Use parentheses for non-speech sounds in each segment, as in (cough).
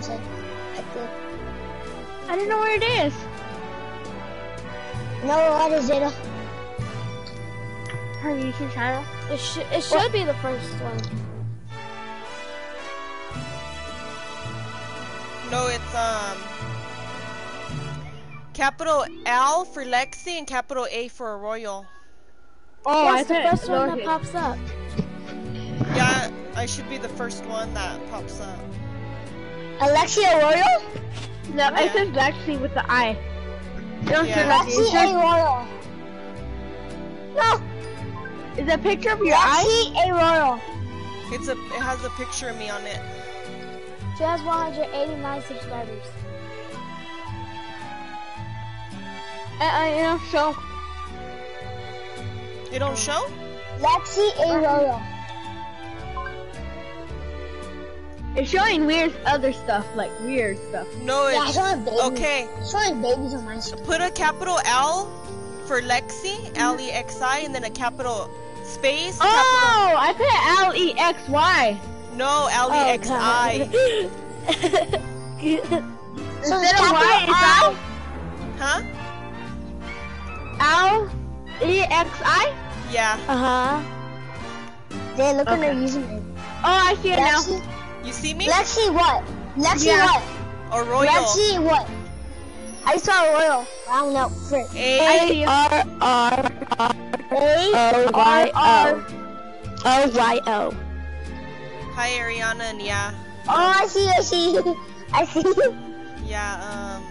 I said. I think. I don't know where it is. No, what is it? Her YouTube channel. It, sh it should be the first one. No, it's um capital L for Lexi and capital A for Royal. Oh, I That's the thought first one that pops up. Yeah, I should be the first one that pops up. Alexia Royal? No, Yeah. it says Lexi with the I. Don't say Yeah. Lexi. It Lexi A Royal. No, is that a picture of your eye? Lexi A Royal. It's a it has a picture of me on it. She has 189 subscribers. Uh, uh, you know, so You don't show? Lexi A Royal. It's showing weird other stuff, like weird stuff. No, Yeah, it's showing babies. okay. Showing babies on my screen. Put a capital L for Lexi, L E X I, and then a capital space. Oh, I put L E X Y. No, L E X I. (laughs) So Instead of capital Y, it's L. Huh? L E X I. Yeah. Uh huh. They look at Okay. their username. Oh, I see it now. Lexi, You see me? Lexi what? Lexi Yeah. what? Arroyo. Lexi what? I saw Royal. I don't know. Frick. A I see it. R R R A O Y O O Y O. Hi Ariana and yeah. Oh, I see. I see. (laughs) I see. Yeah, um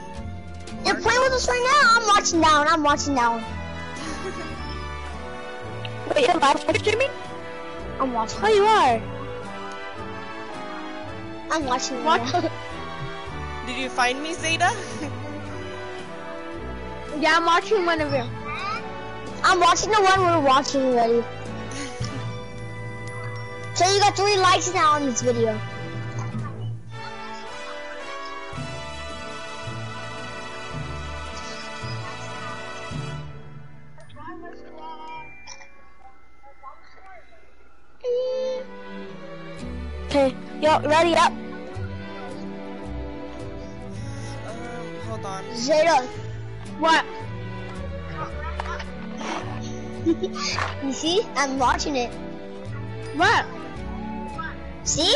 You're playing with us right now. I'm watching down. I'm watching down. (laughs) Wait, you're live streaming? I'm watching. Oh, you are. I'm watching. What? (laughs) Did you find me, Zeta? Yeah, I'm watching one of them. I'm watching the one we're watching already. (laughs) So you got three likes now on this video. Okay, yo, ready up? Hold on. Zeta. What? (laughs) You see? I'm watching it. What? See?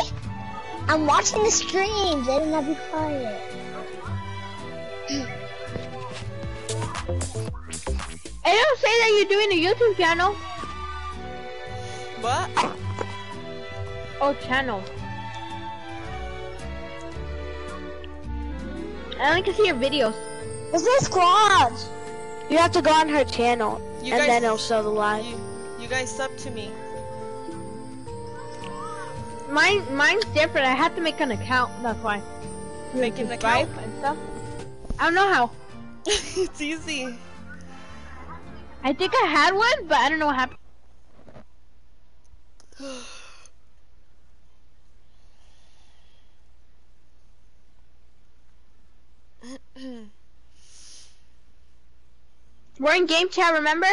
I'm watching the stream. Zeta, now be quiet. It don't say that you're doing a YouTube channel. What? Oh, channel. I only can see your videos. What's this squad? You have to go on her channel, You and guys then it'll show the live. you, you guys sub to me. Mine, mine's different. I have to make an account. That's why. Make an Subscribe account? and stuff. I don't know how. it's easy. I think I had one, but I don't know what happened. (clears throat) We're in game chat, remember?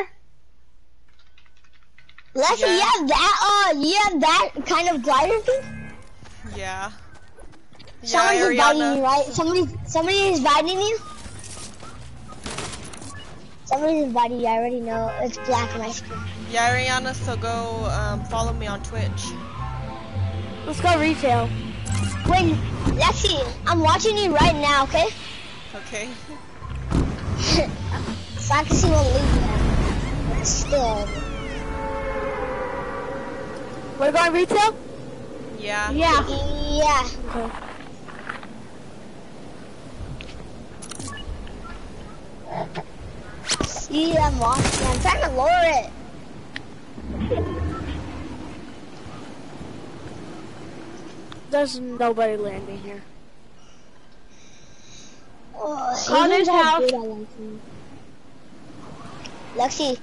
Lexi, Yeah. you have that, uh, you have that kind of glider thing? Yeah. Someone's yeah, inviting you, right? Somebody, somebody is inviting you? Somebody's inviting you, I already know. It's black on my screen. Yeah, Ariana, so go um, follow me on Twitch. Let's go retail. Wait, Lexi, I'm watching you right now, okay? Okay. so I can see what league you have. But still, We're going retail? Yeah. Yeah. yeah. Okay. See, I'm watching. I'm trying to lower it. There's nobody landing here. Oh, Call he's this house. Lexi. Lexi,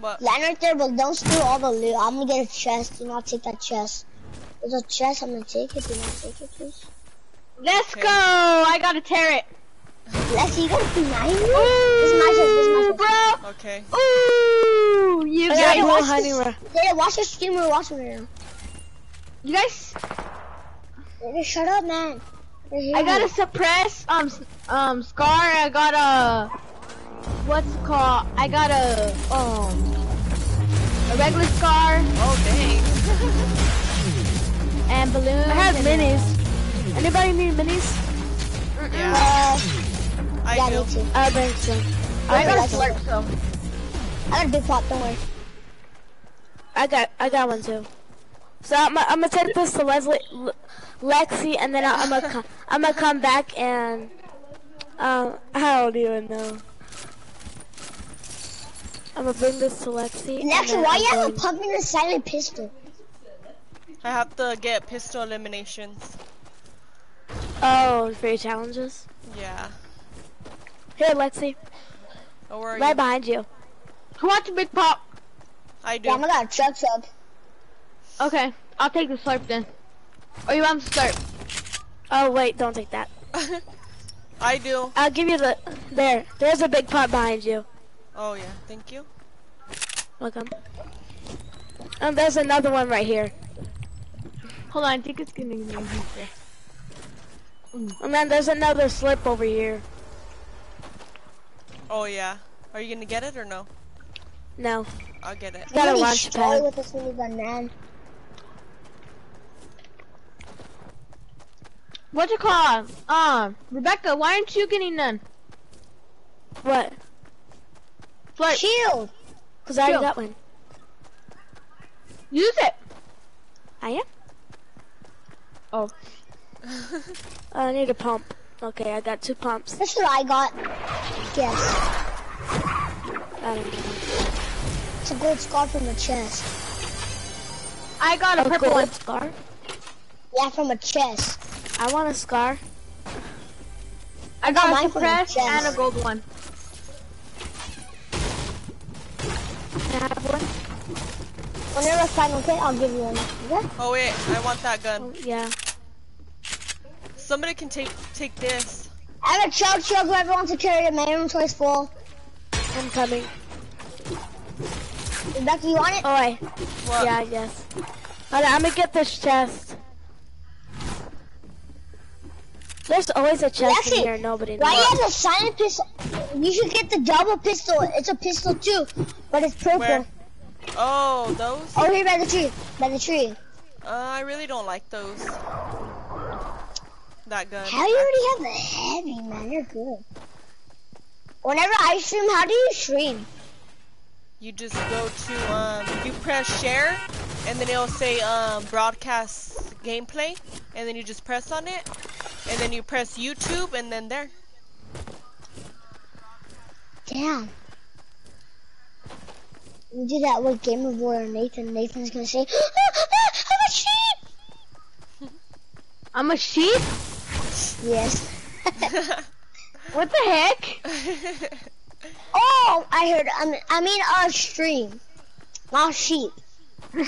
But land right there, but don't steal all the loot. I'm gonna get a chest. Do not take that chest. There's a chest. I'm gonna take it. Do not take it, please. Let's Okay. go! I gotta tear it. Lexi, you gotta be nice. This is my chest. This is my chest. bro. okay. Ooh, you Hey, guys, hey, little watch honey this. Hey, watch your stream. We're watching right now. you guys, Hey, shut up, man. I got a suppress um um scar. I got a what's it called? I got a um a regular scar Oh dang. (laughs) and balloons. I have and- minis. Anybody need minis? Yeah, Uh, I yeah, do. me too. I'll bring some. I got a That's slurp so. I got a big pop, don't worry. I got I got one too. So I'm I'm gonna take this to Leslie, Le- Lexi, and then I'm gonna come, I'm gonna come back and um I don't even know. I'm gonna bring this to Lexi. And and actually, why I'm you have a going- pump and a silent pistol? I have to get pistol eliminations. Oh, for your challenges. Yeah. Here, Lexi, Oh, where are right you? behind you. Who wants a big pop? I do. Yeah, I got a truck truck. Okay, I'll take the slurp then. Or you want to start? Oh wait, don't take that. (laughs) I do. I'll give you the there. There's a big pot behind you. Oh yeah, thank you. Welcome. And there's another one right here. Hold on, I think it's gonna be easier. And then there's another slip over here. Oh yeah. Are you gonna get it or no? No. I'll get it. Got a Really launch strong pad. with this minigun, man. What's it called? Um, Rebecca, why aren't you getting none? What? Slurp. Shield. Cause I already Yo. got one. Use it. I am. Oh. (laughs) I need a pump. Okay, I got two pumps. That's what I got. Yes. I don't know. It's a gold scar from a chest. I got a A purple gold one. scar? Yeah, from a chest. I want a scar. I got mine a from the and a gold one. Can I have one? Whenever I find one, okay, I'll give you one. Okay? Oh wait, I want that gun. Oh, yeah. Somebody can take take this. I have a chug chug. Whoever wants to carry it, my inventory's full. I'm coming. Rebecca, you want it? Oh, I. What? Yeah, I guess. Hold I'm gonna get this chest. There's always a chest Actually, in here nobody Why knows. you have the silent pistol? You should get the double pistol. It's a pistol too, but it's purple. Where? Oh, those? Oh, here by the tree. By the tree. Uh, I really don't like those. That gun. How you already have the heavy, man? You're good. Whenever I stream, how do you stream? You just go to um, you press share, and then it'll say um broadcast gameplay, and then you just press on it, and then you press YouTube, and then there. Damn. We do that with Game of War and Nathan. Nathan's gonna say, I'm a sheep! I'm a sheep? Yes. (laughs) What the heck? (laughs) Oh, I heard, I mean, I mean a stream. Not sheep. (laughs)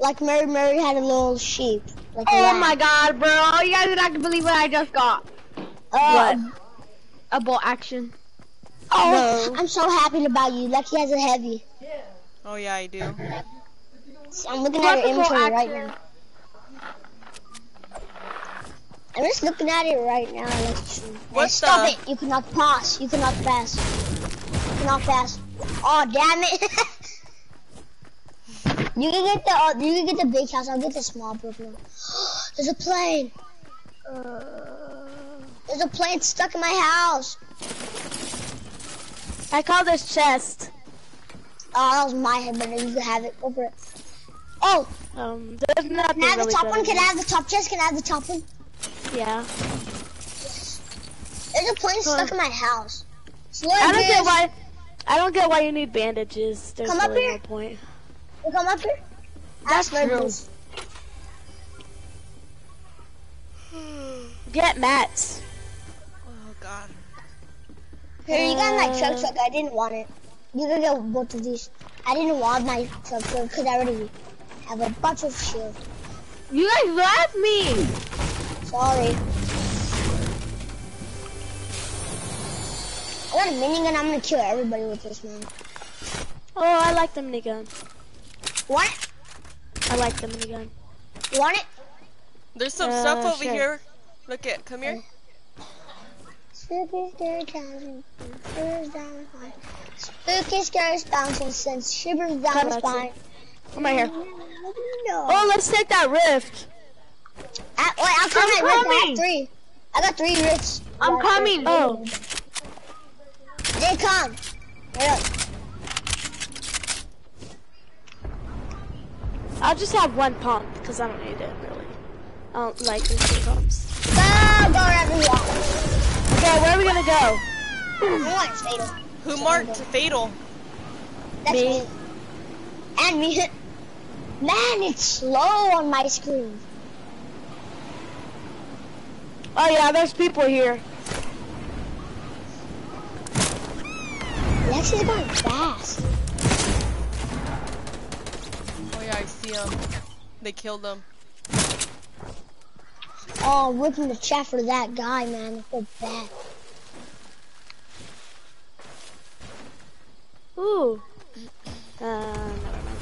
Like Mary Mary had a little sheep. Like oh my god, bro. You guys are not gonna believe what I just got. Uh, A bolt action. Oh, I'm so happy about you. Lucky has a heavy. oh yeah, I do. I'm looking at your Multiple inventory right now. I'm just looking at it right now. Let's What Hey, stop the- it! You cannot pass. You cannot pass. You cannot pass. Oh damn it! (laughs) you can get the uh, you can get the big house. I'll get the small Brooklyn. (gasps) There's a plane. Uh, there's a plane stuck in my house. I call this chest. Oh, that was my head, but you can have it. Go for it. Oh, Um, there's nothing can I have really the top good one? Can I have the top chest? Can I have the top one? Yeah. There's a plane stuck in my house. Slow I don't get why. I don't get why you need bandages. There's Come up really here. no point. You come up here. That's Ask true. Slurpers. (sighs) Get mats. Oh god. Here, you got my Uh. truck truck. I didn't want it. You can get both of these. I didn't want my truck truck because I already have a bunch of shield. You guys left me. Sorry. I got a minigun. I'm gonna kill everybody with this man. Oh, I like the minigun. Want it? I like the minigun. You want it? There's some Uh, stuff over sure. here. Look at, come here. Spooky scary bouncing, shivers down my spine. Spooky scary bouncing sends shivers down my spine. Come right here. No. Oh, let's take that rift. I, wait, I'll come I'm at Rick. I coming. have three. I got three rich. I'm Yeah, coming. Oh. They come. Hurry up. I'll just have one pump because I don't need it really. I don't like these two pumps. Go, go wherever you want. Okay, where are we gonna go? I want fatal. Who marked fatal? That's Me. me. And me. Man, it's slow on my screen. Oh yeah, there's people here. Lexi's going fast. Oh yeah, I see them. They killed them. Oh, I'm ripping the chat for that guy, man. I feel bad. Ooh. Uh, never mind.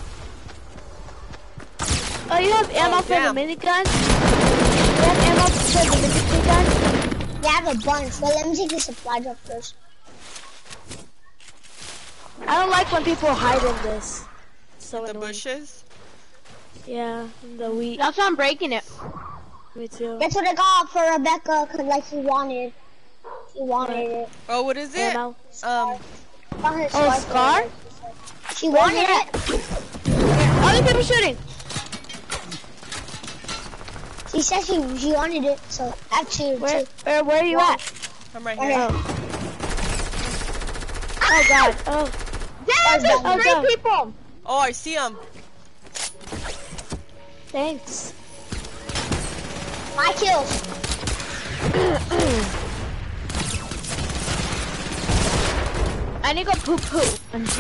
Oh, you have ammo Oh, for the damn. minigun? You have ammo for the minigun? Yeah, I have a bunch, but let me take the supply drop first. I don't like when people hide in this. So The annoying. bushes. Yeah, the wheat. That's why I'm breaking it. Me too. That's what I got for Rebecca, cause like she wanted, she wanted it. Oh, what is it? Ammo. Um, Got Oh, scarf scar? She wanted Where's it. Other people shooting. She said he, she wanted it, so I have two. Where, two. where, where are you at? I'm right Right here. here. Oh. Oh god. Oh. Damn, oh, there's Oh, three go. people. Oh, I see them. Thanks. My kills. I need to go poo poo. I'm just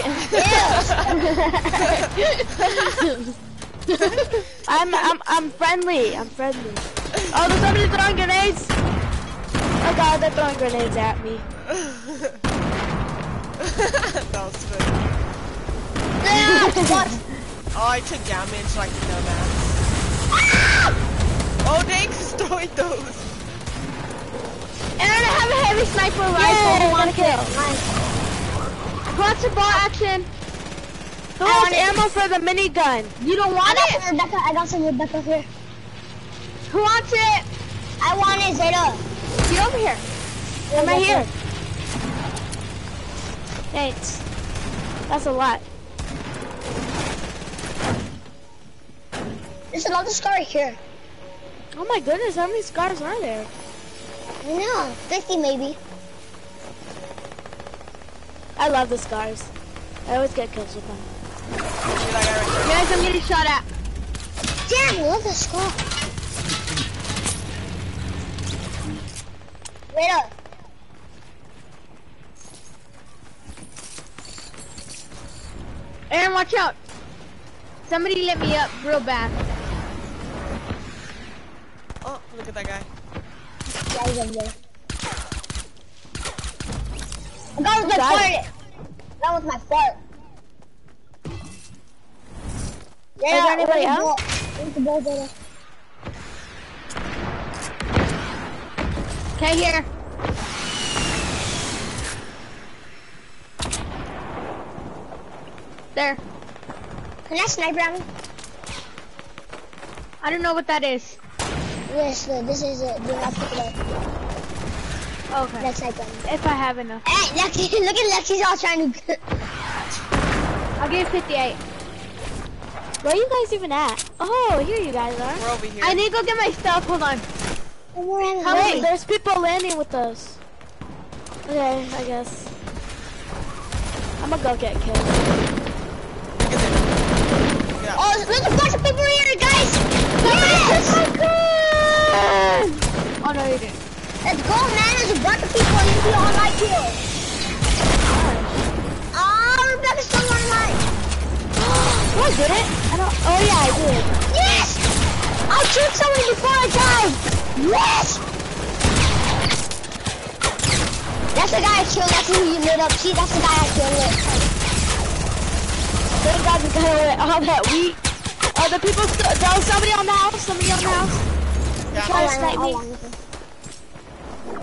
kidding. (laughs) (laughs) (laughs) Ew. (laughs) I'm I'm I'm friendly. I'm friendly. Oh, there's somebody throwing grenades. Oh god, they're throwing grenades at me. (laughs) that was funny. Yeah, what? (laughs) Oh, I took damage like a dumbass. Ah! Oh, thanks for throwing those. And I have a heavy sniper rifle. Who got a wants kill. it? Who wants a bolt action? Who wants ammo for the minigun? You don't want got it? Rebecca. I got some Rebecca here. Who wants it? I want it, Zeta. Get over here. I'm right here. Thanks. That's a lot. There's another scar here. Oh my goodness, how many scars are there? I know, 50 maybe. I love the scars. I always get kills with them. See that guy right Guys, I'm getting shot at. Damn, I love the scar. Wait up. Aaron, watch out. Somebody lit me up real bad. Oh, look at that guy. Yeah, he's over there. I got with my fart. That was my fart. Yeah, there anybody where's else? ball? The ball, Okay, here. There. Can I snipe round? I don't know what that is. Yes, this is it. Do not pick it up. Okay. Let's snipe round. If I have enough. Hey, Lexi, (laughs) look at Lexi's all trying to. (laughs) I'll give you 58. Where are you guys even at? Oh, here you guys are. We're over here. I need to go get my stuff. Hold on. We're in Wait, many? there's people landing with us. Okay, I guess. I'm gonna go get killed. Yeah. Oh, there's a bunch of people here, guys! Yes! Oh, no, you didn't. Let's go, man. There's a bunch of people. You be on my kill. Ah, Rebecca's still on Oh, I did it? I don't. Oh yeah, I did. Yes! I killed somebody before I died. Yes! That's the guy I killed. That's who you lit up. See, that's the guy I killed. Thank God we got away all that wheat. Oh, the people. St- there was somebody on the house. Somebody on the house. Yeah, Try to snipe me.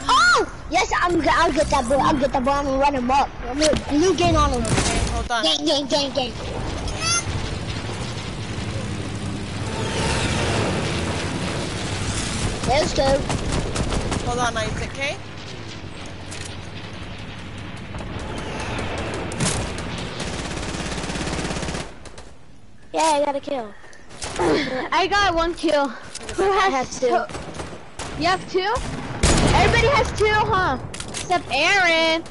Oh! Yes, I'm, I'll get that boy. I'll get that boy. I'm gonna run him up. I'm gonna blue gain on him. Okay, hold on. Gang, gang, gang, gang. Let's go. Hold on, Isaac, okay? Yeah, I got a kill. (coughs) I got one kill. Who I has have two. You have two? Everybody has two, huh? Except Aaron.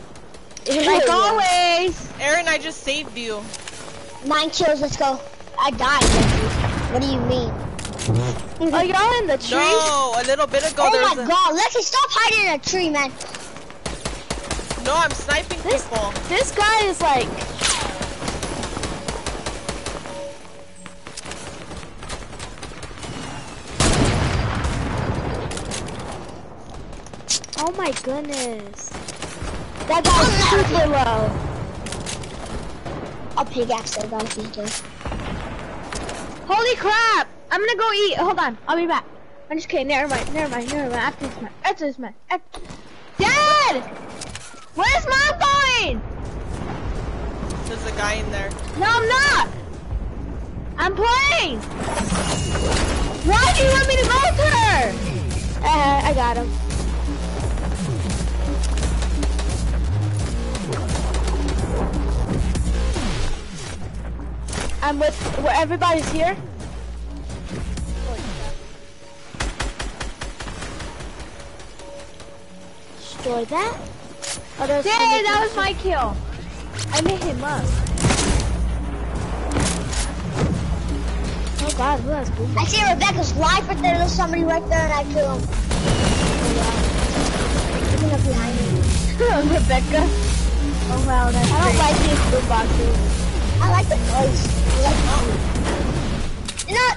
(coughs) Like always. Aaron, I just saved you. Nine kills. Let's go. I died. What do you mean? Oh, y'all in the tree? No, a little bit ago Oh my was a... god, Lexi, stop hiding in a tree, man. No, I'm sniping This- people. This guy is like. Oh my goodness. That guy's super low. I'll pickaxe that guy if he's dead. Holy crap! I'm gonna go eat. Hold on. I'll be back. I'm just kidding. Never mind. Never mind. Never mind. After this man. After this man. After... Dad! Where's mom going? There's a guy in there. No, I'm not. I'm playing. Why do you want me to go to her? Uh, I got him. I'm with where everybody's here. Destroy that. Oh, there's Dad, somebody- that was my kill. I made him up. Oh God, who has boom? I see Rebecca's life right there. There's somebody right there, and I kill him. Coming up behind me. (laughs) Rebecca. Oh wow, that's I don't like these boom boxes. I like the place. I like the You know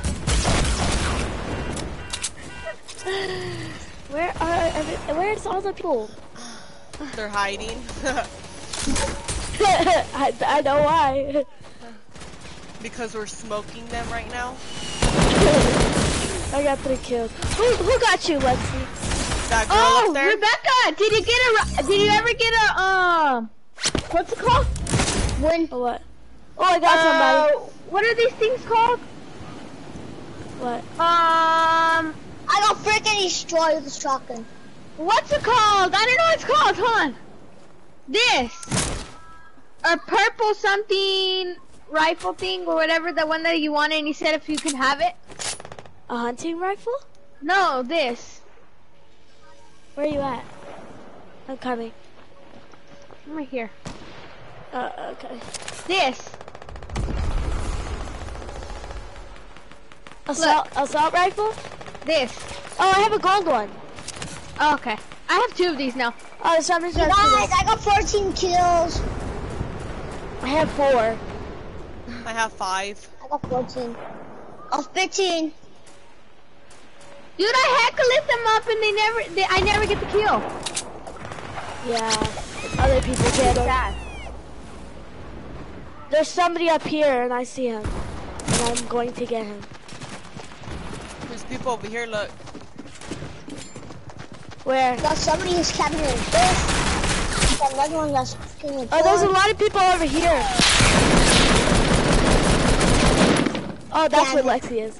what? (laughs) Where are where's all the people? They're hiding. (laughs) I, I know why. because we're smoking them right now. (laughs) I got three kills. Who who got you, Lexi? That girl Oh, up there. Rebecca, did you get a? Did you ever get a um? What's it called? Win. What? Oh, I got somebody. Uh, what are these things called? What? I got freaking destroyed with the shotgun. what's it called? I don't know what it's called. Hold on. This. A purple something rifle thing or whatever, the one that you wanted, and you said if you can have it. A hunting rifle? No, this. Where are you at? I'm coming. I'm right here. Uh, okay. This. Assault assault rifle? This. Oh, I have a gold one. Oh, okay. I have two of these now. Oh, somebody's You got guys. I got 14 kills. I have four. I have five. I got 14. I was 15. Dude, I heckle lit them up and they never, they, I never get the kill. Yeah. Other people get them. There's somebody up here, and I see him. And I'm going to get him. There's people over here, look. Where? Got somebody who's capping in this. Got another one that's fucking in Oh, there's a lot of people over here. Oh, that's Yeah, where Lexi is.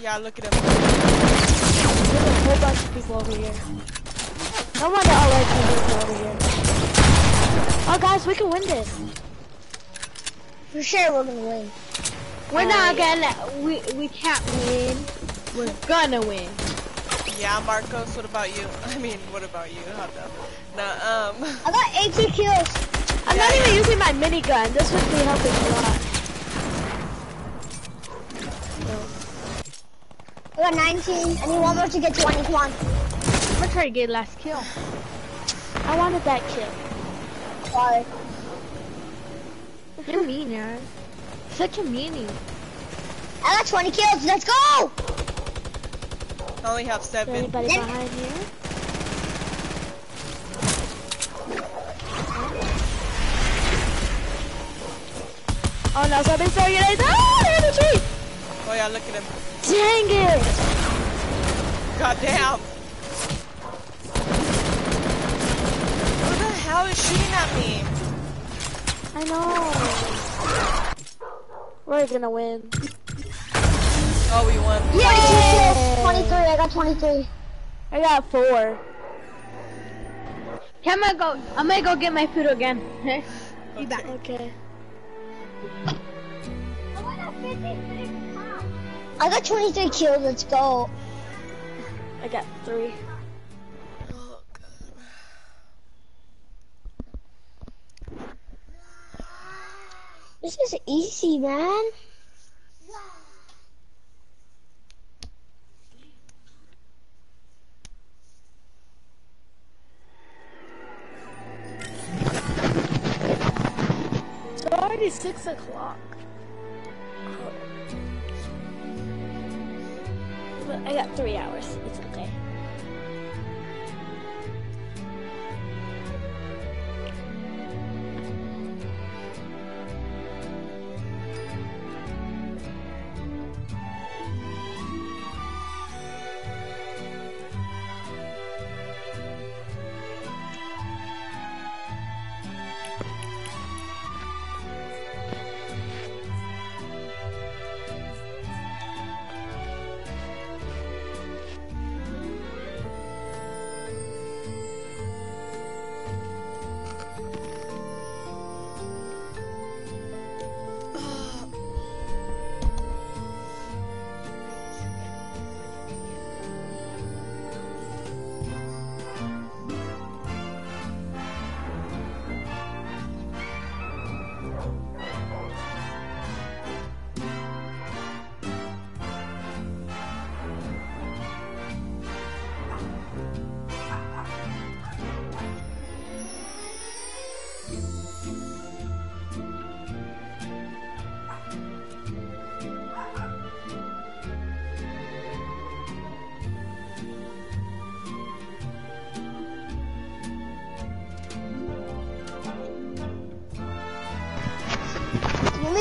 Yeah, look at him. There's a whole bunch of people over here. No wonder all Lexi is over here. Oh, guys, we can win this. For sure we're gonna win. We're Uh, not gonna, we, we can't win. We're gonna win. Yeah, Marcos, what about you? (laughs) I mean, what about you? How the... No, um... I got 18 kills. I'm not even using my minigun. This would be helping a lot. I got 19. I need one more to get 20. Come on. I'm gonna try to get last kill. I wanted that kill. Sorry. You're mean, Aaron. Such a meanie. I got 20 kills. Let's go. I only have seven. there anybody Then- behind you? Oh no, somebody's throwing it. Ah, they're in the tree. Oh yeah, look at him. Dang it. God damn. Who the hell is shooting at me? I know. We're gonna win. Oh, we won. 22 kills, 23, I got 23. I got four. Okay, I'm gonna go. I'm gonna go get my food again. Okay. (laughs) Be back. Okay. I got 23 kills, let's go. I got three. Oh, God. This is easy, man. Already six o'clock. But I got three hours.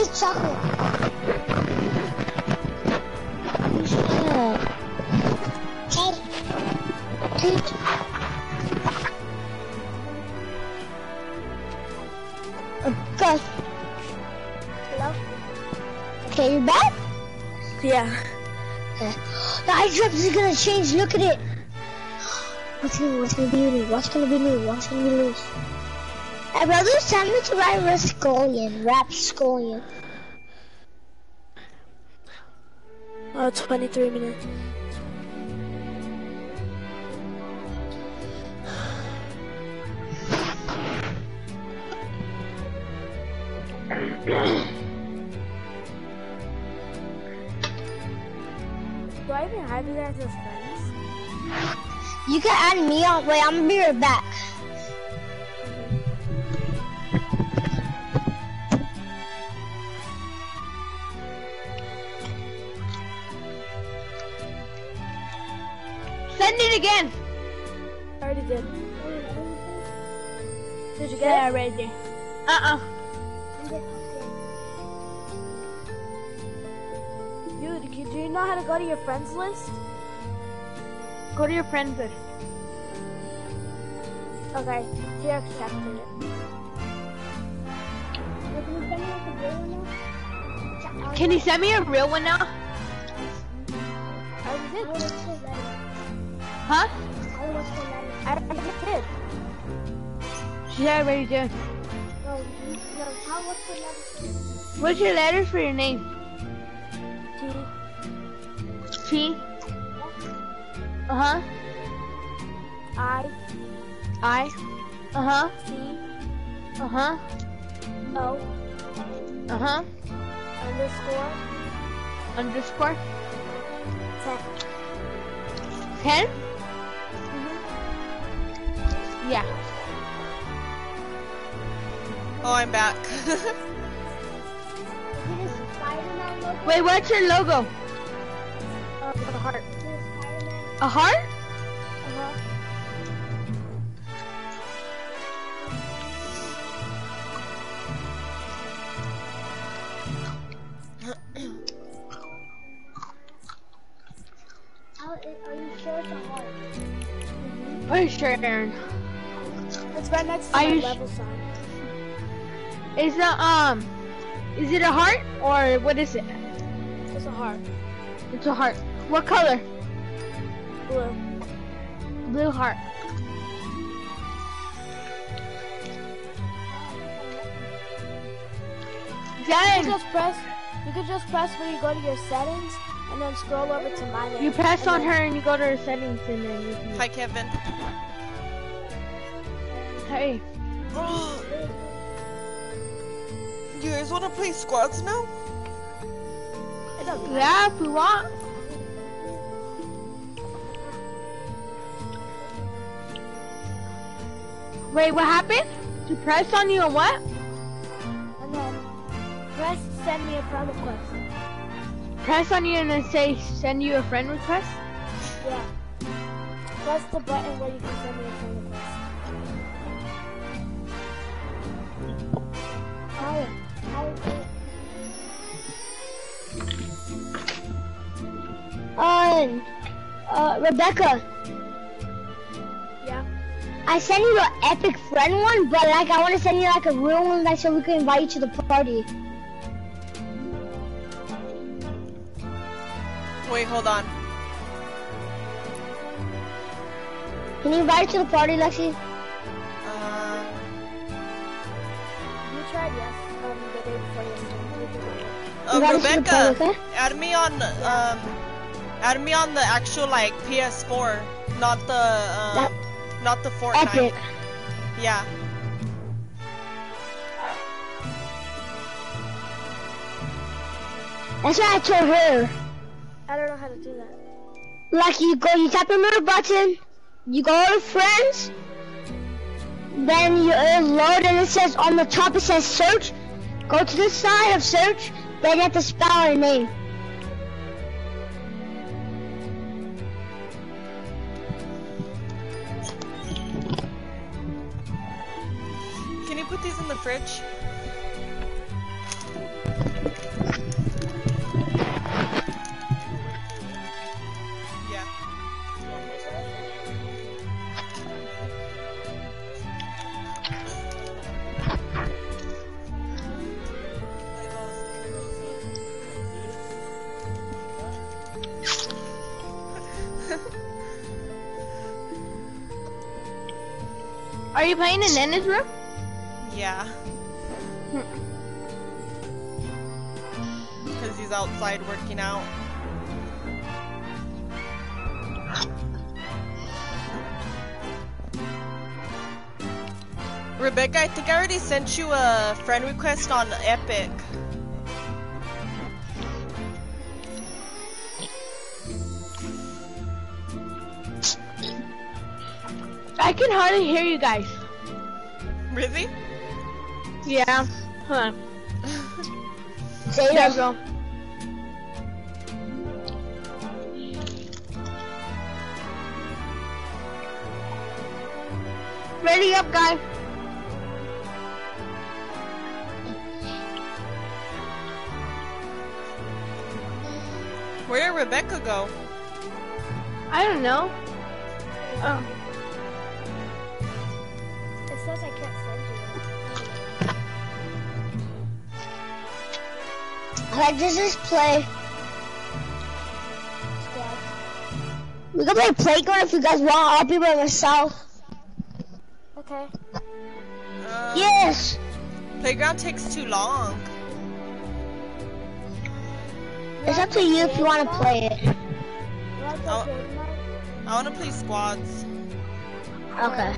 Okay. Me chocolate. Hey. Dude. Okay. Hello? Okay, you back? Yeah. Okay. The eye drops is gonna change. Look at it. What's gonna, what's gonna be new? What's gonna be new? What's gonna be loose? Hey, brother, send me to write Rascolian. Rapscolian. Oh, uh, 23 minutes. Do I even have you guys as friends? You can add me on. Wait, I'm gonna be right back. To your friends list. Okay, you accepted it. Can you send me a real one now? I did. Huh? I already did. She said I already did. What's your letters for your name? T, T. Uh huh. I, I. Uh huh. C, Uh huh. O, Uh huh. underscore, Underscore. 10. Ten. Yeah. Oh, I'm back. (laughs) Wait, what's your logo? Uh, the heart. A heart? Uh-huh. Are you sure it's color is your Aaron? It's right next to Are my level sign. Is it um, is it a heart or what is it? It's a heart. It's a heart. What color? Blue. Blue heart. You Dang! just press. You could just press when you go to your settings, and then scroll over to my name. You press on her and you go to her settings and then you can. Hi, Kevin. Hey, (gasps) You guys want to play squads now? It doesn't yeah, if we want. Wait, what happened? To press on you and what? And then press send me a friend request. Press on you and then say send you a friend request. Yeah. Press the button where you can send me a friend request. Hi. Hi. Uh, Rebecca, Yeah. I sent you an epic friend one, but like I want to send you like a real one, like so we can invite you to the party. Wait, hold on. Can you invite her to the party, Lexi? Um, You tried yes. Um, the day before yesterday. uh, Invite us to the Rebecca, party, okay? add me on. Um, add me on the actual like PS4, not the um, That- not the Fortnite. Epic. Yeah. That's why I told her. I don't know how to do that. Like you go, you tap the middle button, you go to friends, then you uh, load and it says on the top it says search. Go to the side of search, then you have to spell her name. Put these in the fridge? Are you playing in Ennis room? Yeah. (laughs) Because he's outside working out. Rebecca, I think I already sent you a friend request on Epic. I can hardly hear you guys. Really? Yeah. Hold on. Say There we go. Ready up, guy. Where did Rebecca go? I don't know. Oh. You. Like this is play. We can play playground if you guys want. I'll be by myself. Okay. Um, Yes. Playground takes too long. It's up to you if you want to play it. You want to play game night? I want to play squads. Okay.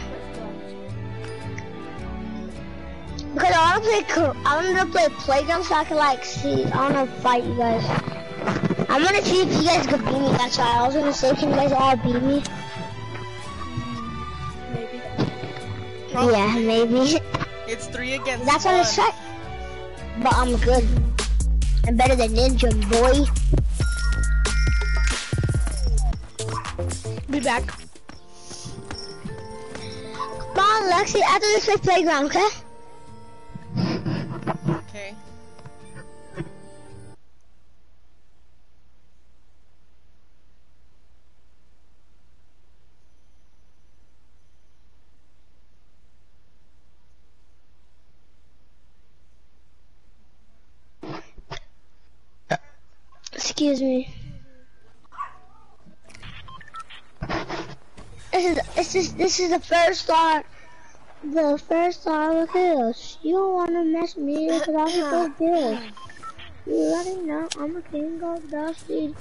Because I want to play. I want to play playground so I can like see. I want to fight you guys. I'm gonna see if you guys can beat me. That's why I was gonna say, can you guys all beat me? Maybe. Probably. Yeah, maybe. It's three against That's one. on the set. But I'm good. I'm better than Ninja, boy. Be back. Come on, Lexi. After this, play playground? Okay. Excuse me. This is this is this is the first star. The first star of hills. You don't wanna mess with me because I'm so uh-huh. good. You already know I'm a king of the street.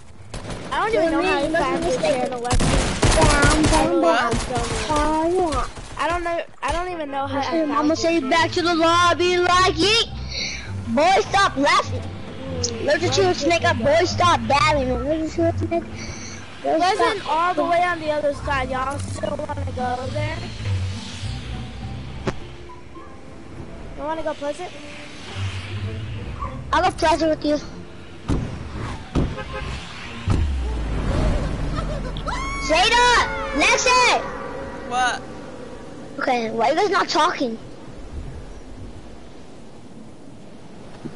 I don't even know how you found this here in Alexa. I don't know. I don't even know how. I Listen, found I'ma this say back to the lobby like yeet. Boy, stop laughing. Look at you, snake up. Boy, stop battling. Look at you, snake. Boy, Wasn't stop. all the way on the other side. Y'all still want to go there? You want to go Pleasant? I'll go pleasure with you. Zeta! Lexi! What? Okay, why are you guys not talking?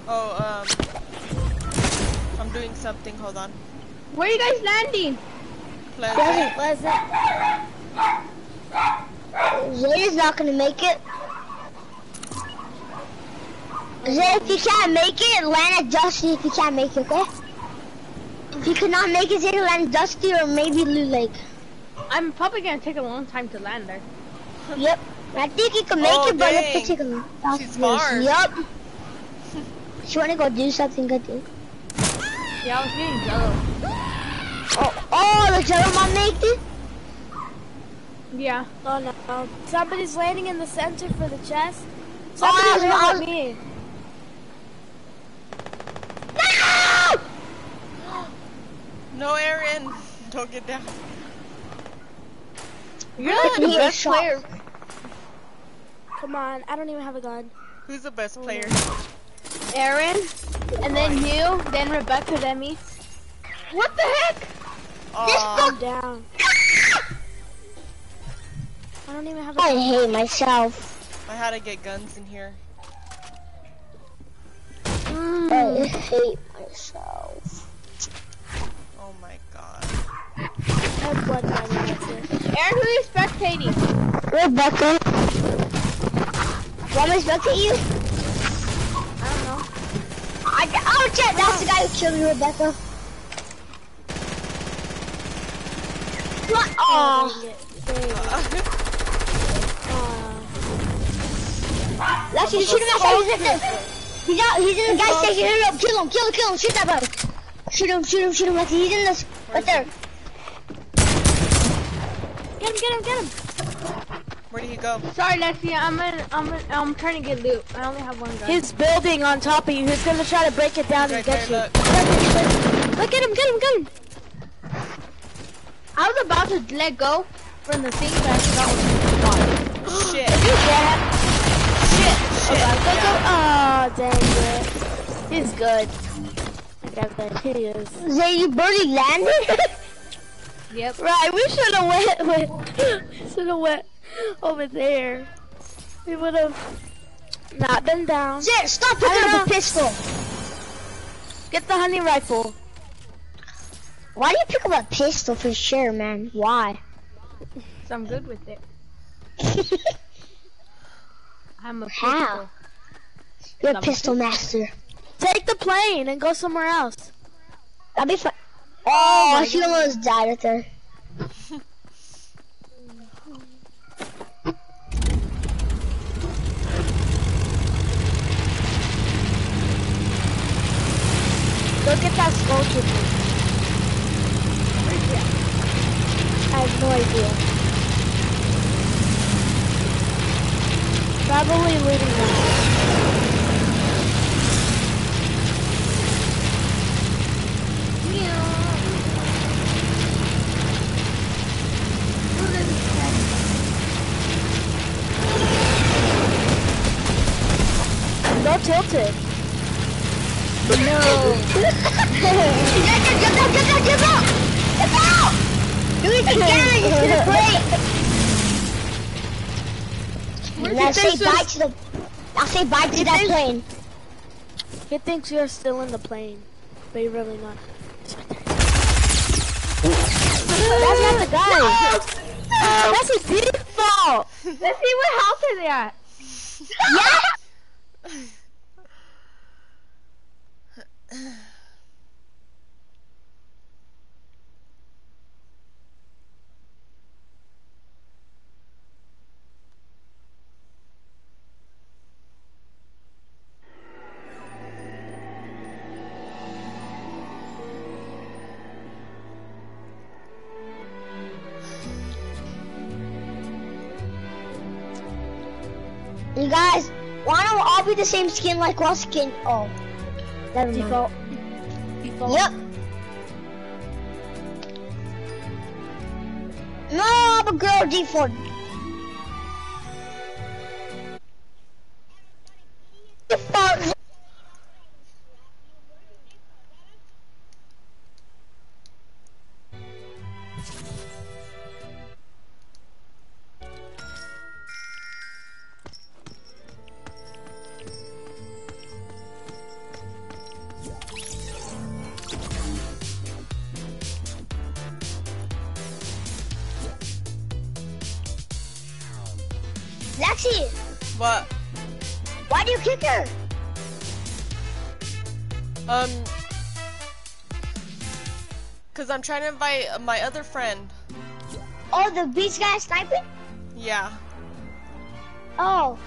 Oh, um, I'm doing something. Hold on. Where are you guys landing? Pleasant. Pleasant. Zeta's not gonna make it. Zeta, if you can't make it, land at Dusty if you can't make it, okay? If you cannot make it, Zeta, land Dusty or maybe Loot Lake. I'm probably gonna take a long time to land there. (laughs) Yep. I think you can make Oh, it, but dang. it's take a long time. She's far. Yep. She wanna go do something good, dude. Yeah, I was getting jello. Oh, oh, the Jello Mom made it? Yeah. Oh no. no. Somebody's landing in the center for the chest. Oh, Somebody's I was- landing was- me. No! (gasps) No, Aaron. Don't get down. You're Look the best player. Come on. I don't even have a gun. Who's the best oh, player? Aaron, and then you, then Rebecca, then me. What the heck? Aw, I'm down. I don't even have a I gun. hate myself. I had to get guns in here. Mm. I hate myself. Oh my god. I have blood mining, that's. Aaron, who are you spectating? Rebecca. Want me to spectate you? I don't know. I, oh, shit, that's the guy who killed you, Rebecca. What? Oh, Dang it. There you go. Aw. let's see, shoot him outside. He's, in the, he's out. He's in the gas station. No, no, kill him, kill him, kill him. Shoot that brother. Shoot him, shoot him, shoot him. He's in this, right there. Get him, get him, get him. Where did he go? Sorry, Lexi, I'm in, I'm in, I'm trying to get loot. I only have one gun. He's building on top of you. He's gonna try to break it down Right and get there, you. look. Look at him, get him, get him. I was about to let go from the thing, but I forgot what (gasps) Shit. Shit. Oh, shit. Shit. Oh, dang it. He's good. I got that. He is. Zay, you barely landed? (laughs) Yep. Right, we should have went with, should have went (laughs) over there. We would have not been down. Zay, stop picking up a pistol. Get the hunting rifle. Why do you pick up a pistol for sure, man? Why? So (laughs) I'm good with it. (laughs) I'm a How? You're a pistol master. Take the plane and go somewhere else. That'd be fun. Oh, oh she almost died right there. (laughs) Look at that skull trooper. I have no idea. Probably looting them. Don't tilt it. Jump out, jump out, jump out, jump out! Jump out! Do it again, it's gonna break. Now say bye to the, I'll say bye to that plane. He thinks you're still in the plane, but you're really not. That's not the guy. That's his default. Let's see what house are they at. Yeah? (laughs) You guys, why don't we all be the same skin like what skin? Oh never mind. Default. Default. Yep. No, I'm a girl default. Default. I'm trying to invite my other friend. Oh, the beach guy sniping? Yeah. Oh,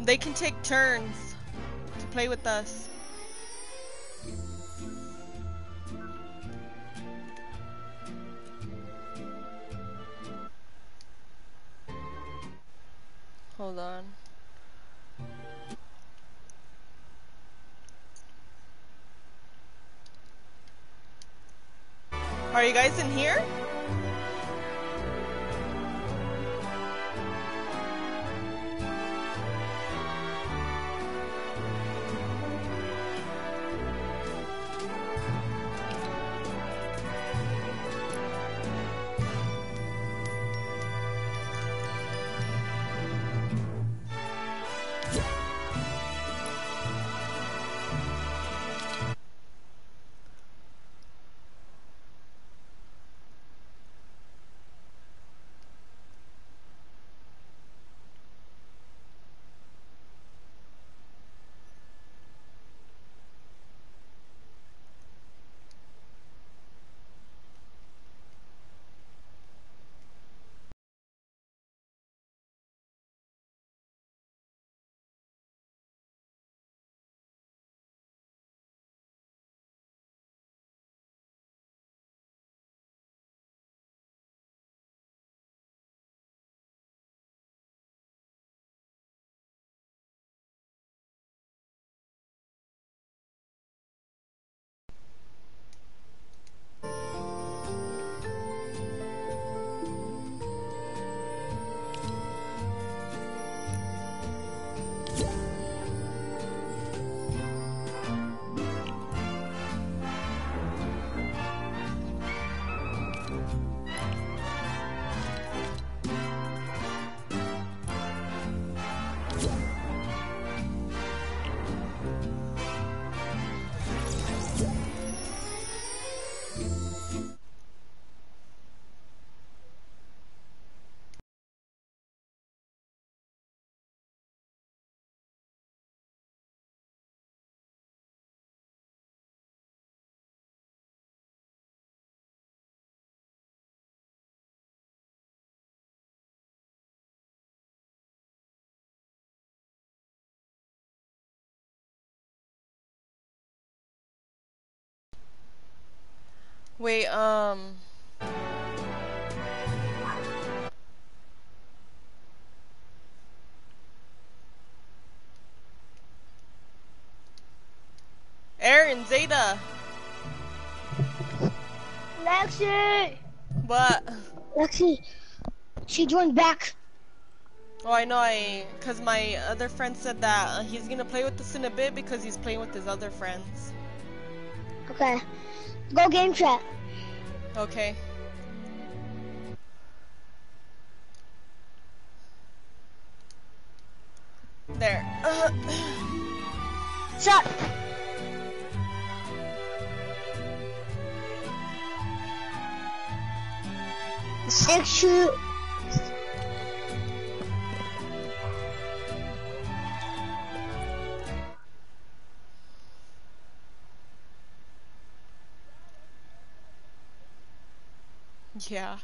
They can take turns to play with us. Hold on. Are you guys in here? Wait, um. Aaron, Zeta. Lexi! What? Lexi, she joined back. Oh, I know. I because my other friend said that he's gonna play with us in a bit because he's playing with his other friends. Okay. Go game chat. Okay. There. Uh, (clears throat) Shut. Six shoot. Yeah.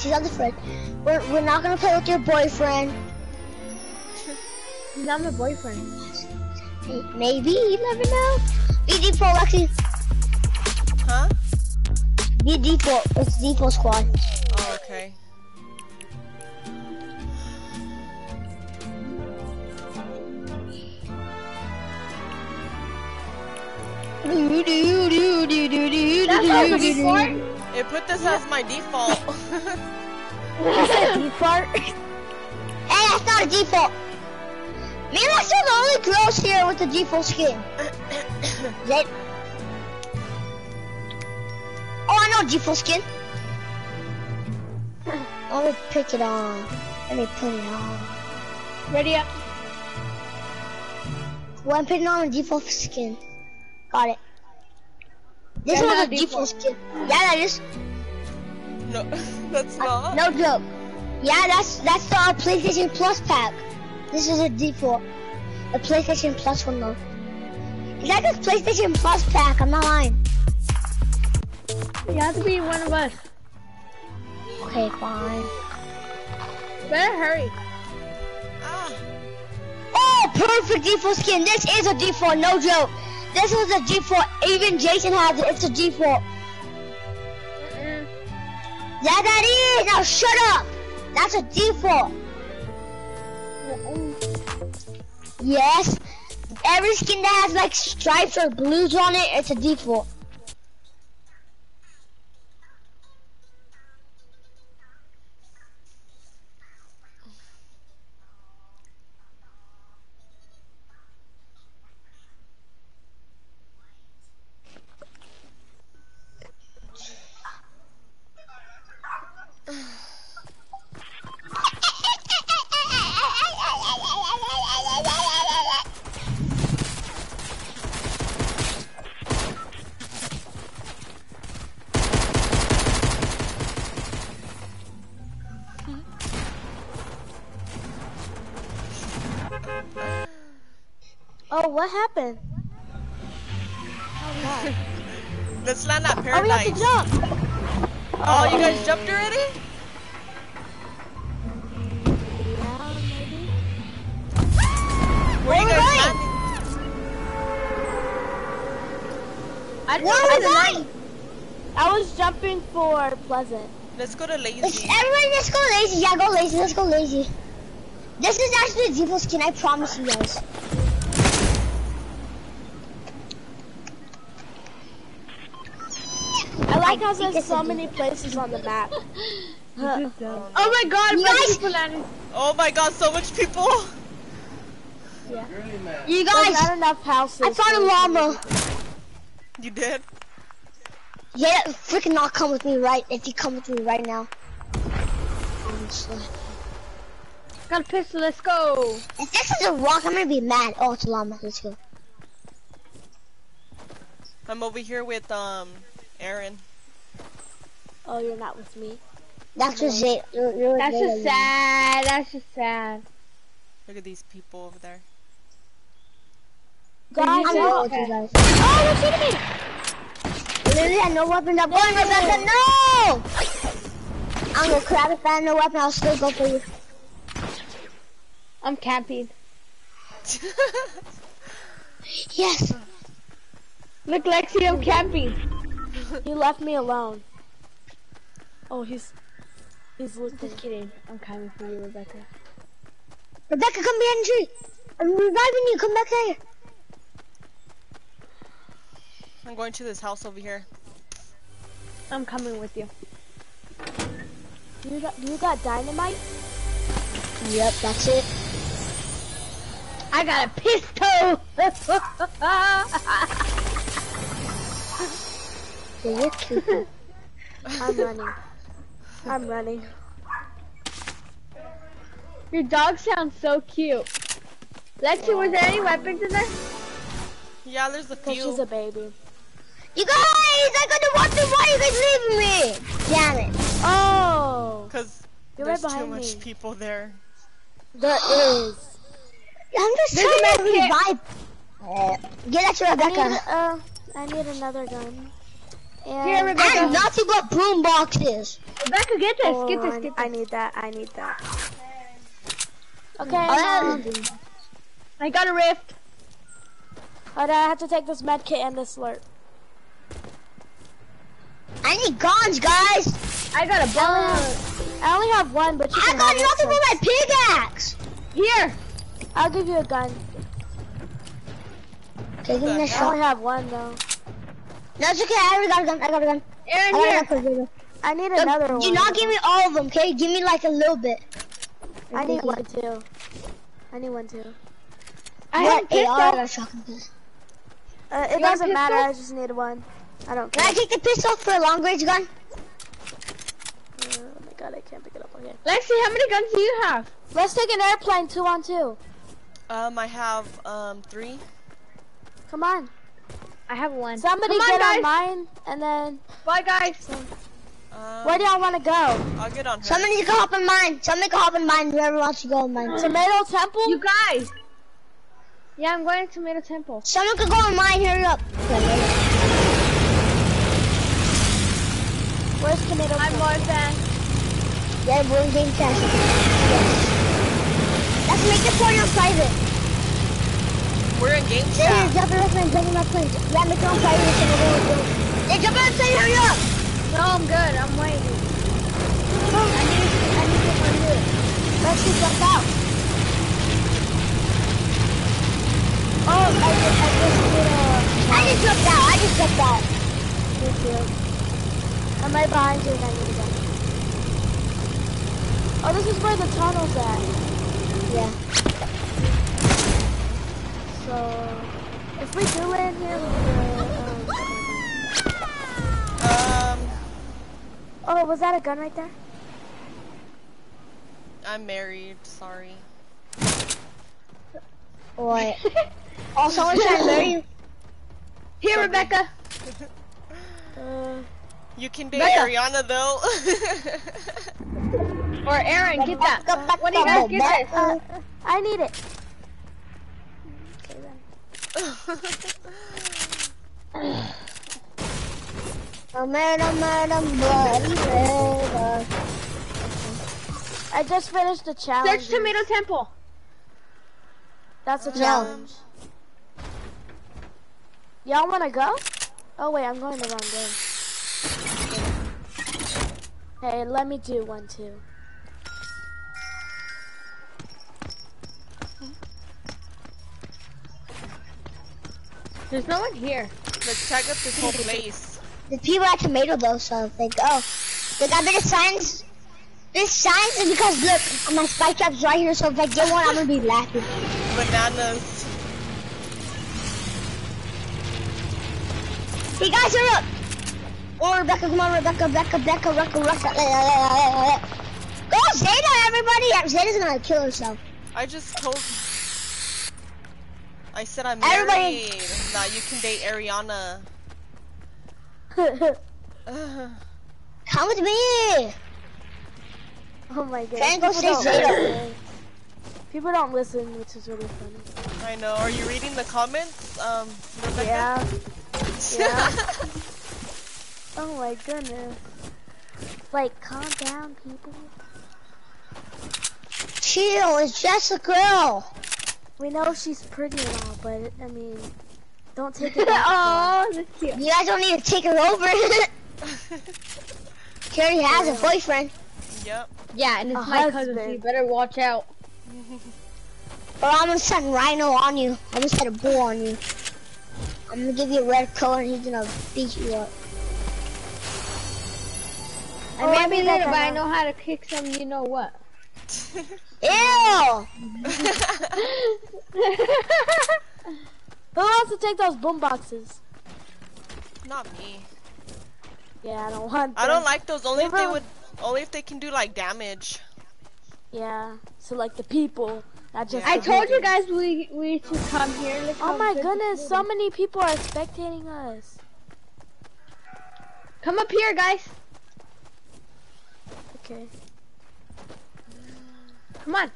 She's on the fridge. We're, we're not gonna play with your boyfriend. He's not my boyfriend. Maybe, you never know. Be default, Lexi. Huh? Be default. It's default squad. Oh, okay. That's not the default. It put this as my default. (laughs) (laughs) Default. (laughs) Hey, that's not a default. Lexi are the only girls here with the default skin. (coughs) They... Oh, I know default skin. (coughs) Let me pick it on. Let me put it on. Ready up. Well, I'm putting on a default skin. Got it. This That's one's a default skin. Yeah, that is. no, (laughs) that's not. No joke. Yeah, that's that's the uh, PlayStation Plus pack. This is a default. The PlayStation Plus one though. Is that the PlayStation Plus pack? I'm not lying. You have to be one of us. Okay, fine. Better hurry. Ah, Oh, perfect default skin. This is a default, no joke. This was a default. Even Jason has it. It's a default. Mm-mm. Yeah, that is. Now shut up. That's a default. Yes. Every skin that has like stripes or blues on it, it's a default. Land at Oh, we have paradise. to jump. Oh, you guys jumped already? Yeah, maybe. Where you guys we landing? I Where are we I going? I was jumping for Pleasant. Let's go to Let's, lazy. everybody, let's go lazy. Yeah, go lazy. Let's go lazy. This is actually a default skin. I promise you guys. Like how there's so many places on the map. Huh. Oh my god, You many guys- people. Oh my god, so much people. You There's guys, not enough houses. I found a llama. You did? Yeah, freaking not come with me right if you come with me right now. Honestly. Got a pistol, let's go. If this is a rock, I'm gonna be mad. Oh, it's a llama. Let's go. I'm over here with um Aaron. Oh, you're not with me. That's just it. You're, you're That's just yeah. sad, that's just sad. Look at these people over there. Guys, oh, I'm going with you guys. oh, they're shooting me. Literally had no weapon. I'm going, Rebecca. No! I'm gonna grab if I had no weapon. I'll still go for you. I'm camping. (laughs) Yes. Look, Lexi, I'm camping. You left me alone. Oh, he's he's looking. Just kidding. I'm coming for you, Rebecca. Rebecca, come behind the tree. I'm reviving you. Come back here. I'm going to this house over here. I'm coming with you. You got you got dynamite? Yep, that's it. I got a pistol! (laughs) So you're cute. (laughs) I'm running. I'm running. Your dog sounds so cute. Lexi, was there any weapons in there? Yeah, there's a few. she's a baby. You guys, I got to watch the weapon. Why are you guys leaving me? Damn it. Oh, Cause there's right too behind much me. people there. There is. I'm just There's trying to med kit. revive. Get that to I need, Rebecca. uh, I need another gun. And Here, Rebecca. And nothing but boom boxes. Rebecca, get this, Oh, get this, I- get I need that. I need that. Okay. Oh, um, I got a rift. Hold on, I have to take this med kit and this slurp. I need guns, guys. I got a bomb. I only have one, but you I can got have it, nothing but my pickaxe. Here. I'll give you a gun. Okay, give me a I only have one though. No, it's okay. I already got a gun. I got a gun. Aaron, I here. got a gun. I need Look, another one. Do not give me all of them, okay? Give me like a little bit. I need one too. I need one too. I What have a. AR? I got a shotgun. Uh, it You doesn't matter. I just need one. I don't Can care. I take the pistol for a long range gun? oh my god, I can't pick it up again. Lexi, how many guns do you have? Let's take an airplane two on two. Um, I have um three. Come on. I have one. Somebody on, get guys. on mine, and then Bye, guys. Um, where do y'all want to go? I'll get on her. Somebody can hop in mine. Somebody can hop in mine. Whoever wants to go in mine. Tomato Temple? You guys. Yeah, I'm going to Tomato Temple. Someone can go in mine. Hurry up. Where's Tomato I'm Temple? more than. Yeah, we're in game cash. Yes. Let's make the point on private. We're in game Yeah, chat. jump in the plane. Jump in the plane. Yeah, make it on private. So we're going to Yeah, jump in the. Hurry up. No, I'm good. I'm waiting. Oh, I need to, I need to undo it. Let's just jump out. Oh, I just, I just did a... I just jumped out. I just jumped out. Me too. I'm right behind you and I need a gun. Oh, this is where the tunnel's at. Yeah. So, if we do land here, we can, um, Um, Oh, was that a gun right there? I'm married. Sorry. Boy. (laughs) oh, someone's trying to marry you. Here, Rebecca. (laughs) Uh, You can date Becca. Ariana though. (laughs) Or Aaron, get that. What do you guys get this? uh, I need it. Oh, okay then. A oh, murder, murder, bloody murder. I just finished the challenge. Search Tomato Temple. That's a No. challenge. Y'all wanna go? Oh wait, I'm going the wrong way. Hey, let me do one too. There's no one here. Let's check out this whole place. The people at Tomato though, so they go. Oh, they got bigger signs. This signs is because look, my spike trap's right here, so if I get one, I'm gonna be laughing. Bananas. Hey guys, hurry up! Oh, Rebecca, come on, Rebecca, Rebecca, Rebecca, Rebecca, Rebecca. Go, Zeta, everybody! Zeta's gonna kill herself. I just told. I said I'm Everybody- married. Now you can date Ariana. Ugh. (laughs) Come with me! oh my god. Try People don't listen. People don't listen, which is really funny. I know. Are you reading the comments, um, Rebecca? Yeah. (laughs) Yeah. oh my goodness. Like, calm down, people. Chill, it's just a girl. We know she's pretty and all, but I mean, don't take it (laughs) that far. oh, that's cute. You guys don't need to take her over. (laughs) she already has a boyfriend. yep. Yeah, and it's A my cousin, so you better watch out. (laughs) Or I'm gonna send Rhino on you. I'm gonna send a bull on you. I'm gonna give you a red coat and he's gonna beat you up. I Oh, may I be need that little, but I know how to kick some you know what. Ew! Who to take those boom boxes? Not me. Yeah, I don't want. I don't like those. Only if they would. Only if they can do like damage. Yeah, so like the people, not just. Yeah. I the told you guys we we should come here. Look Oh my goodness, so many people are spectating us. Come up here, guys. Okay. Come on.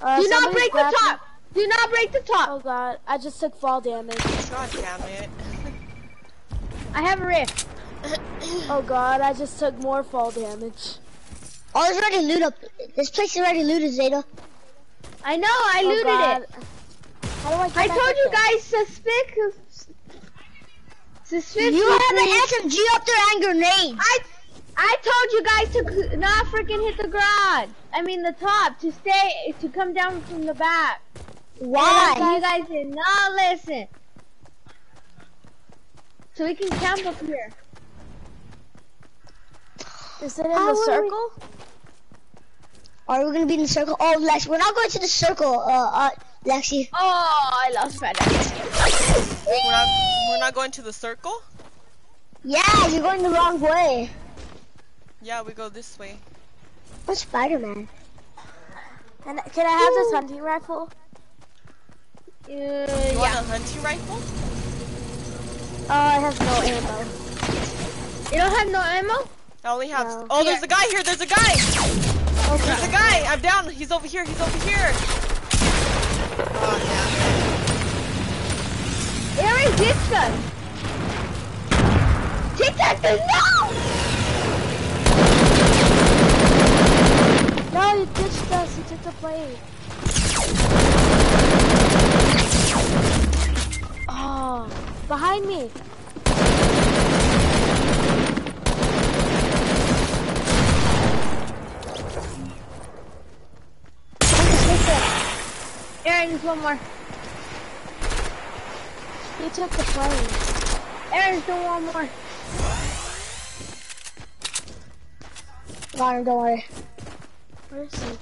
Uh, Do not break the grabbing- top. Do not break the top. Oh god, I just took fall damage. God damn it. (laughs) I have a rift. (coughs) Oh god, I just took more fall damage. Oh, there's already loot up. This place is already looted, Zeta. I know, I Oh, looted God. it. How do I get I back told up you there? guys suspect. Suspicious. You have an SMG up there and grenades. I I told you guys to not freaking hit the ground. I mean the top to stay to come down from the back. Why? You guys did not listen. So we can camp up here. Is it in How the are we- circle? Are we gonna be in the circle? Oh, Lex, we're not going to the circle, uh, uh, Lexi. Oh, I lost my dice. We're not, we're not going to the circle? Yeah, you're going the wrong way. Yeah, we go this way. I'm Spider-Man. And can I have this hunting rifle? Uh, You want yeah. a hunting rifle? Oh, I have no ammo. You don't have no ammo? I only have. No. Oh, there's a guy here. There's a guy. There's a guy. I'm down. He's over here. He's over here. Oh, Where is this gun? Take that gun now! No, you ditched us. You took the plane. Oh, behind me. Aaron, there's one more. You took the plane. Aaron's doing one more. Got don't worry. Where is he?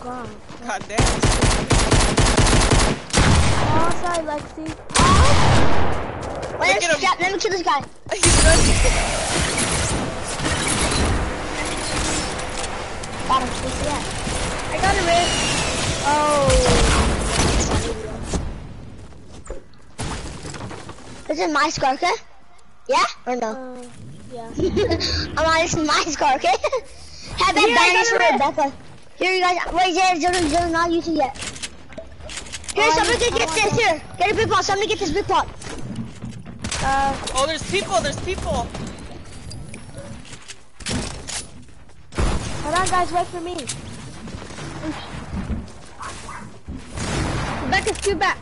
God. yeah. God damn. Oh, sorry, Lexi. Wait, Look at him. let me kill this guy. (laughs) He's running. Got him. Where's he at? I got a rift. Oh. This is my scar, okay? Yeah or no? Uh, yeah. I'm on this is my scar, okay? Have that Here, I bandages for got Rebecca. Here, you guys. Wait, Jared, Jared, Jared, not used it yet. Here, somebody get, get this. Here, get a big pot. Somebody get this big pot. Uh, Oh, there's people. There's people. hold on, guys. Wait for me. Rebecca, scoot back.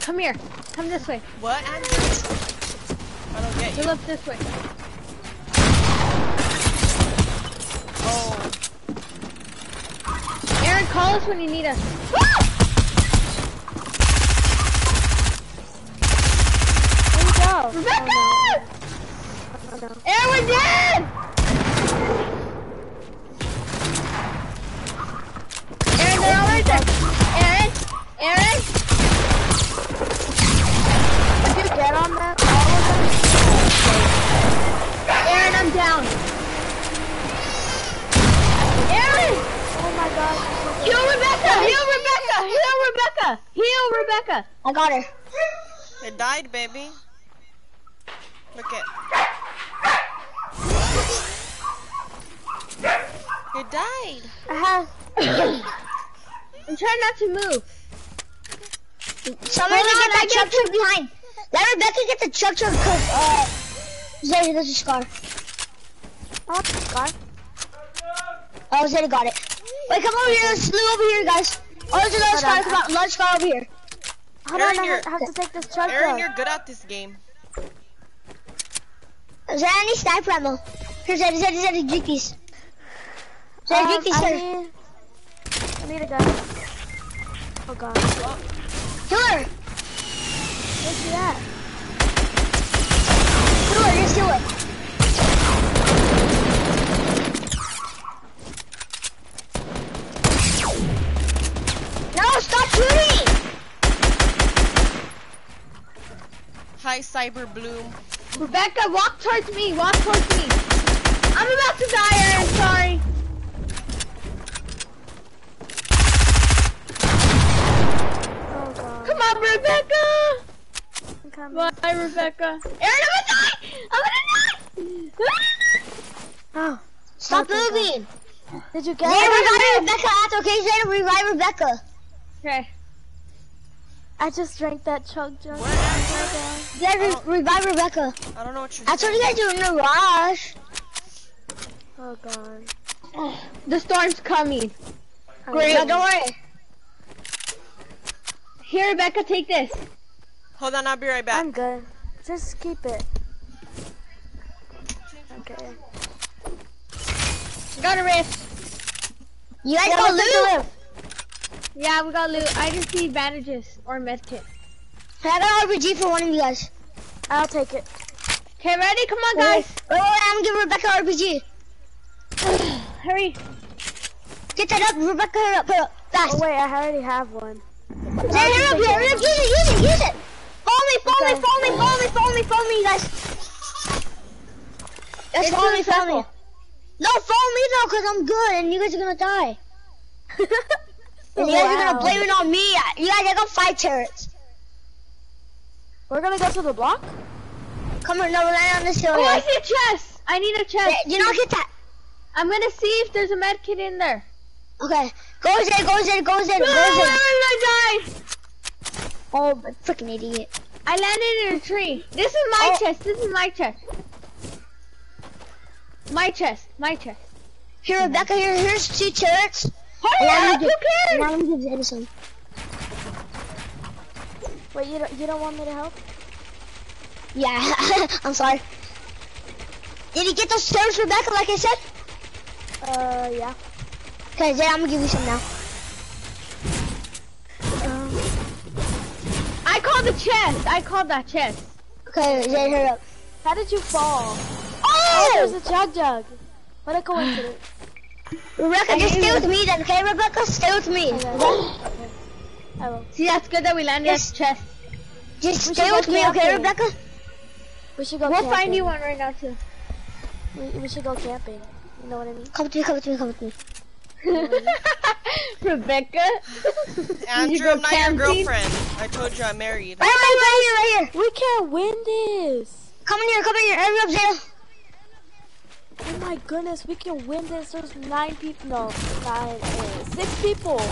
Come here. Come this way. What, I don't get You you. look this way. Oh. Aaron, call us when you need us. Where you go? Rebecca! Oh, no. Aaron, we're dead! Aaron, they're all right there. Aaron! Aaron! Did you get on that? All of them? Aaron, I'm down. Aaron! Oh my god. Heal Rebecca! Heal Rebecca! Heal Rebecca! Heal Rebecca! I got her. It died, baby. Look at. It died. Uh-huh. (coughs) I'm trying not to move. Somebody Hold on, get that I chug jug behind. Let Rebecca get the chug jug because, uh, Zeddy, there's a scar. Oh, want the scar. Oh, Zeddy got it. Wait, come over here. Let's loot over here, guys. Oh, there's another Hold scar. Come on, large scar over here. Hold Aaron, on, I you're- have have to take this chug Aaron, jug. you're good at this game. Is there any sniper ammo? Here, Zeddy, Zeddy, Zeddy, drink these. Zeddy, Um, drink these, I need, I need a gun. Oh god. Kill her. Where's she at? Kill her, just kill her. No, stop shooting! Hi, Cyber Bloom. Rebecca, walk towards me. Walk towards me. I'm about to die, Aaron. Sorry. Oh. Come on, Rebecca. I'm coming. Bye, Rebecca. Aaron, I'm gonna die. I'm gonna die. Oh. Stop moving! Did you get Zay, it? revive Rebecca after, okay? Zay, revive Rebecca. Okay. I just drank that chug jug. Where at? Zay, re- revive Rebecca. I don't know what you're I told you guys to in a rush. Oh god. (sighs) The storm's coming. Oh, Great. No, don't worry. Here, Rebecca, take this. Hold on, I'll be right back. I'm good. Just keep it. Okay. Got a rift. You guys Yeah, got let's take a loot? lift. Yeah, we got loot. I just need bandages or medkit. I got an RPG for one of you guys. I'll take it. Okay, ready? Come on, guys. wait, wait, oh, I'm gonna give Rebecca RPG. (sighs) Hurry. Get that up, Rebecca, hurry up, hurry up. Fast. Oh wait, I already have one. Zay, hurry up, hurry up, use it, use it, use it. Follow me, follow Okay. me, follow me, follow me, follow me, follow me, you guys. Yes, follow me, follow me. No, follow me though, cause I'm good, and you guys are gonna die. (laughs) And you guys are gonna blame it on me. You guys, I got five turrets. We're gonna go to the block? Come on, no, we're landing on this hill. Oh, I see a chest. I need a chest. Hey, you know, get that. I'm gonna see if there's a medkit in there. Okay, go Zed, go Zed, go Zed, No, go I'm Zed. gonna die. Oh, freaking idiot. I landed in a tree. This is my Oh. chest. This is my chest. My chest. My chest. Here, Rebecca, here, here's two turrets. Hurry And I'm up! gonna Who give- cares? and I'm give Zed some. Wait, you don't, you don't want me to help? Yeah, (laughs) I'm sorry. Did you get those turrets, Rebecca, like I said? Uh, yeah. Okay, Zed, I'm gonna give you some now. Um, I called the chest. I called that chest. Okay, Zed, hurry up. how did you fall? Oh, there's Oh! a jug jug. What a coincidence. (gasps) (laughs) Rebecca, just stay with me then, okay, Rebecca? Stay with me. Okay. Okay? I. See, that's good that we landed Yes. at chest. Just We stay with go me, okay. Rebecca? We should go We'll camping. find you one right now too. We, we should go camping. You know what I mean? Come with me, come with me, come with me. (laughs) Rebecca. (laughs) Andrew, go I'm not your girlfriend. I told you I'm married. Right, right, right here, right here. We can't win this. Come in here, come in here, hurry up, Zed. Oh my goodness, we can win this. There's nine people. No, nine, uh, six people. (coughs)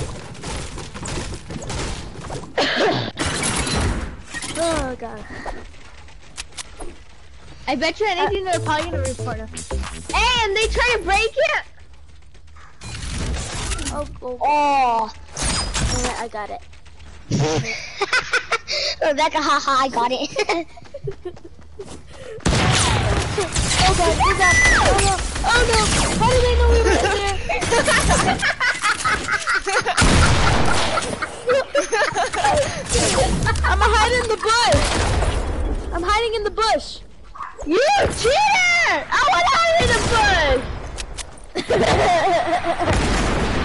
oh god. I bet you anything they're probably gonna report us. Hey, and they try to break it. Oh, oh, Oh. alright, I got it. (laughs) Rebecca, haha, I got it. (laughs) Oh god, oh god, oh no, oh no. How did they know we were in there? I'm hiding in the bush. I'm hiding in the bush. You cheater! I want out in the bush. (laughs)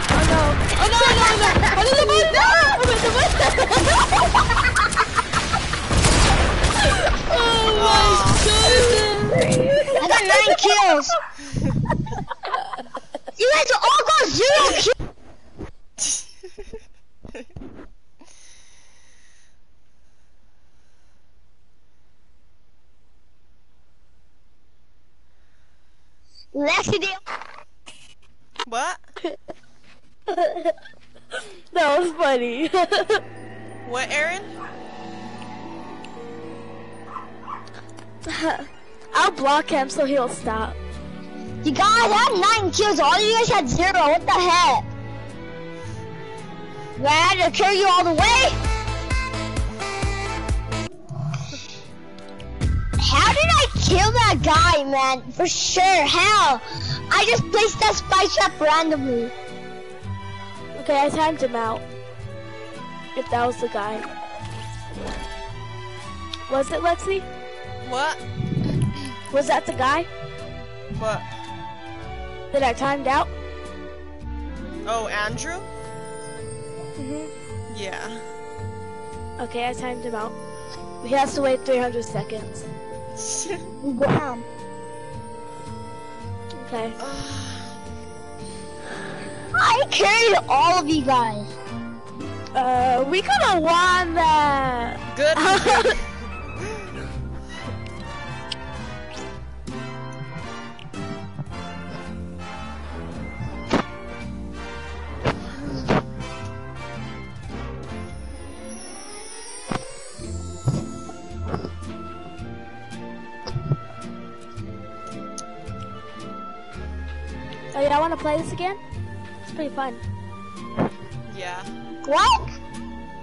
Oh no, oh no, no, no. In the bush. (laughs) No, the bush. (laughs) oh my goodness. I got nine kills. You guys all got zero kills. Lexi did. What? (laughs) That was funny. What, Aaron? (laughs) I'll block him so he'll stop. You guys had nine kills. All you guys had zero. What the heck? Do I have to carry you all the way? How did I kill that guy, man? For sure. How? I just placed that spike trap randomly. Okay, I timed him out. If that was the guy. Was it Lexi? What? Was that the guy What? that I timed out? Oh, Andrew? hmm Yeah. Okay, I timed him out. He has to wait 300 seconds. (laughs) Damn. Okay. I carried all of you guys. Uh, we could have won that. Good. (laughs) Yeah, I want to play this again? It's pretty fun. Yeah. What?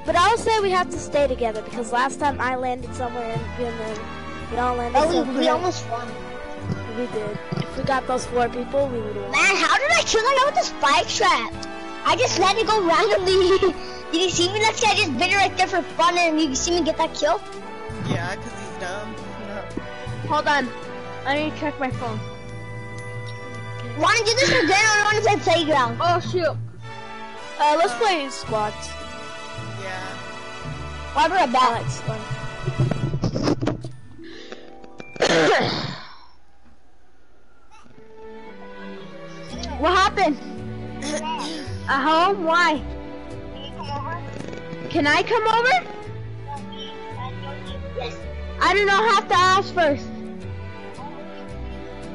But I will say we have to stay together because last time I landed somewhere and then we all landed Oh, we, somewhere. we almost won. We did. If we got those four people, we would have won. Man, how did I kill that guy with the spike trap? I just let it go randomly. did (laughs) you see me? Let's say I just bit it right there for fun and you see me get that kill? Yeah, because he's dumb. (laughs) Hold on. I need to check my phone. Wanna do this again or wanna play playground? Oh shoot. Uh, let's play squads. Yeah. Why be right I back? like squads. What happened? At home? Why? Can I come over? Yes. I do not have to ask first.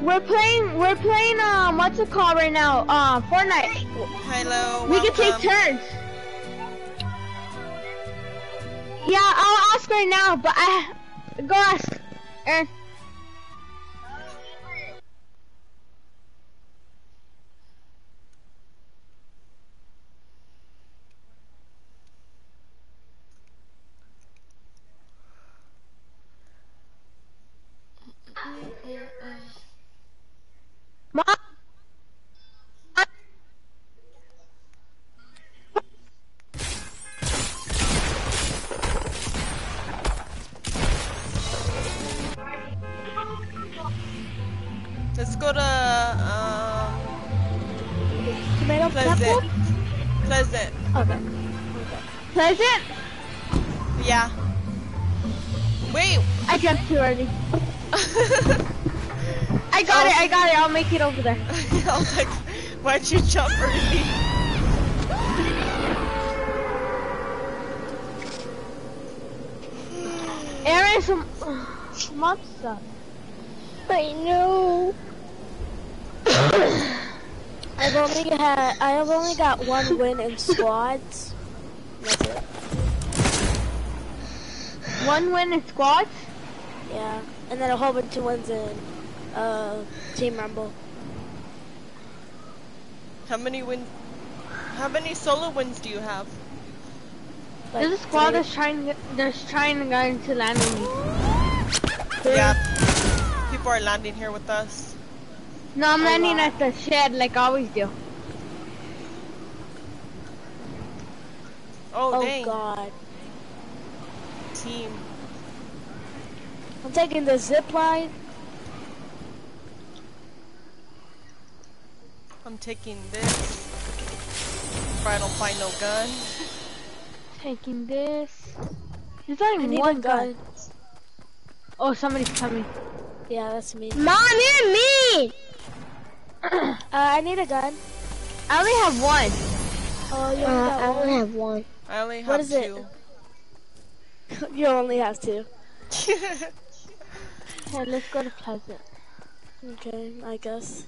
We're playing. We're playing. Um, what's it called right now? Uh, Fortnite. Hello. We can take turns. Yeah, I'll ask right now, but I go ask. Aaron. Mom. Let's go to um Tomato Pleasant. pepper? Pleasant. Okay. Pleasant. Yeah. Wait. I jumped too early. (laughs) I got it. I got it. I'll make it over there. I was like, why'd you jump early? Aaron, some mom stuff. I know. (coughs) I've only had I have only got one win in squads. That's it. One win in squads. Yeah, and then a whole bunch of wins in uh, Team Rumble. How many wins? How many solo wins do you have? Like, There's a squad that's trying. to- That's trying to get into landing me. Yeah. People are landing here with us. No, I'm landing at the shed like I always do. Oh, Oh dang. God, Team. I'm taking the zip line. I'm taking this. If I don't find no gun. Taking this. There's not even one gun. gun. Oh, somebody's coming. Yeah, that's me. Mom, you're mean. Uh, I need a gun. I only have one. Oh, you Uh, only I got only have one. I only have What is it? two. one. (laughs) you only have two. (laughs) Okay, let's go to Pleasant. Okay, I guess.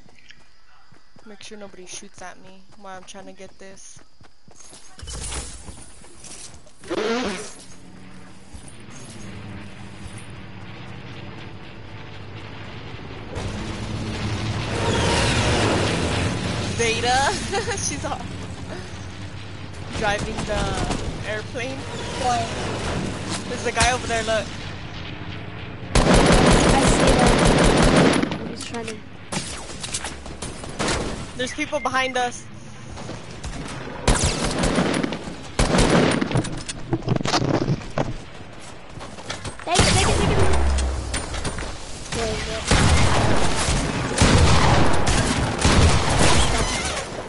Make sure nobody shoots at me while I'm trying to get this. Zeta, (laughs) she's off. Driving the airplane. What? There's a guy over there, look. I see them. I'm just trying to. There's people behind us. Take it, take it, take it. There you go.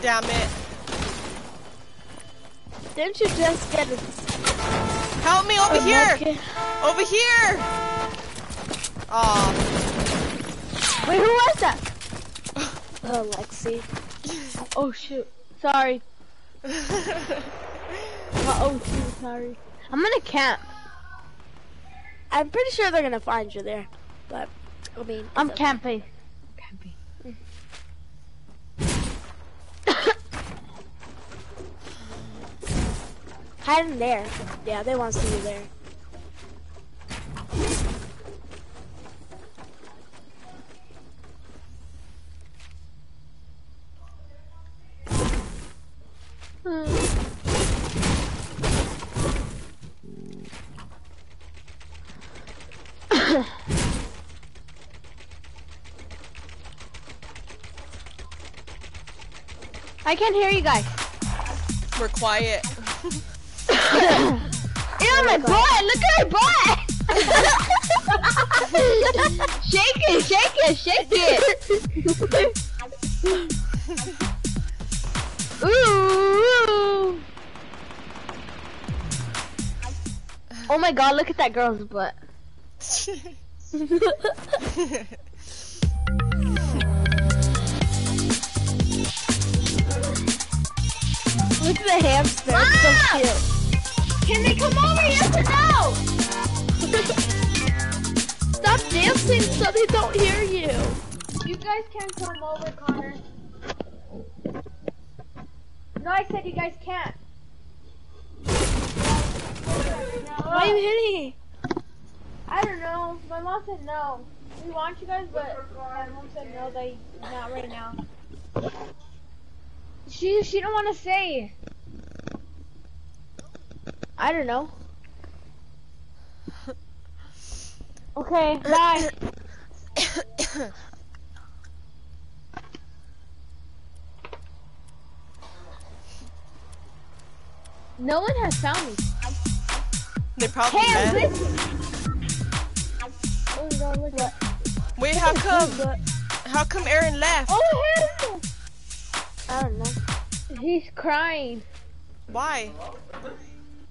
Damn it. Didn't you just get it? Help me over a here! Over here! Aw. Wait, who was that? Oh, Lexi. (laughs) Oh shoot. Sorry. (laughs) Uh, oh shoot. Sorry. I'm gonna camp. I'm pretty sure they're gonna find you there, but I mean, I'm okay. camping. Camping. (coughs) Hide in there. Yeah, they want to see you there. (laughs) I can't hear you guys. We're quiet. (laughs) Ew, my butt! Look at my butt! (laughs) shake it, shake it, shake it! Ooh! Oh my god, look at that girl's butt. (laughs) Look at the hamster. It's so cute. Can they come over, yes or no? (laughs) Stop dancing so they don't hear you. You guys can't come over, Connor. No, I said you guys can't. Why are you hitting me? I don't know. My mom said no. We want you guys, but my mom said no, they not right now. She she don't want to say. I don't know. Okay, bye. (coughs) No one has found me. they probably Hey, met. Oh no, look at Wait, how come? How come Aaron left? Oh, hell! I don't know. He's crying Why?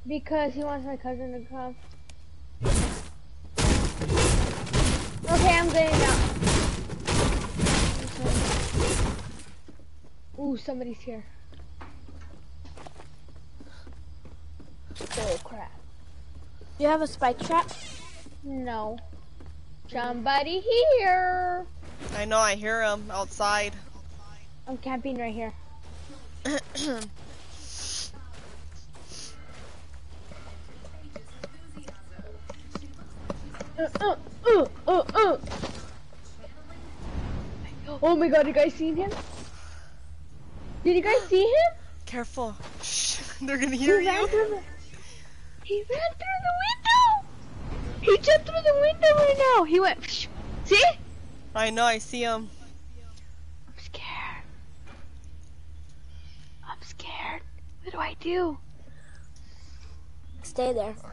because he wants my cousin to come. Okay, I'm getting out. Ooh, somebody's here. Oh crap. You have a spike trap? No. Somebody here. I know, I hear him outside. I'm camping right here. Uh, uh, uh. Oh my god, you guys seen him? Did you guys see him? Careful. Shh, (laughs) they're gonna hear he you. Through the He ran through the window! He jumped through the window right now! He went See? I know, I see him. I'm scared. I'm scared. What do I do? Stay there. (laughs)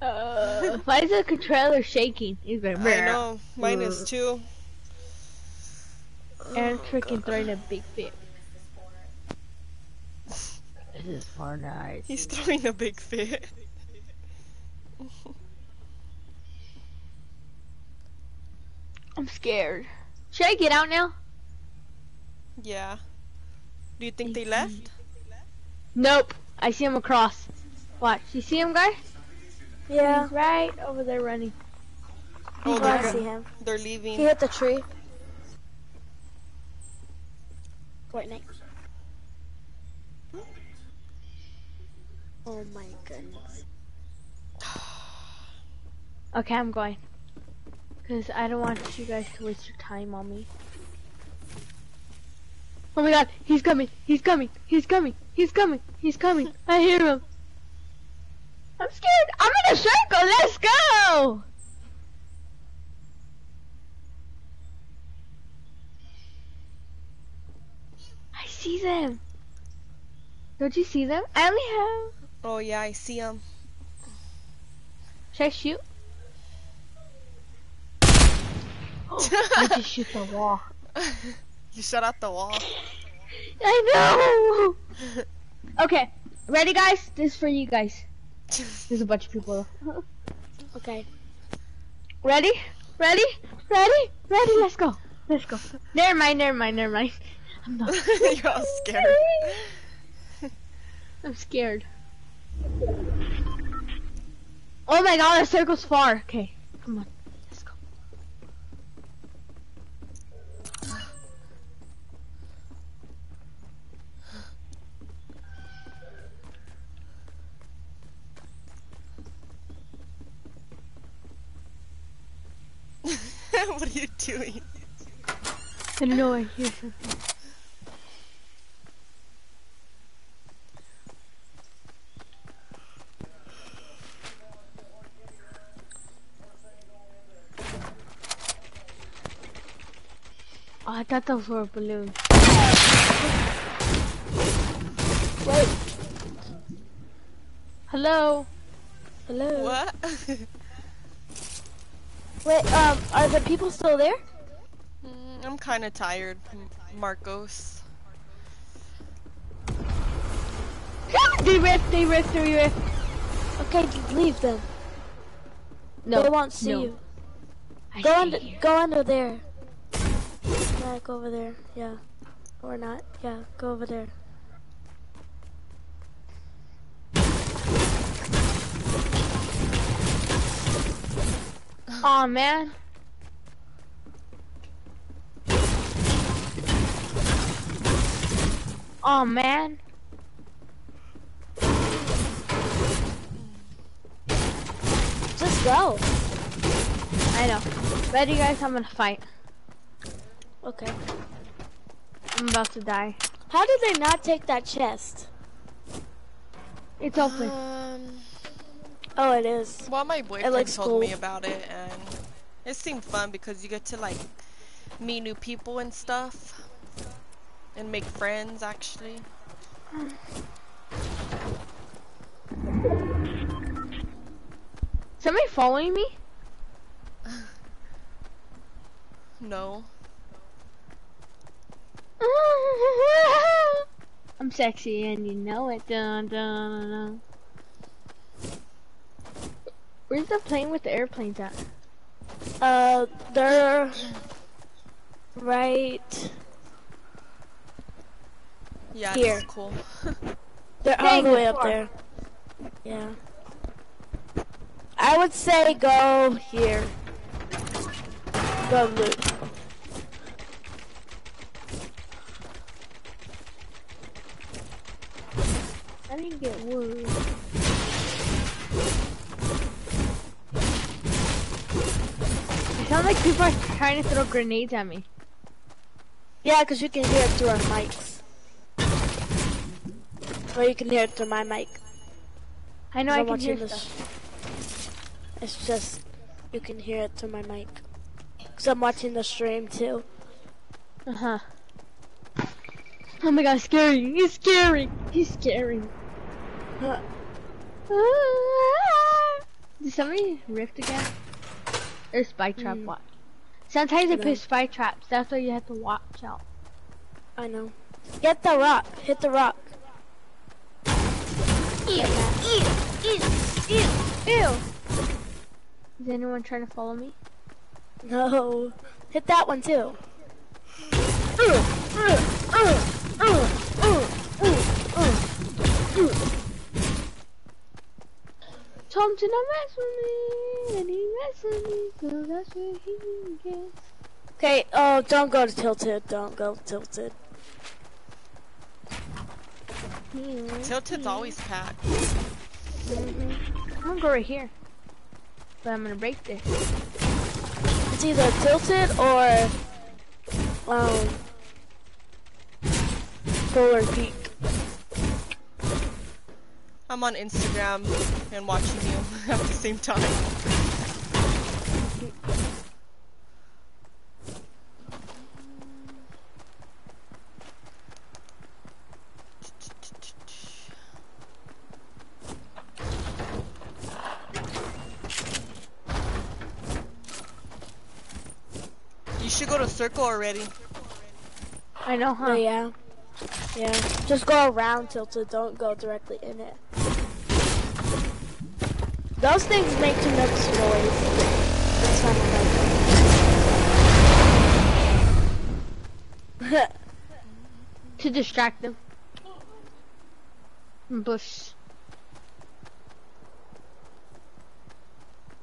Uh, why is the controller shaking? He's like, I know, mine is too. Aaron's freaking throwing a big fit. This is Fortnite. He's throwing a big fit. I'm scared. Should I get out now? Yeah. Do you think they left? Nope. I see him across. Watch. You see him, guy? Yeah. He's right over there running. Oh, Oh, I see him. they're leaving. He hit the tree. Fortnite. Oh my goodness. (sighs) Okay, I'm going. Because I don't want you guys to waste your time on me. Oh my god, he's coming, he's coming, he's coming, he's coming, he's coming. I hear him. I'm scared. I'm in a circle, let's go! I see them. Don't you see them? I only have... Oh yeah, I see him. Should I shoot? (laughs) I just shoot the wall. (laughs) you shut out the wall. I know. (laughs) Okay, ready, guys? This is for you guys. There's a bunch of people. Okay. Ready? Ready? Ready? Ready? Let's go. Let's go. Never mind. Never mind. Never mind. I'm not. You're all scared. I'm scared. Oh my god, the circle's far. Okay, come on. Let's go. (laughs) what are you doing? I don't know. I hear something. Oh, I thought those were balloons. Wait, Hello? hello. What? (laughs) Wait, um, are the people still there? Mm, I'm kind of tired, Marcos. (laughs) They rift, they rift, they rift. Okay, leave them. No. they won't see no. you. I Go see under, you. go under there. Yeah, go over there. Yeah, or not. Yeah, go over there. Aw, man. Aw, man. Just go. I know. Ready, guys? I'm gonna fight. Okay. I'm about to die. How did they not take that chest? It's open. Um, Oh, it is. well, my boyfriend looks told me about it, and it seemed fun because you get to like meet new people and stuff, and make friends. Actually, Somebody following me? (laughs) no. (laughs) I'm sexy and you know it. Dun, dun, dun, dun. Where's the plane with the airplanes at? Uh, they're right. Yeah, Here. it's cool. (laughs) They're all the way up far. there. Yeah. I would say go here. Go loot. I didn't get wood. It sounds like people are trying to throw grenades at me. Yeah, because you can hear it through our mics. Or you can hear it through my mic. I know I can hear watching stuff. It's just, you can hear it through my mic. Because I'm watching the stream too. Uh huh. Oh my god, scary! He's scary! He's scary. Did somebody rift again? Or spike trap Hmm. watch? Sometimes they put spike traps. That's why you have to watch out. I know. Get the rock. Hit the rock. Ew! Ew! Ew! Ew! Ew! Is anyone trying to follow me? No. Hit that one too. Tom did not mess with me, and he messed with me, so that's what he gets. Okay, oh, don't go to Tilted. Don't go to Tilted. Tilted's always packed. I'm gonna go right here. But I'm gonna break this. It's either Tilted or, um, Polar Peak. I'm on Instagram and watching you (laughs) at the same time. You should go to Circle already. I know, huh? Oh, yeah. Yeah. Just go around Tilted. Don't go directly in it. Those things make too much noise. (laughs) To distract them. Bush. Is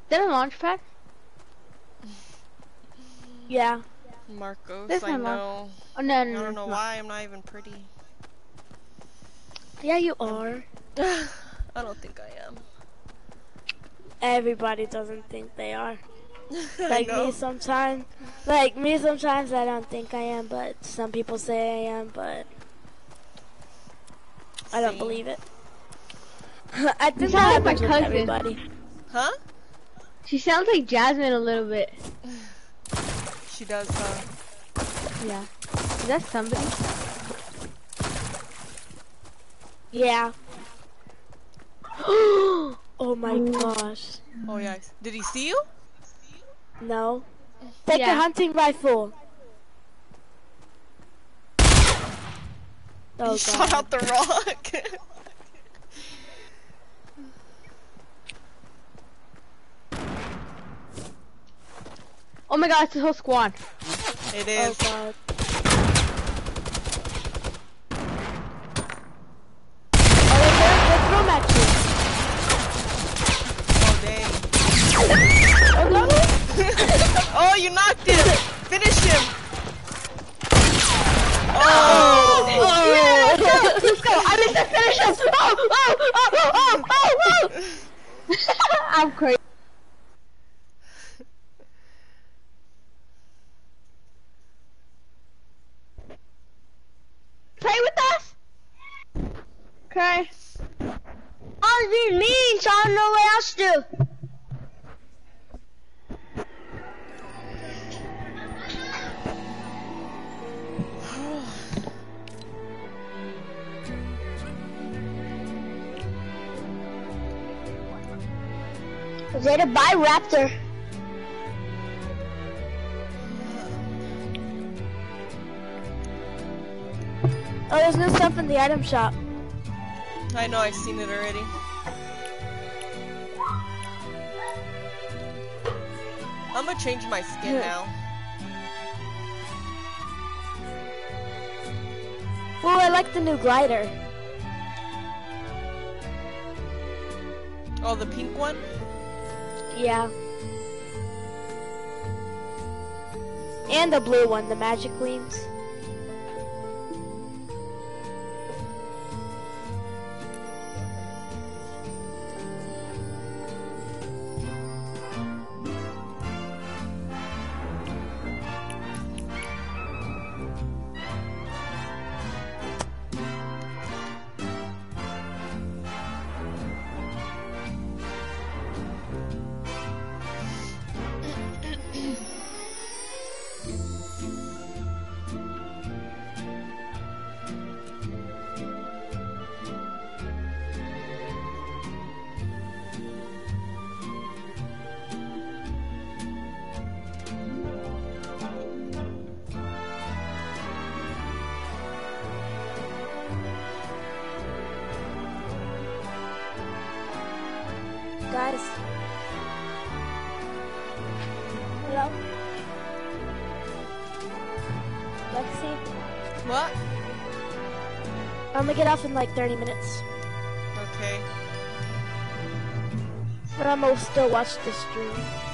that a launch pad? Yeah. Marcos, That's I my mom. know. Oh no, I no, no. don't know not. why I'm not even pretty. Yeah, you are. (laughs) I don't think I am. Everybody doesn't think they are. (laughs) Like me sometimes. Like me sometimes I don't think I am, but some people say I am, but I don't Same. believe it. (laughs) I think sound that like my happens with cousin. everybody. Huh? She sounds like Jasmine a little bit. She does, huh? Yeah. Is that somebody? Yeah. (gasps) oh my mm. gosh. Oh yeah. Did he see you? No. Take Yeah. the hunting rifle. Oh he shot out the rock. (laughs) Oh my god, it's the whole squad. It oh, is. Oh god. Oh, they're, they're thrown at you. Oh dang. Oh no. (laughs) Oh, you knocked him. Finish him. Oh. Yeah, let's go, oh. let's go. I missed the finish him. Oh, oh, oh, oh, oh, oh, oh. (laughs) (laughs) I'm crazy. Play with us? Okay. I was being mean, so I don't know what else to do. (sighs) Zeta, buy Raptor. Oh, there's new stuff in the item shop. I know. I've seen it already. I'm gonna change my skin now. Oh, I like the new glider. Oh, the pink one. Yeah. And the blue one, the magic queens. Get off in like 30 minutes. Okay. But I'm gonna still watch the stream.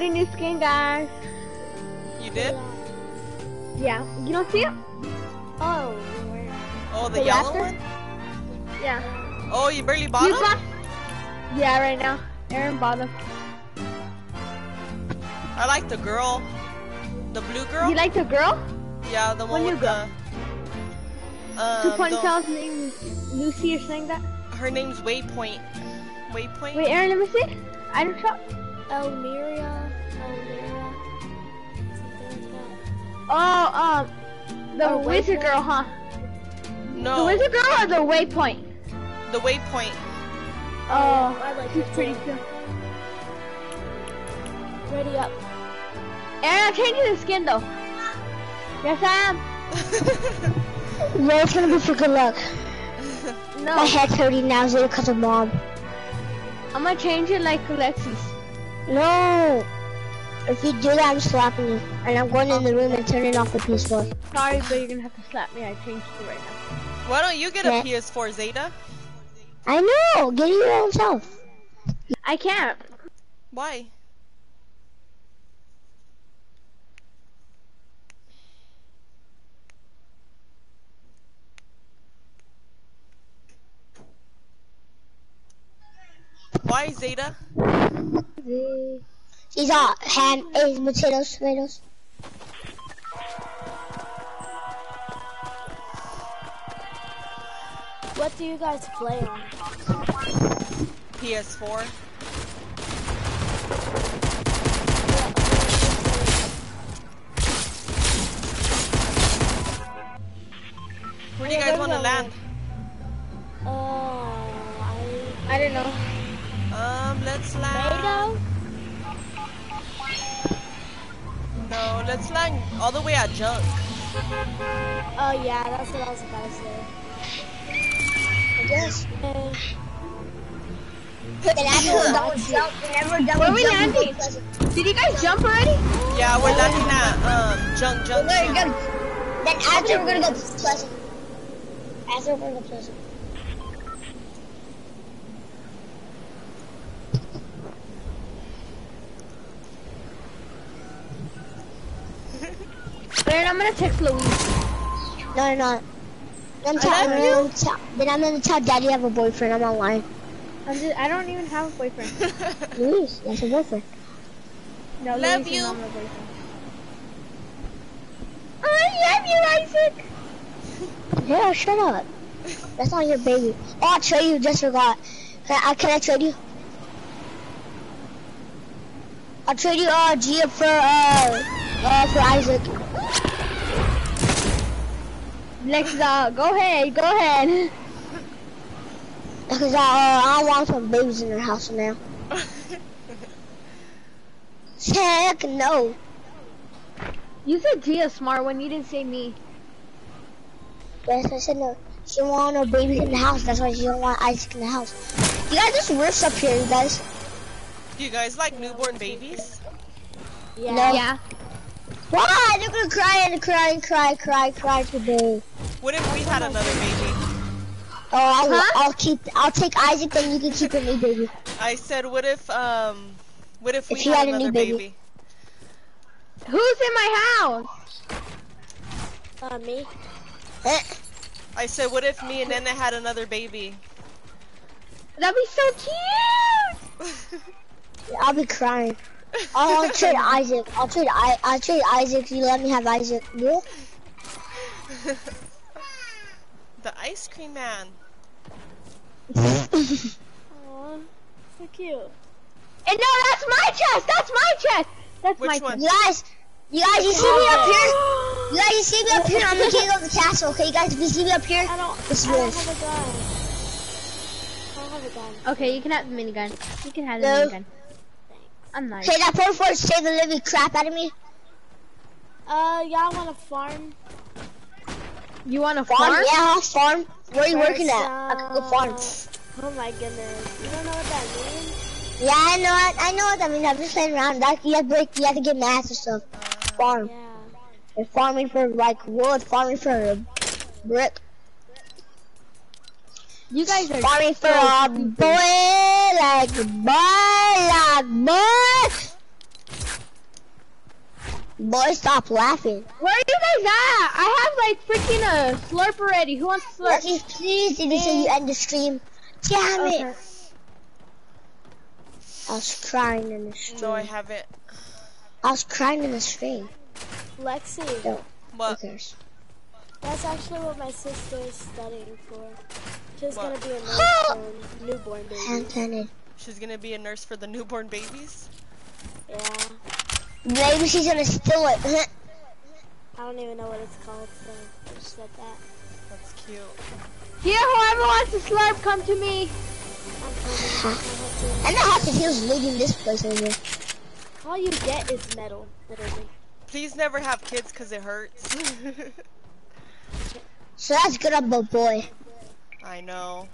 Got a new skin, guys. You did? Yeah, you don't see it? Oh, where? Oh, the The yellow raptor? one? Yeah. Oh, you barely bought You them? Yeah, right now. Aaron bought them. I like the girl. The blue girl? You like the girl? yeah, the one what new with the... Her Um, the, ponytail's name is Lucy or something like that. her name's Waypoint. Waypoint? Wait, Aaron, let me see. Item shop. Elmiria? Oh, um, the Oh, wizard Waypoint? girl, huh? No. The wizard girl or the waypoint? the Waypoint. that. Oh, I like she's her pretty too. cool. Ready up. Aaron, I'm changing the skin though. Yes, I am. (laughs) No, it's gonna be for good luck. No, My head's hurting now, Zeta, because of mom. I'm gonna change it like Alexis. No! If you do that, I'm slapping you. And I'm going in the room and turning off the PS4. Sorry, but you're gonna have to slap me. I changed it right now. Why don't you get Yeah. a PS4, Zeta? I know! Get it yourself. I can't. Why? Why, Zeta? These are ham, eggs, potatoes, tomatoes. What do you guys play on? PS4. Where do you guys want to land? Oh, I I don't know. Um, let's land. Tomato. No, let's land all the way at junk. Oh yeah, that's what I was about to say. I guess. And after double jump, whenever double Where we landing? Did you guys jump already? Yeah, we're landing at um junk We're gonna go, then after we're gonna go pleasant. After we're gonna go pleasant. Then I'm gonna text Louise. No, you're not. I'm telling you. I'm then I'm gonna tell daddy I have a boyfriend. I'm online. I'm just, I don't even have a boyfriend. (laughs) Luis, that's a boyfriend. No, Love Louise is you. not my boyfriend. I love you, Isaac. Yeah, shut up. That's not your baby. Oh, I'll trade you. Just forgot. Can I, can I trade you? I'll trade you uh Gia for uh uh for Isaac. Lexa, go ahead, go ahead. (laughs) Because I uh, I want some babies in their house now. (laughs) Heck no. You said Gia smart when you didn't say me. Yes, I said no. She don't want no babies in the house. That's why she don't want Isaac in the house. You guys just rifts up here, you guys. Do you guys like newborn babies? yeah. No. Yeah. Why? They're gonna cry and cry and cry, cry, cry today. What if we had another baby? Oh, I'll, Huh? I'll keep. I'll take Isaac, then you can keep a new baby. I said, what if um, what if If we you had had a new another baby. baby? Who's in my house? Uh, me. Eh, I said, what if me and Nana had another baby? That'd be so cute. (laughs) I'll be crying. I'll, I'll (laughs) trade Isaac. I'll trade I. I'll trade Isaac. You let me have Isaac. Yeah. (laughs) the ice cream man. Aw, so cute. And no, that's my chest. That's my chest. That's Which my one? chest. You guys. You guys, you see me up here? You guys, you see me up here? I'm the king of the castle. Okay, you guys, if you see me up here, I don't. This I don't have a gun. I don't have a gun. Okay, you can have the minigun. You can have the No. minigun. I'm nice. okay, that four four scared the living crap out of me. Uh, y'all want to farm? You want a Farm? farm? Yeah, I'll farm. Where are you working First, at? I could go farm. uh, Oh my goodness. You don't know what that means? Yeah, I know. I, I know what that means. I'm just playing around. Like, you have to break. You have to get mats and stuff. Farm. Yeah. They're farming for like wood. Farming for brick. You guys are Farming for a boy like boy like boy. Boy, stop laughing. Where are you guys at? I have like freaking a slurp already. Who wants a slurp? Lucky, please did you say you end the stream? Damn it! I was crying in the stream. No, I haven't. I was crying in the stream. Lexi, Who What? cares? That's actually what my sister is studying for. She's What? gonna be a nurse (gasps) for newborn babies. Anthony. She's gonna be a nurse for the newborn babies. Yeah. Maybe she's gonna steal it. (laughs) I don't even know what it's called, so I just said that. That's cute. Here, whoever wants a slurp, come to me. I'm coming. I and the Hot Wheels looting this place over here. All you get is metal, literally. Please never have kids because it hurts. (laughs) So that's good of a boy. I know.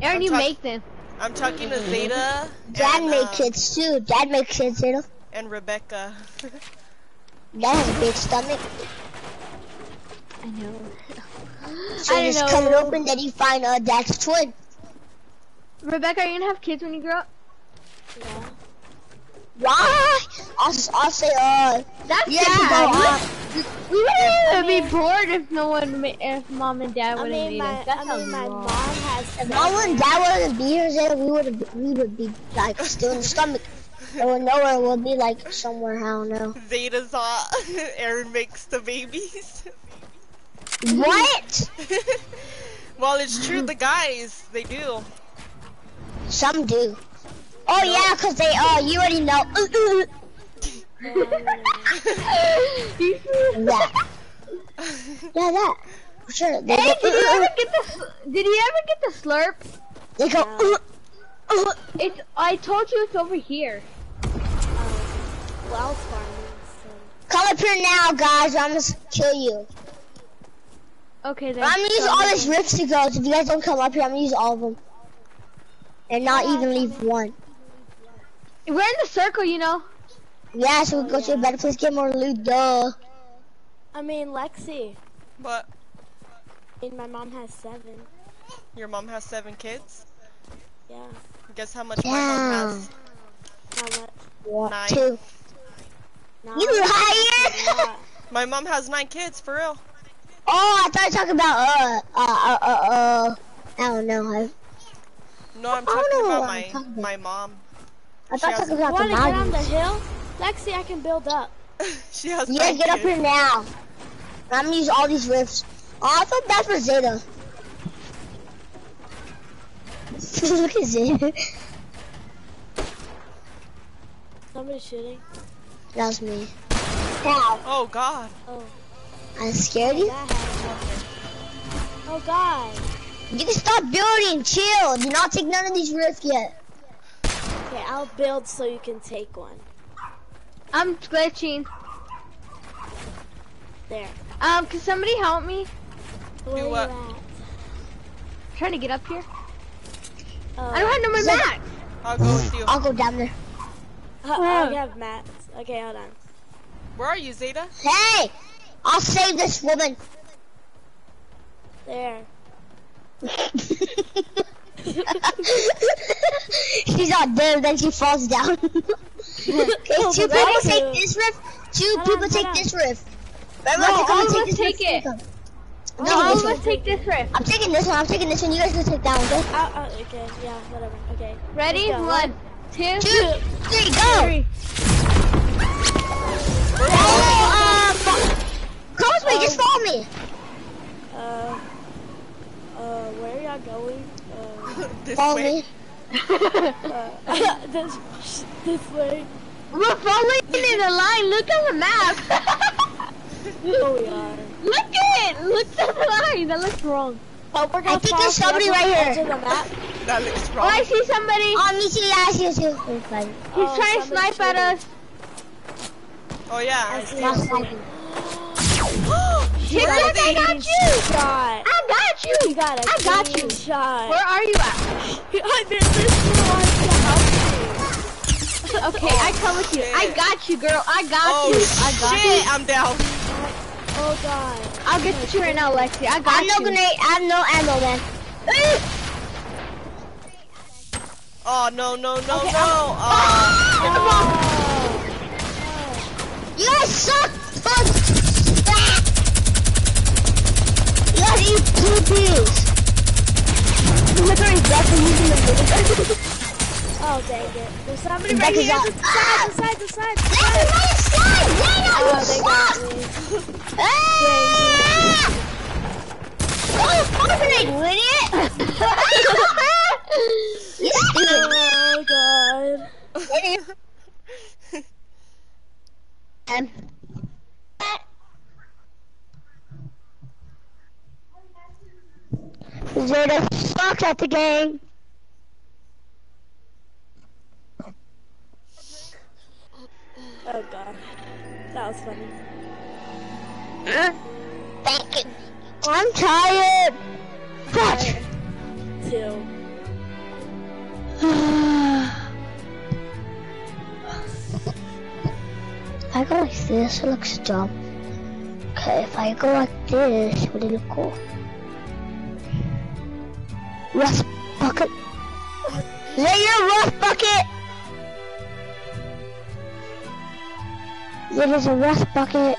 Aaron, I'm you make them. I'm talking to Zeta Dad and, make uh, kids too. Dad makes kids too. and Rebecca. Dad has a big stomach. I know. So I you just know. cut it open, then you find uh, Dad's twin. Rebecca, are you gonna have kids when you grow up? Yeah. Why? I'll, I'll say, uh, That's you have to go sad. on. We would be bored if no one, if mom and dad wouldn't mean, meet my, us. That's I mean, my mom has. If Mom and Dad wouldn't be here, then we would we would be like still in the stomach. (laughs) We're nowhere. We'll be like somewhere. I don't know. Zeta's (laughs) hot. Aaron makes the babies. What? (laughs) well, it's true. The guys, they do. Some do. Oh yeah, 'cause they uh you already know. That. (laughs) Yeah, that. Sure. They Hey, go, did you ever get the? Did you ever get the slurp? they go. Uh. It's. I told you it's over here. So. Come up here now, guys. I'm gonna kill you. Okay then. I'm gonna use all these rifts to go. If you guys don't come up here, I'm gonna use all of them. And not even leave one. We're in the circle, you know. Yeah, so we go to a better place, get more loot, duh. I mean, Lexi. But I mean, my mom has seven. your mom has seven kids. Yeah. Guess how much my mom Yeah. has? How much? One, Nine. two. Nine? You higher? Yeah. My mom has nine kids, for real. Oh, I thought you were talking about, uh, uh, uh, uh, uh, I don't know. I, No, I'm I don't talking know about my I'm talking about. my mom. I thought you were has- about want the to get on the hill? Lexi, I can build up. (laughs) she has You nine guys get up here now. I'm gonna use all these rifts. Oh, I feel bad for Zeta. (laughs) Look at Zeta. Somebody's shooting. That was me. How? Oh God. Oh. I scared you? Oh, God. You can stop building. Chill. Do not take none of these rifts yet. Okay, I'll build so you can take one. I'm glitching. There. Um, can somebody help me? Where what? you at? trying to get up here. Oh. I don't have no more mats. I'll go with you. I'll go down there. Uh, I have mats. Okay, hold on. Where are you, Zeta? Hey! I'll save this woman. There. (laughs) (laughs) She's out there, then she falls down. (laughs) okay, two people take you. this rift. Two Hold people on, take on. this rift. Remember, No, I think I'm all gonna of us this take rift. it. I'm No, taking all this of us one. take this rift. I'm taking this one. I'm taking this one. You guys go take that one. Okay? Oh, oh, okay, yeah, whatever. Okay. Ready? Let's go. One, two, Two, three, go. three. Oh, uh, fo- Close me. Just follow me. Uh, uh, where are y'all going? Uh, (laughs) this Follow way. me. This, this way. We're following in a line. Look on the map. Oh, we are. Look at it. Look at the line. That looks wrong. Oh, we're gonna I think there's somebody off the right edge here. of the map. That looks wrong. Oh. I see somebody. Oh, me too. Yeah, I see you too. He's Oh, trying to somebody's snipe at us. Oh yeah. I I see. see Not him. sniping. Tic got Tac, a I got you. Shot. I got you. Got I got you. shot. Where are you at? (laughs) I did this for to help Okay, I come with you. I got you, girl. I got Oh you. I got shit! you. I'm down. Oh god. I'll get to you right now, Lexi. I got I you. no grenade. I have no ammo, man. (laughs) Oh no no no Okay, no. I'm- Oh. (laughs) You guys suck. Fuck. Ah. You guys eat poo peas. Look at his breath and using the Oh dang it. There's somebody right is here. up. The side, the side, the side. The side. me run slide. Lena, Oh, they got me. Oh, fuck grenade, idiot. Oh god. (laughs) Idiot. Zeta sucks at the game. Oh god. That was funny. Thank it. I'm tired. Fuck. Two. if (sighs) I go like this, it looks dumb. Okay, if I go like this, would it look cool? Rust bucket. Is that your rust bucket? It is a rust bucket.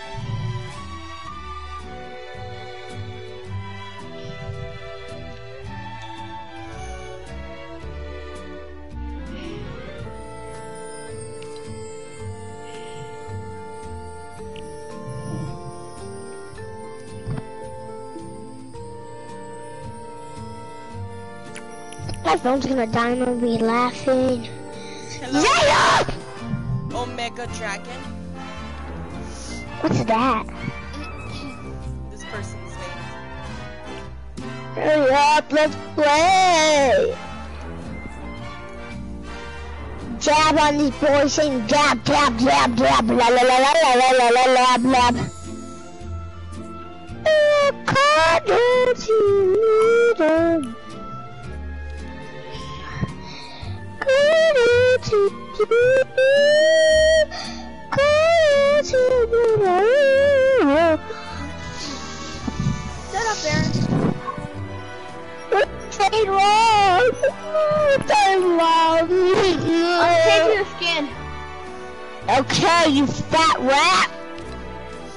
My phone's gonna die and I'll be laughing. Hello, Zaya! Omega Dragon. What's that? (clears throat) This person's name. Hurry up, let's play! Jab on these boys saying jab, jab, jab, jab, la la la la la la la la la la. Shut up, Aaron. Stay wrong. Stay wrong. I'll change your skin. Okay, you fat rat.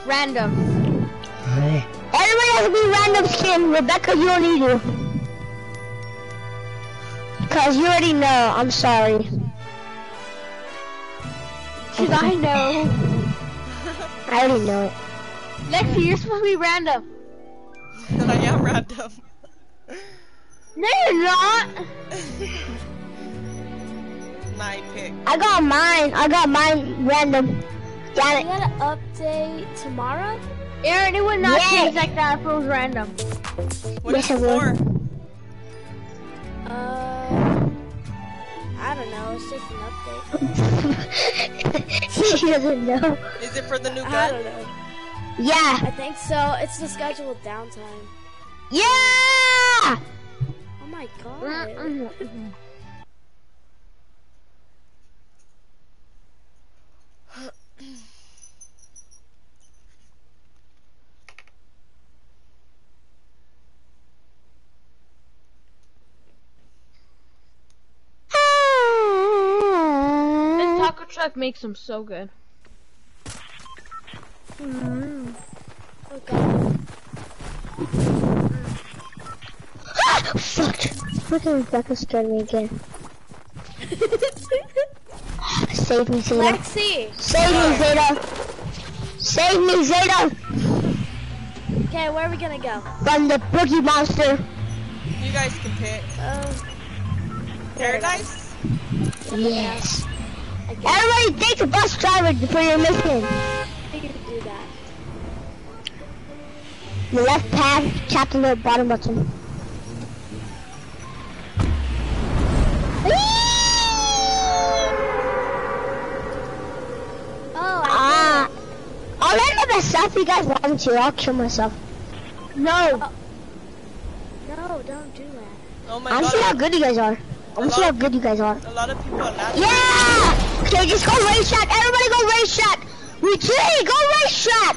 Random. Everybody has to be random skin. Rebecca, you don't need to. Cause you already know. I'm sorry. Cause I know. I already know it. Lexi, you're supposed to be random. (laughs) I am random. No, you're not. (laughs) My pick. I got mine. I got mine random. I Damn it. gotta update tomorrow? Aaron, it would not Yeah. change like that if it was random. What Yes, is it will. for? Uh, I don't know. It's just an update. (laughs) she doesn't know. Is it for the new I don't know. Yeah. I think so. It's the scheduled downtime. Yeah. Oh my god. Mm-mm. This taco truck makes them so good. Oh god. Fuck. Fucking Rebecca scared me again. (laughs) Save me, Zeta. Lexi! Save me, Zeta. Save me, Zeta. Okay, where are we gonna go? From the boogie monster. You guys can pick. Uh, Paradise? Yes. I Everybody take a bus driver for your mission. we could do that. The left pad, tap the little bottom button. Oh, I Ah. I'll end up myself if you guys want me to. I'll kill myself. No. No, don't do that. Oh my I want to see how good you guys are. I want to see how good you guys are. A lot of people are laughing. Yeah! Okay, just go race track. Everybody go race track. Retreat, go race track.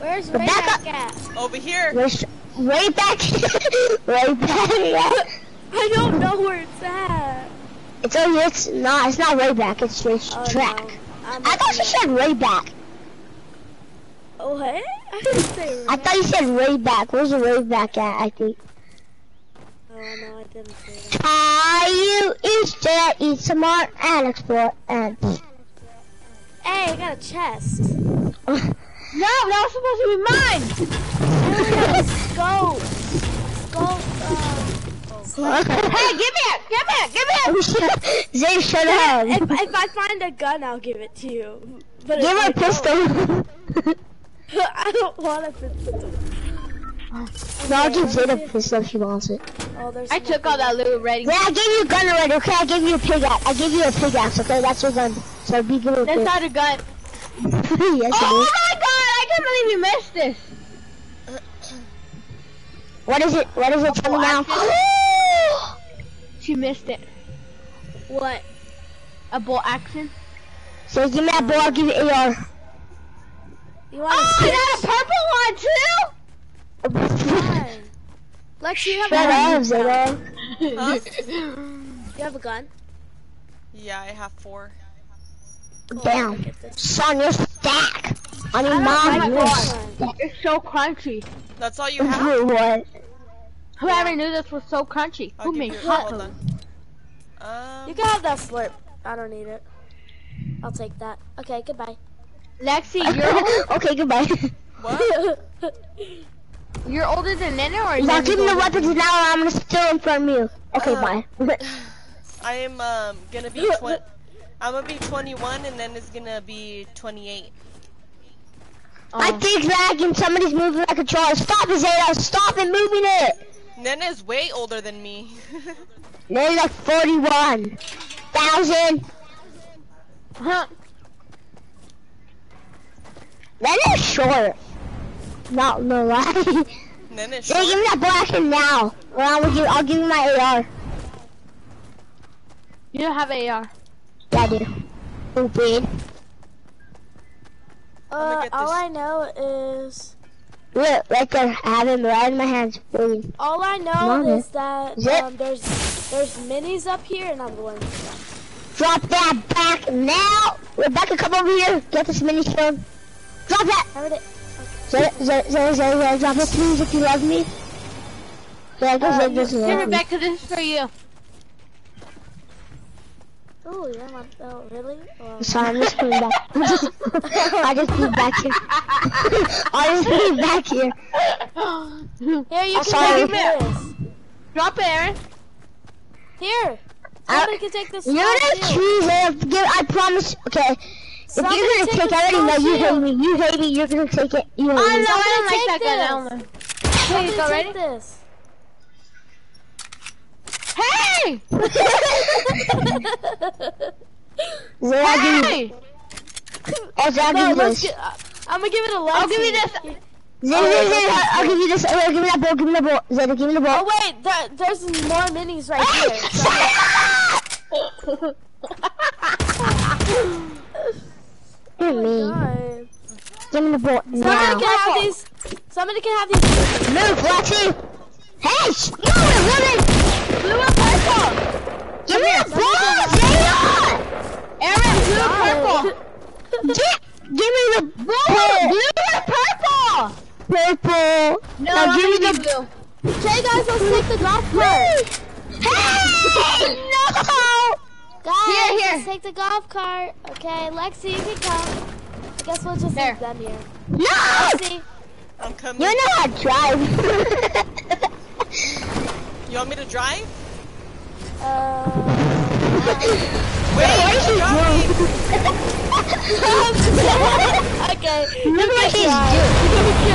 Where's Rebecca- Rayback at? Over here. Race, way back, way back. I don't know where it's at. It's oh, it's not. It's not way back. It's race Oh, track. no. I'm thought you said way back. at- What? I didn't say I thought you said way back. Where's the way back at? I think. Oh no, I didn't say that. Caillou Easter, eat some more, and explore, and. Hey, I got a chest. No, that was supposed to be mine. I only got a scope. Scope, uh, Hey, give me it. Give me it. Give me it. Zay, shut up. if, if I find a gun, I'll give it to you. But Give if her I a pistol. (laughs) (laughs) I don't want a pistol. No, I'll give Okay, Zay let a me see. pistol if she wants it. Oh, there's I took all that loot ready. Yeah, I gave you a gun already, okay? I gave you a pickaxe. I gave you a pickaxe, okay? That's your gun. So be good with That's it. not a gun. (laughs) yes, Oh it my god, I can't believe you missed this. What is it? What is it? Tell me now. (gasps) She missed it. What? A bolt action. so give me that ball, I'll give you AR. You want Oh, to I got a purple one too. Fine. Lex, you have Shut a gun. up, Huh? You (laughs) have a gun. yeah, I have four. Damn. Look at this. Son, you're stack. I mean, mom, like you're this stack. It's so crunchy. That's all you have? What? Whoever knew this was so crunchy. I'll Who give made you, hot hold dogs? on. Um, You can have that slurp. I don't need it. I'll take that. Okay, goodbye. Lexi, (laughs) you're okay, goodbye. what? (laughs) you're older than Nana, or Now Nana's give me the weapons than now, or I'm gonna steal them from you. Okay, Uh, bye. (laughs) I am um gonna be (laughs) twen- I'm gonna be 21 and then it's gonna be 28. I Oh. think lagging. Somebody's moving my controller. Stop it, Zeta. Stop it moving it. Nena's way older than me. (laughs) They're like 41 thousand. Huh. That is short. Not no lie. Nena's Hey, give me that black and now. Or I'll give, I'll give you my AR. You don't have AR. Yeah, I do. Stupid. Uh, all I know is Look, right there. I have him right in my hands. Waiting. all I know Mom, is that is it? um, there's there's minis up here, and I'm going. to them. Drop that back now. Rebecca, come over here. Get this mini stone. Drop that. Drop it please if you love me. Yeah, because Uh, Zeta doesn't Hey, love me. Rebecca, this is for you. Oh, you're my. Oh, really? Well, Sorry, I'm just coming back. I just moved back here. I just moved back here. here, you I'm can sorry. take this. Drop it, Aaron. Here, I- can take this. You're stuff, gonna choose it. Give, I promise. Okay. If Somebody you're gonna take take, the I already know you hate me. You hate me. You're gonna take it. You hate Oh, me. no, I don't like that gun. take I this. know. Somebody you go, ready? this. Hey! Zay, I'll give you. Hey! Oh, I'll No, give you this. get, uh, I'm gonna give it a Lexi. I'll give you this. Zay, Zay, Zay, I'll, I'll give you this. Oh, give me that ball. Give me that ball. Zay, give me the ball. Oh wait, there, there's more minis right here. So- (laughs) (laughs) You're Oh mean. God. Give me the ball Somebody can have these. Somebody can have these. Move, Lexi. Hey, move it, woman. Blue and purple. Give me the ball, Zay. Aaron, blue and purple. Get, give me the ball. Blue and purple. Purple. No, Now give me the blue. Okay, guys, let's take the golf cart. Hey! (laughs) No! (laughs) Guys, Here, here. let's take the golf cart. Okay, Lexi, you can come. I guess we'll just There. leave them here. No! Lexi, I'm coming. You know how to drive. You want me to drive? uh, Wait, what is he driving. (laughs) okay. Look you what can he's drive. doing. You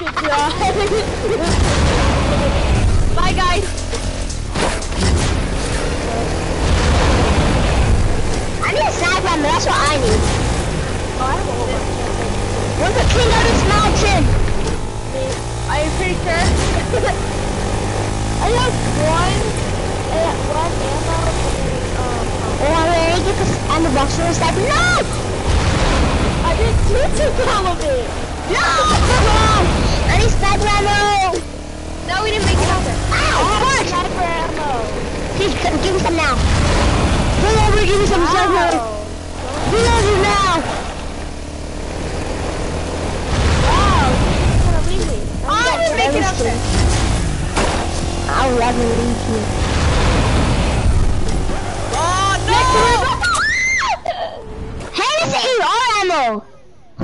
can drive. (laughs) Bye, guys. I need a sniper, man. That's what I need. We're the king of this mountain. Are you pretty sure? (laughs) I have one, uh, one ammo and um, Oh, I'm to get this the box for a sniper. No! I did two took all of it. No! Come on! I need sniper ammo. No, we didn't make it out there. I have sniper ammo. Please, give me some now. Pull over, give me some sniper. Wow. Over now. Wow, you're gonna leave me. I'm I gonna make it out there. I'll never leave you. Oh no! Hey, this is AR ammo. I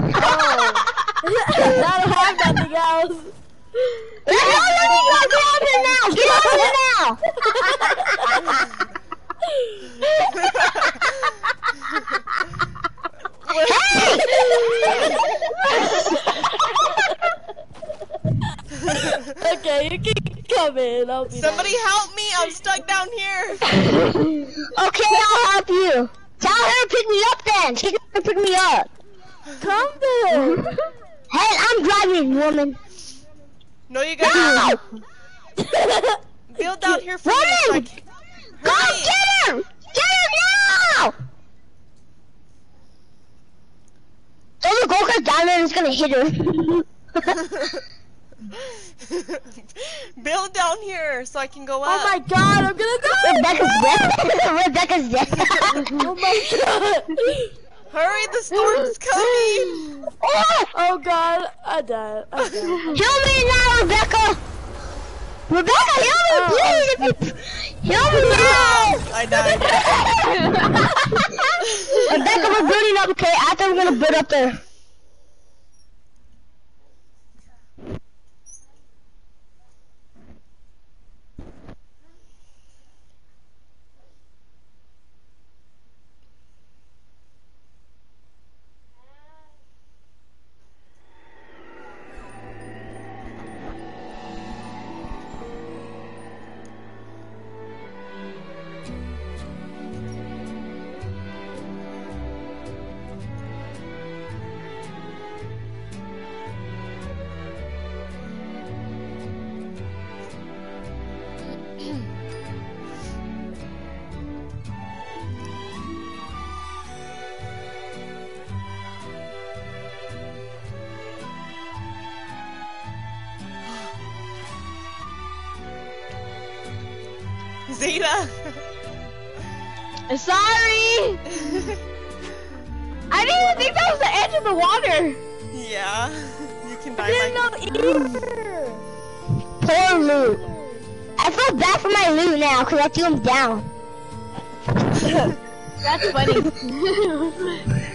don't have nothing else. (laughs) Get out of here now! Get out of here now! (laughs) okay, you can come in. I'll be Somebody help me! I'm stuck down here. Okay, I'll help you. Tell her to pick me up then. She can pick me up. Come there. Mm-hmm. Hey, I'm driving, woman. No, you guys No! build down (laughs) here for me. So I Run! can... Go get him! Get him now! Throw the golf cart down there and it's gonna hit her. (laughs) build down here so I can go oh up. Oh my god, I'm gonna die! Rebecca's dead. (laughs) Rebecca's dead. (laughs) Oh my god! Hurry, the storm's coming. oh, Oh god, I died. I died. heal me now, Rebecca. Rebecca, heal me, please. If you- Heal me now. I died. Rebecca, we're building up, okay? After we're gonna build up there. Because him down. (laughs) That's funny.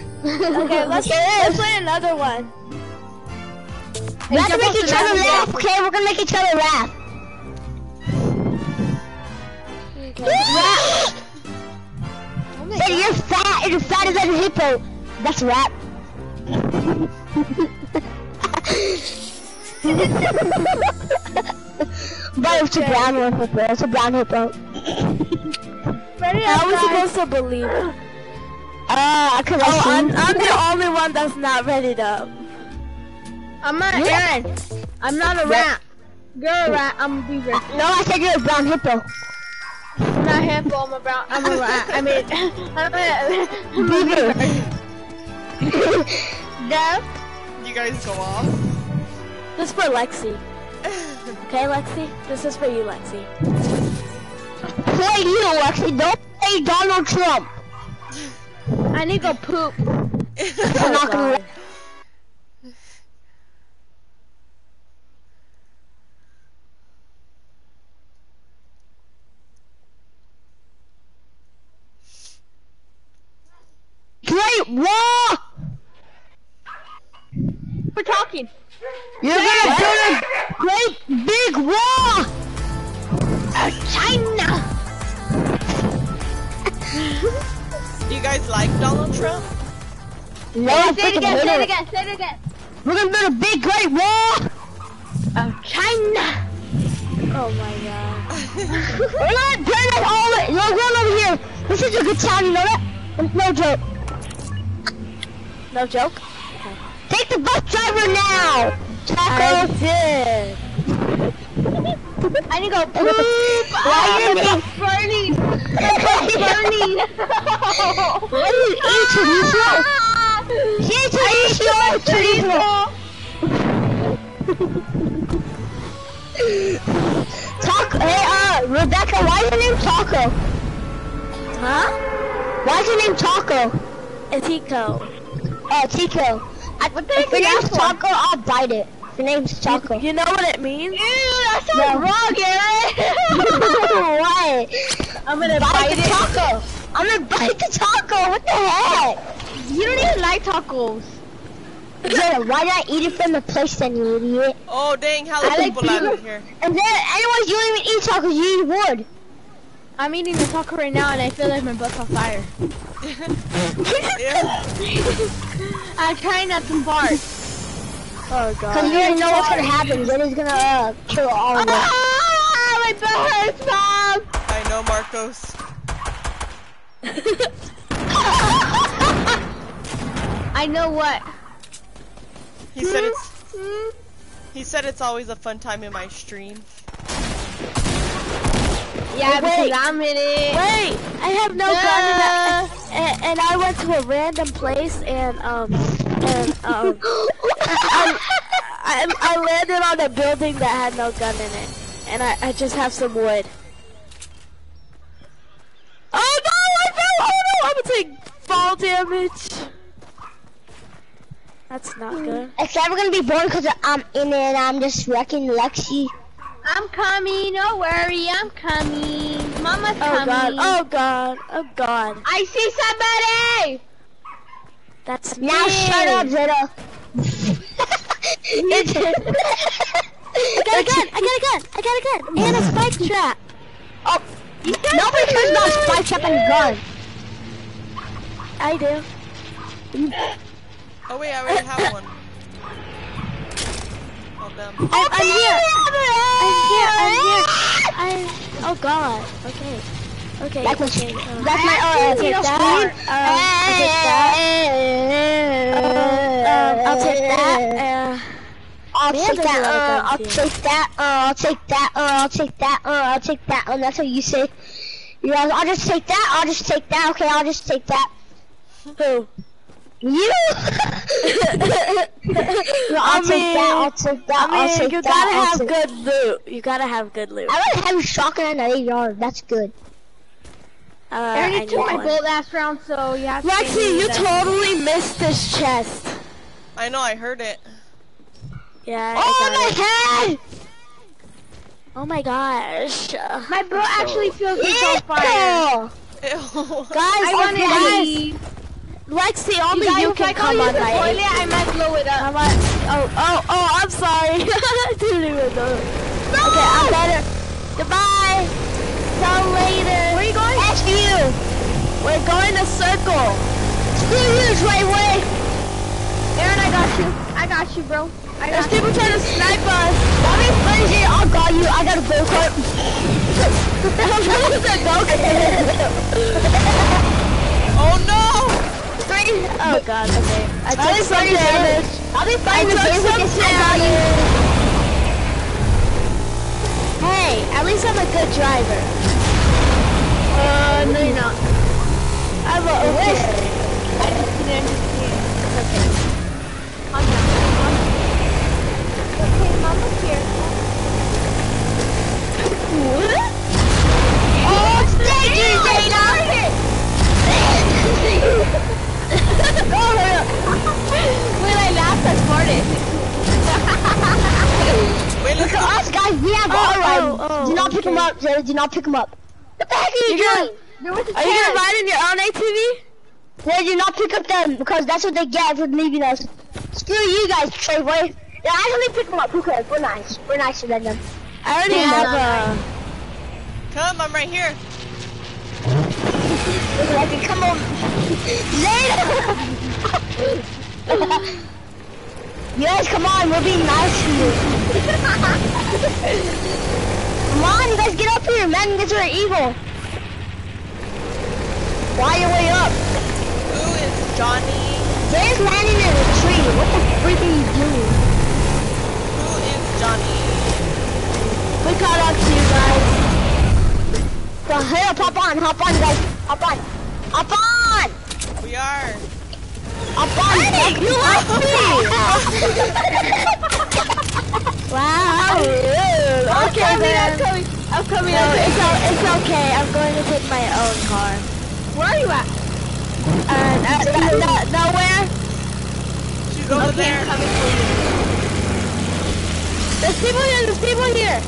(laughs) Okay, let's, let's play another one. We have to make each other laugh, okay? We're gonna make each other laugh. Okay. Say you're fat, you're fat as a hippo. That's rap. (laughs) but it's a brown one hippo. It's a brown hippo. Ready How are we supposed to believe it? Uh, cause Oh, I I'm, see. I'm the only one that's not ready though. I'm not Aaron. I'm not a rat. You're a rat. I'm a beaver. No, I said you're a brown hippo. I'm not a handful. I'm a brown. I'm a rat. I mean, (laughs) I'm a Beaver. (laughs) No. You guys go off. This is for Lexi. (laughs) Okay, Lexi? This is for you, Lexi. Play you, Lexi. Don't play Donald Trump. I need to go poop. (laughs) I'm not gonna. Great Wall. We're talking. You're gonna build a great big wall. Of China. Do you guys like Donald Trump? No, I Say it again. Say it it. again. Say it again. We're gonna build a big great wall. Of China. Oh my god. (laughs) We're not doing it all. the- We're going over here. This is a good town, you know that? No joke. No joke? Take the bus driver now. I did. I need to go poop. Why you I'm need- burning. burning. What do you eat, chorizo? She ate chorizo. Chorizo. Taco. Hey, uh, Rebecca, why is your name Taco? Huh? Why is your name Taco? It's Tico. Oh, Tico. I, What the if heck is name's that for? Taco, I'll bite it. If your name's Taco. You know what it means? Ew, that sounds No. wrong, Aaron. (laughs) Why? I'm gonna Bite bite the it. taco. I'm gonna bite the taco. What the heck? You don't even like tacos. Yeah, why not eat it from the place then, you idiot? Oh dang, how I the like people out here. And then, anyways, you don't even eat tacos, you eat wood. I'm eating the taco right now and I feel like my butt's on fire. (laughs) (laughs) I'm trying not to fart. Oh Because god. you already know what's gonna happen. Then he's gonna uh, kill all of us. Ah, my butt hurts, Mom. I know Marcos. (laughs) I know what. He said it's He said it's always a fun time in my stream. Yeah, wait. I'm in it. Wait, I have no gun and I, and, and I went to a random place and um and um I, I, I landed on a building that had no gun in it and I, I just have some wood. Oh no! I fell! Oh no! I'm gonna take fall damage. That's not good. It's never gonna be boring because I'm in it and I'm just wrecking Lexi. I'm coming. Don't worry. I'm coming. Mama's Oh god! coming. Oh god! Oh god! I see somebody. That's me. Now shut up, Zeta. (laughs) it's I got a gun! I got a gun! I got a gun! And a spike trap! Oh, nobody cares about a spike trap and gun. I do. Oh wait, I already have one. Oh damn. I'm, I'm here! I'm here! I'm here! I'm... Oh god. Okay. Okay. That's my, okay. um, that's my, uh, I'll take that. Um, I'll take that. Um, I'll take that. Uh, I'll take that, uh, I'll take that, uh, I'll take that, uh, I'll take that, uh, I'll take that, and that's what you say. You guys, I'll just take that, I'll just take that, okay, I'll just take that. Who? You! (laughs) I'll I take mean- that, I'll take that, I mean, you that, gotta I'll have take- good loot. You gotta have good loot. I would have a shotgun at 8 yard, that's good. Uh, I I already took my one. last round, so you have. Lexi, give you that. totally missed this chest. I know, I heard it. Yeah, Oh, I my it. head! Oh my gosh. My bro actually feels it's on fire. Ew. Guys, I want to guys, Lexi, only you if can I go come oh, use on my toilet, I might blow it up. Come on. Oh, oh, oh, I'm sorry. (laughs) I didn't even know. Okay, I'm better. Goodbye. Till later. Where are you going? F you! We're going to circle. Screw you, Trey Way! Aaron, I got you. I got you, bro. I There's got you. people trying to snipe us. Mommy, Lindsay, I got you, I got a go-kart. (laughs) (laughs) oh no! Oh god, okay. I took be some damage. I'll be fine. I took some with this, I got you. damage. Hey, at least I'm a good driver. Uh, no, you're not. I'm a okay. Calm down. Calm down. Okay, mama's here. What? Oh, it's dangerous, Dana! (laughs) When I laughed, I farted. Wait, Look at us, guys, we have Oh, oh, oh, Do not pick okay. him up, Zara, do not pick him up. What the heck are you You're doing? gonna- There was Are you gonna ride in your own ATV? Yeah, do not pick up them, because that's what they get for leaving us. Screw you guys, Treyway. Yeah, actually pick him up, who cares? We're nice. We're nicer than them. I already Yeah, have no, uh, a. come, I'm right here. At that, come on. Zeta! yes, come on, we're being nice to you. come on, you guys get up here, man, guys are evil. Why you way up? Who is Johnny? There's landing in a tree. What the freak are you doing? Who is Johnny? We caught up to you guys. Well, hey, hop on, hop on, guys. Hop on. Hop on! We are. Hop on! Hey, you left me. (laughs) Wow. Okay, I'm coming, then. I'm coming. I'm coming. No, I'm it's, coming. o- it's okay. I'm going to take my own car. Where are you at? Uh, no, no, no, nowhere. She's over Okay, there. I'm coming for you. There's people here. There's people here.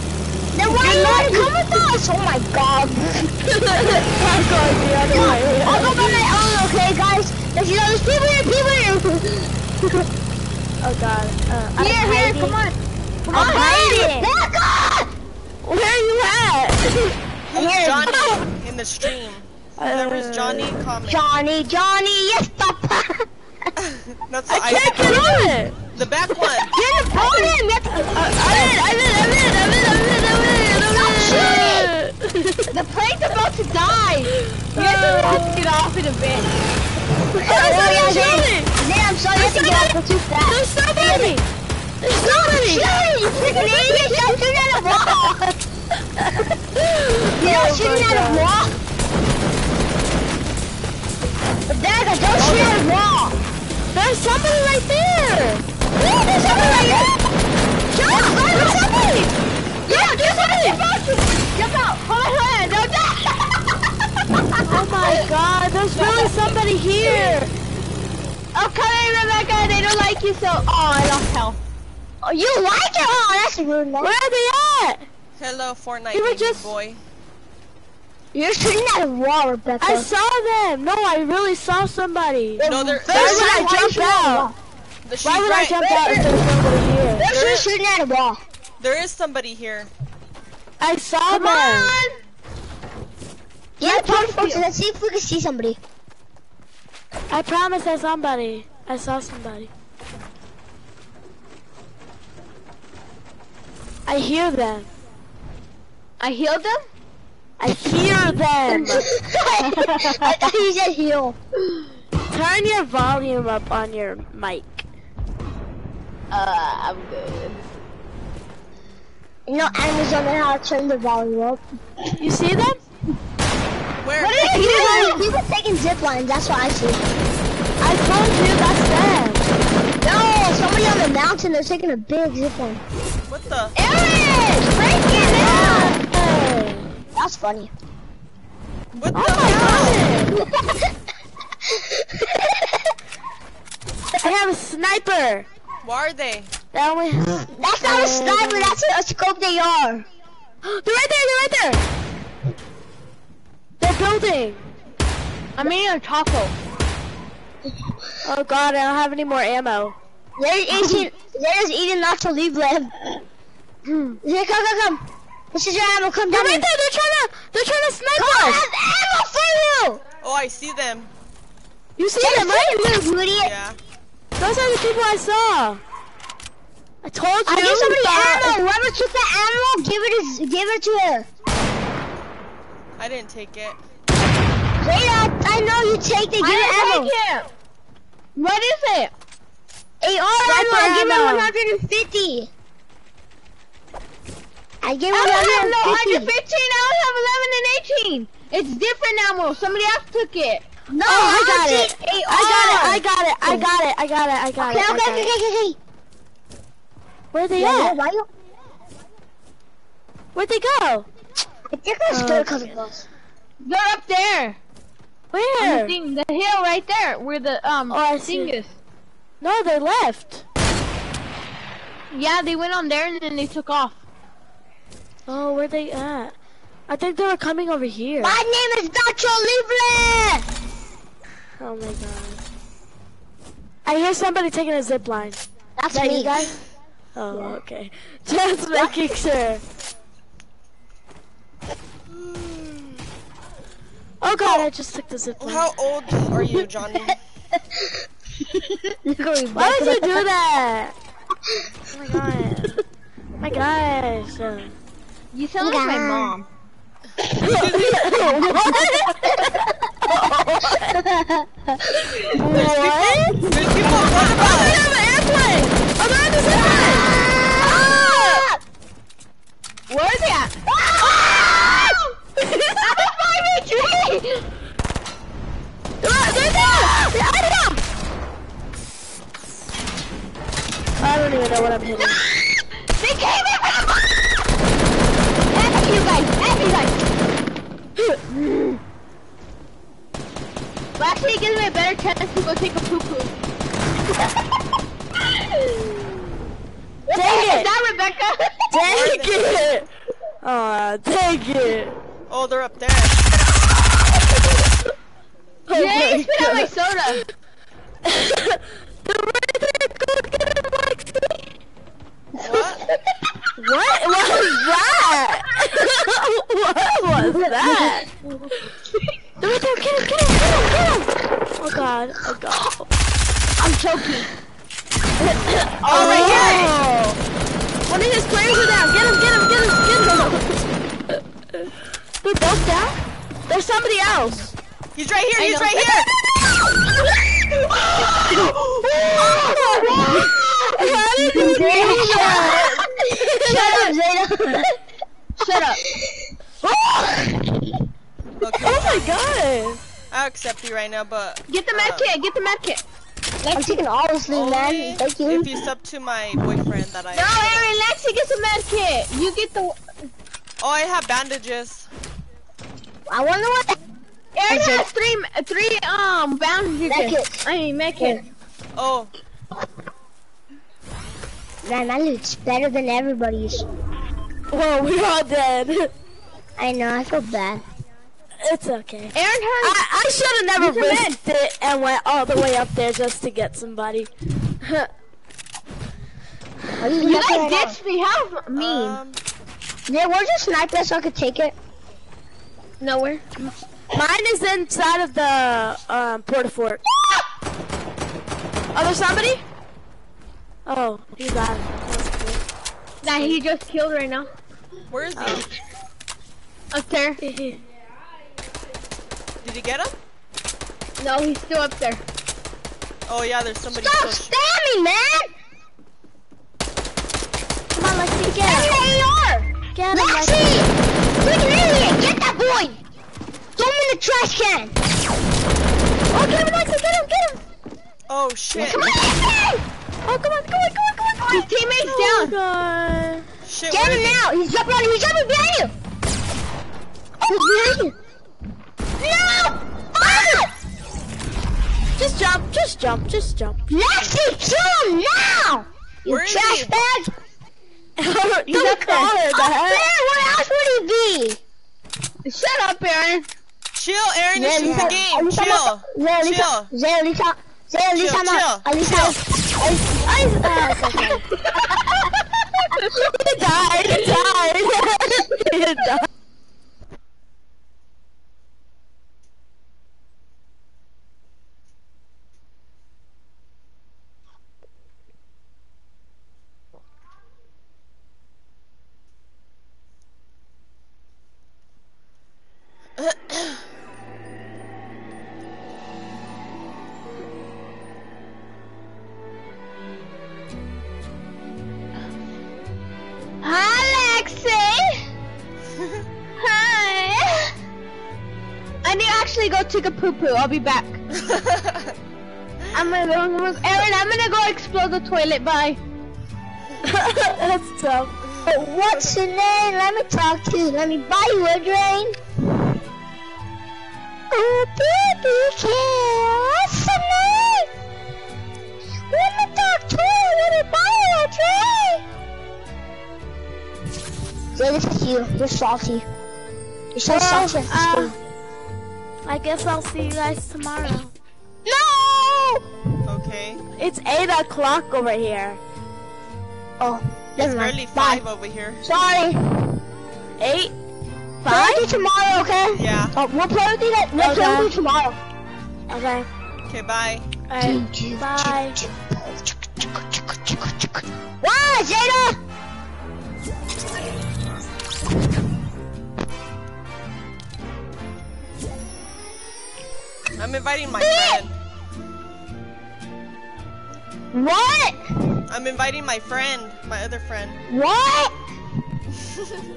Then why you want to come with us? Oh my god. I'm going the other way. I'll go by my own, okay, guys? There's, you know, there's people here, people here. (laughs) Oh god. Uh, I'm Here, here, hiding. come on. I'm hiding. Back up! Where are you at? Here. (laughs) Johnny oh. in the stream? Whoever's Johnny, uh, comment. Johnny, Johnny, yes, Papa. (laughs) That's I the can't get on it. The back one. Get the phone in. We have to- I'm in. I'm in. The plane's about to die. We have to get it off in a bit. Oh, somebody shoot me. Yeah, I'm sorry, you have to get off too fast. There's somebody. Stop shooting, you freaking idiot! Stop shooting at a wall! You're not shooting at a wall! Dagger, don't shoot at a wall! There's somebody right there. Wait, there's somebody right there! Jump! There's somebody! Yeah, there's somebody! Jump out! Hold on, hold on, don't die! Oh my god, there's really somebody here. Oh, come in, Rebecca. They don't like you, so. Oh, I lost health. Oh, you like it? Oh, that's rude, man. Where are they at? Hello, Fortnite You were just- boy. You're shooting at a wall, Rebecca. I saw them. No, I really saw somebody. No, there- First Why would I why jump shooting at a out? wall? The, she's Why would I jump out if there's nobody here? They're just shooting at a wall. There is somebody here. I saw Come them. on. Yeah, talk folks. Let's see if we can see somebody. I promise I saw somebody. I saw somebody. I hear them. I hear them. I hear them. (laughs) I thought you said heal. Turn your volume up on your mic. Uh, I'm good. You know, Amazon don't how to turn the volume up. You see them? Where? What are you doing? People taking zip lines. That's what I see. I told you that's them. No, somebody on the mountain. They're taking a big zip line. What the? Aaron, break it out. Hey. That's funny. What the? Oh the? my god! (laughs) I have a sniper. Where are they? That only. (laughs) That's not a sniper. That's a, a scope they are. (gasps) They're right there. They're right there. They're building. I'm eating a taco. Oh god, I don't have any more ammo. They're eating. They're just eating nacho libre. Here, come, come, come. This is your ammo. Come They're down right there. They're trying to. They're trying to snipe Come on, I have ammo for you. Oh, I see them. You see them, right? you idiot. Yeah. Those are the people I saw. I told you. I give somebody ammo. Whoever took the ammo, give it. His, give it to her. I didn't take it. Zayda, I know you take it. Give it I ammo. take it. What is it? AR Sniper ammo. Give ammo. me 150. I give I don't have no 115. I only have 11 and 18. It's different ammo. Somebody else took it. No, Oh, I got I'll it. I got it. I got it. I got it. I got it. I got Okay, it. I okay, okay, okay, okay. Where are they Yeah, at? why you? Where'd they go? I think it's Oh, good because okay. of us. They're up there. On the Where? thing, the hill right there, where the um Oh, I see. thing is. No, they left. Yeah, they went on there and then they took off. Oh, where they at? I think they were coming over here. My name is Nacho Libre. Oh my god. I hear somebody taking a zip line. That's that me. you guys? (laughs) Oh, okay. (laughs) Just making sure. Oh god, I just took the zip line. How old are you, Johnny? Look at me, Why would you do that? Oh my god. Oh my gosh. Uh, You sound like my mom. (laughs) what? There's people what about? have an airplane! Oh, they're on the zip line! Ah! Where are they at? Behind the tree! They're they're there! They're out of them! I don't even know what I'm hitting. They came in from the F you guys! F you guys! Well, actually, it gives me a better chance to go take a poo poo. Dang Is it! that Rebecca? Dang it! Aw, dang it! Oh, they're up there. Oh yeah, spit out my soda. (laughs) They're right there! Go get Lexi! What? What was that? (laughs) what was that? They're right there! Get him! Get him! Get him! Get him! Oh god! Oh god! I'm choking. Oh, oh right here! One of his players are down. Get him, get him, get him, get him. They're both down? There's somebody else. He's right here. He's know. right here. How did you do that? Shut up, Zeta. Shut up. Okay, (laughs) Oh my god. I'll accept you right now, but Get the med uh, kit. Get the med kit. I'm taking all this loot, man. Thank you. if you sub to my boyfriend that I. No, Aaron, Lexi gets a med kit. You get the. Oh, I have bandages. I wonder what. Aaron That's it. has three, three um boundary Med kits. kits. I mean med kit. Oh, Man, my loot's better than everybody's. Whoa, we're all dead. I know, I feel bad. It's okay. Aaron has. I, I should have never Use risked it and went all the way up there just to get somebody. You, You guys ditched me. How mean? um, Yeah, where's your sniper so I could take it? Nowhere. Mine is inside of the um, Port-a-Fort. Oh, there's somebody? Oh, he's out. That's cool. That he just killed right now. where is he? Up there. Did you get him? No, he's still up there. Oh yeah, there's somebody. Stop still- spamming, man! Come on, Lexi, get Hey, him. there you are! Get him, Lexi! Lexi. Freaking idiot! Get that boy! Throw him in the trash can! Oh, get him, Lexi, get him, get him. Oh shit! Come on! Oh, come on, come on, come on, come on, come on. His teammate's Oh, down. God. Shit! Get him now! He's jumping on you! He's jumping behind you! Oh, he's behind you! No! Ah! Just jump, just jump, just jump. Lexi, kill him now! You Where trash bag! Don't up her Up there! Where else would he be? Shut up, Aaron. Chill, Aaron. Yeah, This is Lisa- the game. Lisa- Chill. Yeah, Lisa- Chill. Yeah, Lisa. Yeah, Lisa, Chill, I'm a- chill, uh, Lisa, chill. I- I- Ah, it's okay. he died, he died. (laughs) he died. I'll be back. (laughs) I'm gonna go. Aaron, I'm gonna go explode the toilet. Bye. (laughs) That's tough. But what's your name? Let me talk to you. Let me buy you a drink. Oh, baby, kid. What's your name? Let me talk to you. Let me buy you a drink. Yeah, this is you. You're salty. You're so Well, salty. uh, I guess I'll see you guys tomorrow. no! okay. It's 8 o'clock over here. Oh, It's never mind. barely Bye. five over here. Sorry. 8? Play with you tomorrow, okay? Yeah. Oh, we'll play with you. That, we'll play Okay. with you tomorrow. Okay. Okay. Bye. Alright, bye. Why, Zeta? I'm inviting my friend. What? I'm inviting my friend, my other friend. What? (laughs)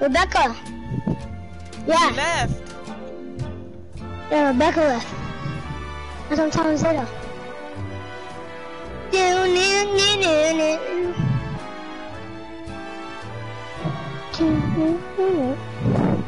Rebecca. Yeah, left. yeah, Rebecca left. That's what I'm telling Zeta. Do, do, do, do, do. Do, do, do, do.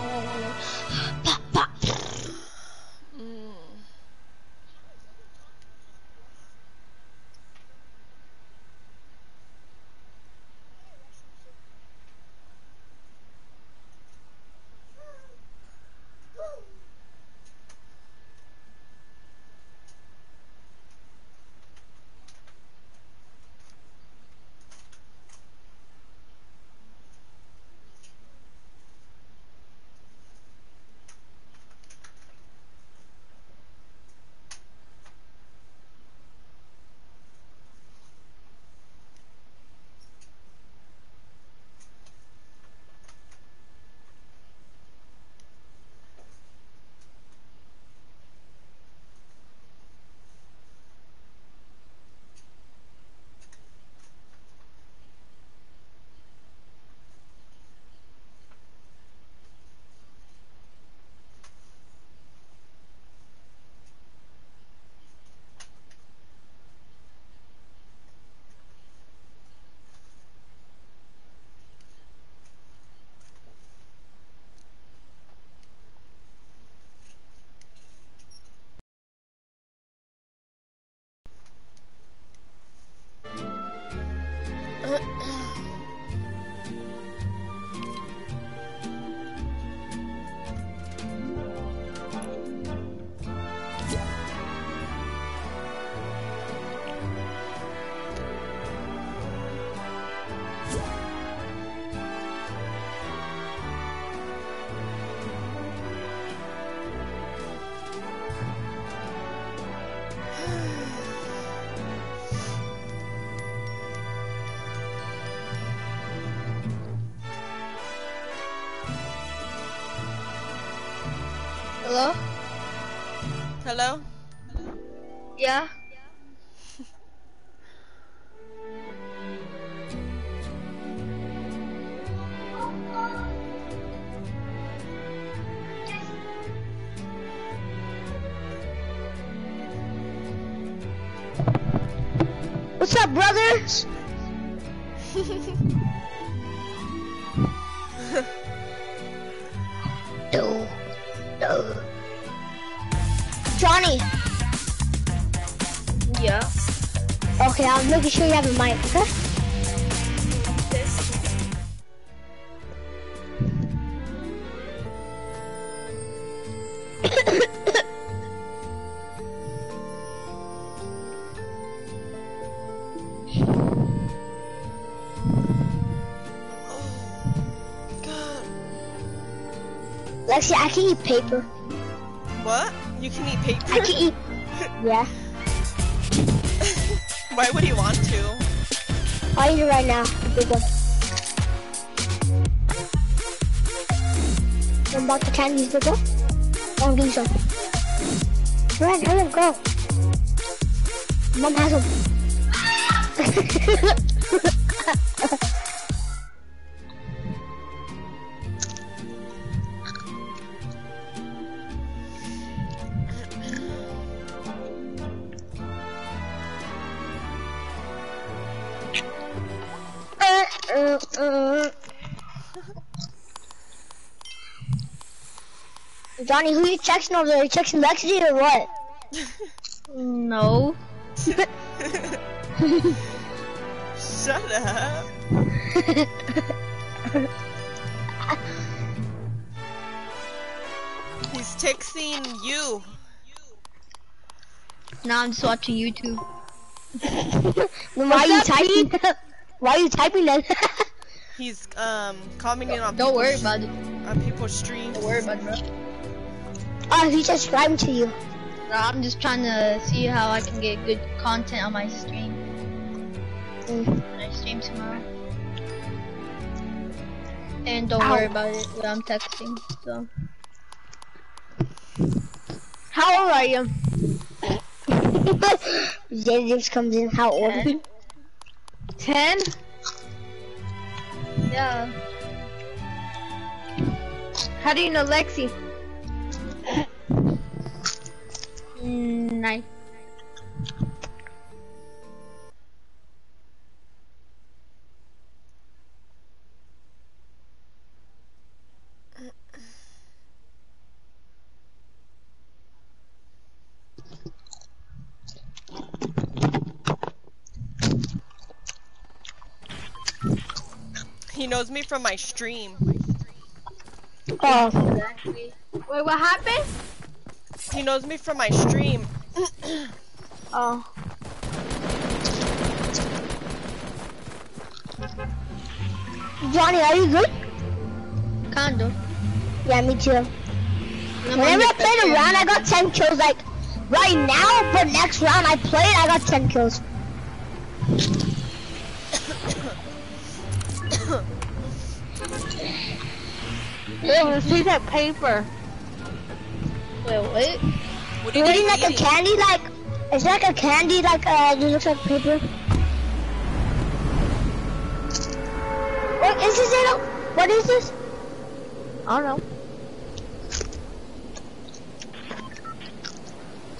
Hello? Have a mic, okay? Lexi, I can eat paper. What? You can eat paper? I can eat. One box of candies, big one. I'll give you some. Run, hurry up, go. Mom has them. (laughs) Johnny, who are you texting over there? You texting Lexi or what? No. (laughs) Shut up. (laughs) He's texting you. Now I'm just watching YouTube. (laughs) then why are you What's up, typing? why are you typing that? He's um commenting on Don't worry people's- about it. on people's streams. Don't worry about it, bro. Oh, he's just to you. No, I'm just trying to see how I can get good content on my stream. Mm. When I stream tomorrow. And don't Ow. worry about it when I'm texting. So How old are you? (laughs) Just comes in. How old? Ten. Ten? yeah, How do you know Lexi? Mm. He knows me from my stream. Oh, Exactly. Wait, what happened? He knows me from my stream. (clears throat) Oh. Johnny, are you good? Kinda. Yeah, me too. Whenever I played a round, I got 10 kills. Like, right now, but next round I played, I got 10 kills. Oh, see that paper. Wait, what? What are you You're eating like a candy, like, it's like a candy, like, uh, it looks like paper. What is this, Zeno? What is this? I don't know.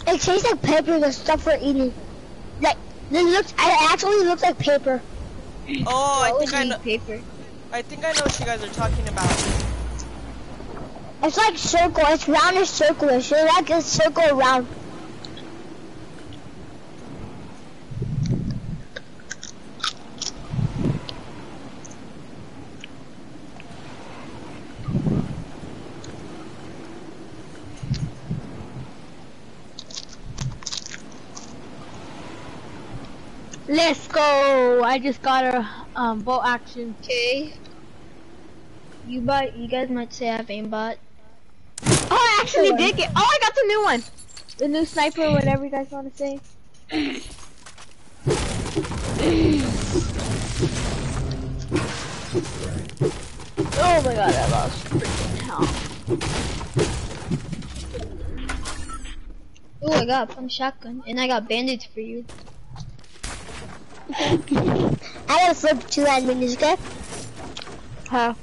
It tastes like paper, the stuff we're eating. Like, it looks, it actually looks like paper. Oh, I think I know. paper? I think I know what you guys are talking about. It's like circle. It's round and circle. It's like a circle around. Let's go! I just got a um, bolt action. Okay. You but you guys might say I have aimbot. Oh, I actually did get. Oh, I got the new one. The new sniper, whatever you guys want to say. Oh my god, I lost freaking hell. Oh, I got a pump shotgun, and I got bandits for you. (laughs) I gotta flip two enemies, okay? How?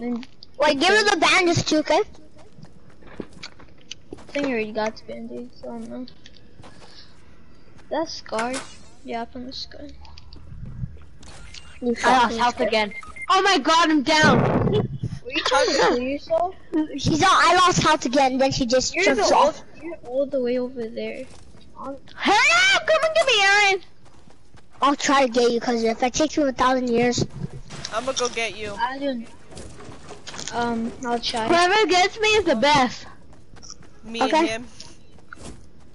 And Wait, give her the bandage too, okay? I think I already got the bandits. I don't know. That's scarred. Yeah, from the scar. You I shot lost health okay? again. Oh my god, I'm down. Were you trying to kill (laughs) yourself? She's all, I lost health again, then she just You're jumps off. old, you're all the way over there. Hurry up! Come and get me, Aaron. I'll try to get you, because if it takes you a thousand years, I'm gonna go get you. I don't. Um, I'll try. Whoever gets me is the best. Me Okay. and him.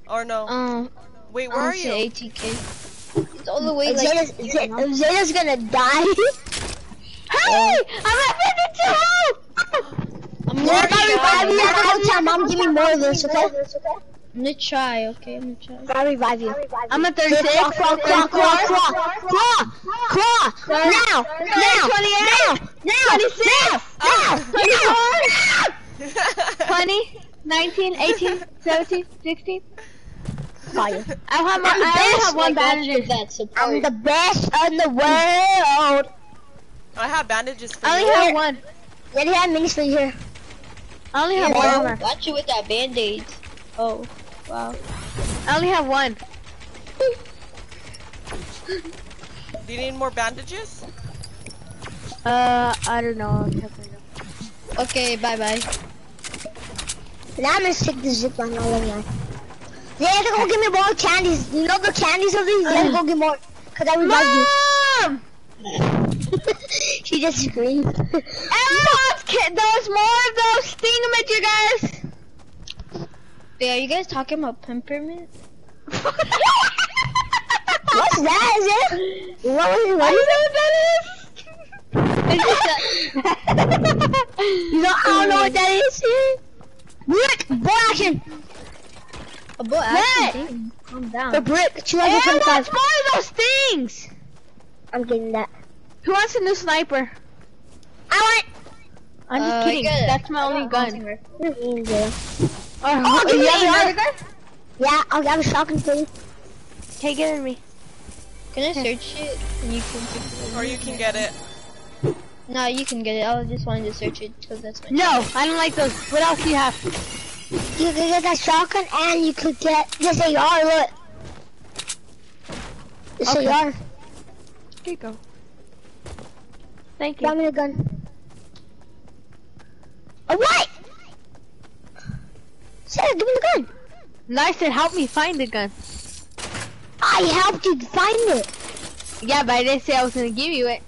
Or no. Um, Wait, where I'll are you? ATK. It's all the way like. Zeta's, here Zeta- now. Zeta's gonna die. (laughs) Hey! I'm at 52 health! I'm Yeah, gonna I try. revive you at time. Mom, give me more of this, okay? I'm gonna try. Okay, I'm gonna try. I revive you. I'm at 36. Claw, claw, claw, claw, claw, claw, claw, claw. Now, now, now, now, 26. now, now. 20, 19, 18, 17, 16. Fire. I have my, I'm the I only best, have one Like, that's bandage. what that support. I'm the best in the world. I have bandages for I you. only have one. Yeah, they have minis for you here. I only have Yeah. one armor. got you with that band-aid. Oh, wow. I only have one. Do you need more bandages? Uh, I don't know. I'll check right now. Okay, bye-bye. Now I'm gonna stick the zip line all over now. Yeah, they go give me more candies. You know the candies of these? Yeah, go get more. Cause I revived Mom! you. (laughs) she just screamed. Everyone's ki- there's more of those thingamajiggers. Wait, are you guys talking about peppermint? What's (laughs) that? Is it? What was it? What is it? It's just that- You know, I don't know what that is. Brick, bolt action. a bolt action. Calm down. The brick, Everyone's 225. more of those things. I'm getting that. Who wants a new sniper? I want. I'm just Uh, kidding. I get it. That's my only gun. Uh-huh. Oh, hunting rifle. What do you mean, Zero? Or, Oh, oh, give you me have AR. another gun? Yeah, I'll have a shotgun for you. Hey, get in me. Can I search it? And you can pick it Or you can get it. No, you can get it. I was just wanting to search it because that's my. No, I don't like those. What else do you have? You could get that shotgun and you could get this AR, look. This Okay. AR. Here you go. Thank you. Grab me the gun. Oh, what? Sarah, give me the gun. Nice to help me find the gun. I helped you find it. Yeah, but I didn't say I was gonna give you it.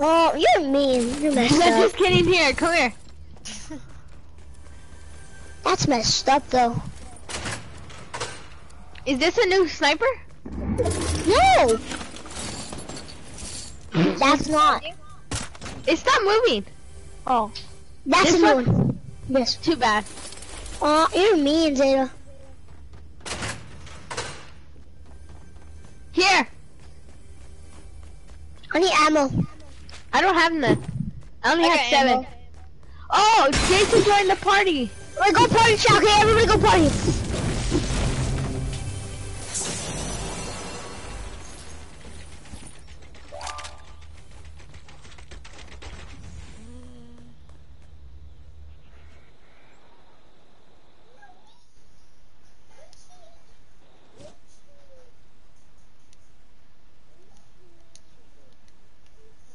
Oh, you're mean. You're (laughs) messed I'm up. just kidding. Here, come here. That's messed up, though. Is this a new sniper? No! That's not. It's not moving. Oh, That's This a new one. Yes. too bad. Oh, you're mean, Zeta. Here, I need ammo. I don't have none. I only I have seven. ammo. Oh, Jason joined the party. Wait, go party chat, okay? Everybody go party.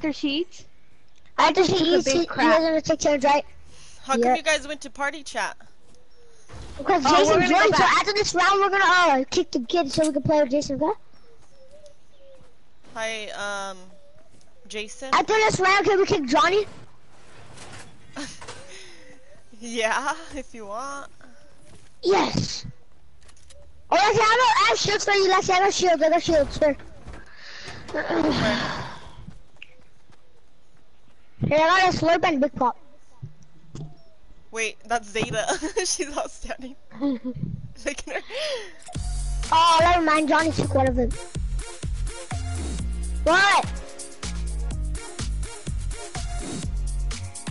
Their sheets. After she eats, big he, he crap. doesn't have to take turns, right? How come you guys went to party chat? Because Oh, Jason joined, so after this round, we're gonna uh, kick the kid so we can play with Jason, okay? Hi, um, Jason. After this round, can we kick Johnny? (laughs) yeah, if you want. Yes. Oh, Lexi, I have, I have shields for you, Lexi. I got shields. I got shields. Here. Here, I got a slurp and big pop. Wait, that's Zeta. (laughs) She's outstanding. Look (laughs) at her. Oh, never mind. Johnny took one of them. What?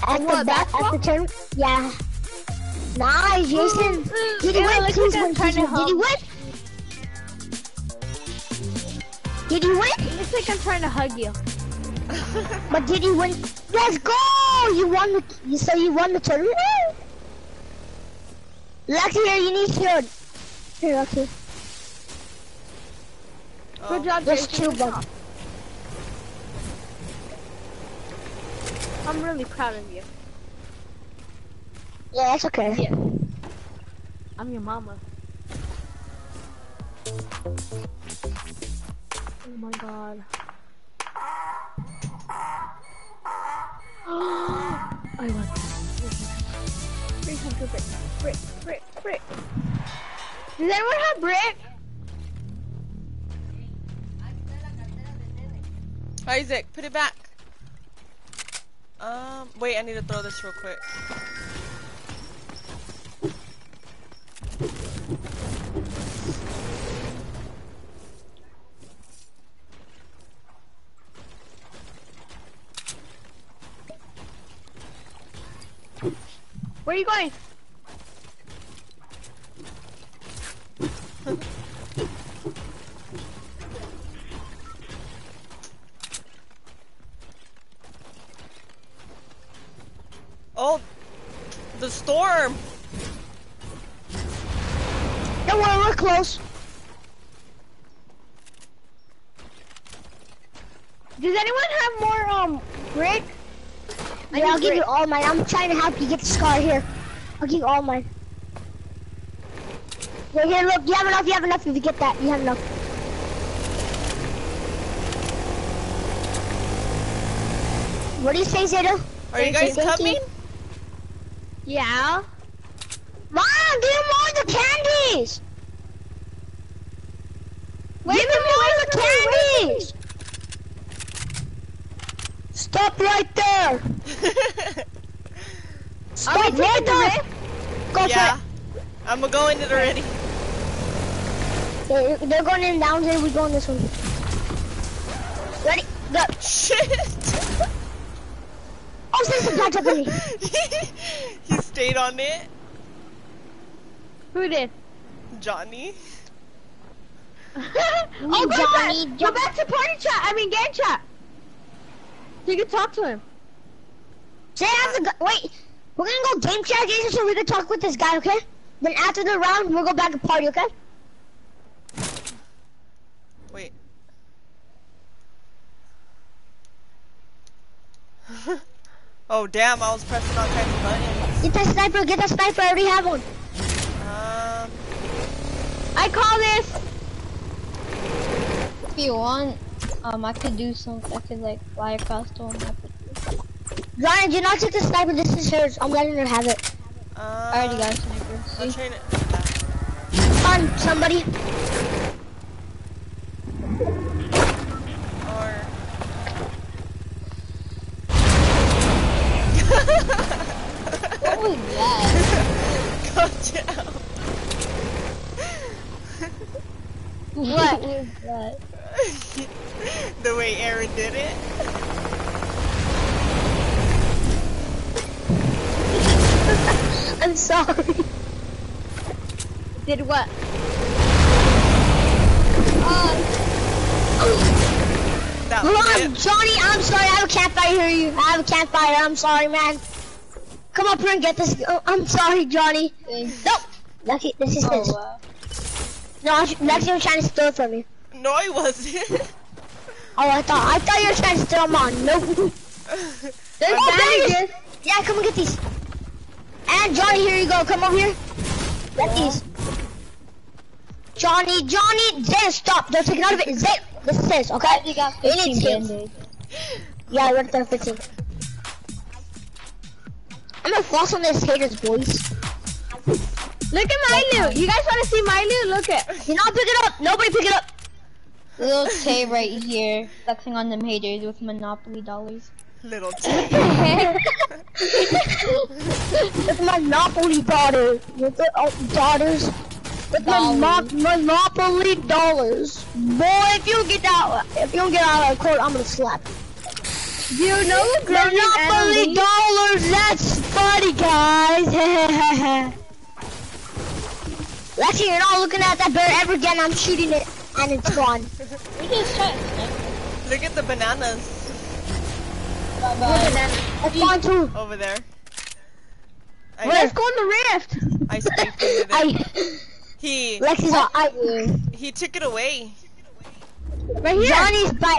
At What, the back, at the basketball? turn, yeah. Nice, Jason. Did he Yeah, win? Please win, please win. Did he win? Did he win? Looks like I'm trying to hug you. But did you win? Let's go! You won the. You so you won the tournament. Lucky here, you need shield. Here, Lucky. Oh, Good job, There's two them. I'm really proud of you. Yeah, that's okay. Yeah. I'm your mama. Oh my god. (gasps) I want. 300 brick. Brick, brick, brick. Does anyone have brick? Isaac, put it back. Um, wait, I need to throw this real quick. Where are you going? Oh, the storm. Don't worry, we're close. Does anyone have more um brick? Yeah, I'll need give you all mine. I'm trying to help you get the scar here. I'll give you all mine. Here, here, look. You have enough. You have enough. If you get that, you have enough. What do you say, Zeta? Are you guys thank you. coming? Yeah. Mom, give him all the candies. Wait give him me, all wait the for me, wait for candies. Stop right there. Stop Are we right taking the there. Go yeah. for I'm gonna go in it already. it. They're, they're going in down here. We go in this one. Ready? Go. Shit. Oh, send some catch up on me. (laughs) he stayed on it. Who did? Johnny. (laughs) oh, go Johnny, back. Go back to party chat. I mean game chat. You can talk to him. Say after go- wait, we're gonna go game chat, Jason, so we can talk with this guy, okay? Then after the round, we'll go back and party, okay? Wait. (laughs) oh damn, I was pressing all kinds of buttons. Get that sniper, get that sniper, I already have one. Um, I call this. If you want, um, I could do some. I could like fly across the whole map. Ryan, do not take the sniper, this is hers. I'm letting her have it. uh, I already got a sniper. I'll See? train it. Come on, somebody. Or. (laughs) What was that? Go down. what was that? (laughs) the way Aaron did it. (laughs) I'm sorry. Did what? That Hold was on. Johnny, I'm sorry, I have a campfire here. You I have a campfire, I'm sorry, man. Come up here and get this. Oh, I'm sorry, Johnny. Thanks. Nope. Lucky, this is Oh his. wow. No, Lexi was trying to steal from me. No, I wasn't. (laughs) Oh, I thought, I thought you were trying to steal mine. Nope. There's Oh, bandages. bandages. Yeah, come and get these. And Johnny, here you go. Come over here. Get these. Johnny, Johnny, Zay, stop. Don't take it out of it. Zay, this is his, okay? already got We need 15 to. band-aids. Yeah, we're at the 15. I'm gonna floss on this haters, boys. Look at my loot. You guys want to see my loot? Look at. You're not pick it up. Nobody pick it up. Little Tay right here, flexing on them haters with Monopoly dollars. Little (laughs) T. With Monopoly daughter. With the oh, daughters. With my mo- Dollars. Monopoly dollars. Boy, if you don't get out, if you don't get out of court, I'm gonna slap. you. You know the grown Monopoly enemy? dollars. That's funny, guys. (laughs) Lexi, you're not looking at that bear ever again. I'm shooting it, and it's gone. We just try to. Look at the bananas Bye bye. It's gone too. over there. Let's I, go in the rift. I spray painted it. I, He Lexi's all, I, he took it away. Right here. Johnny's by.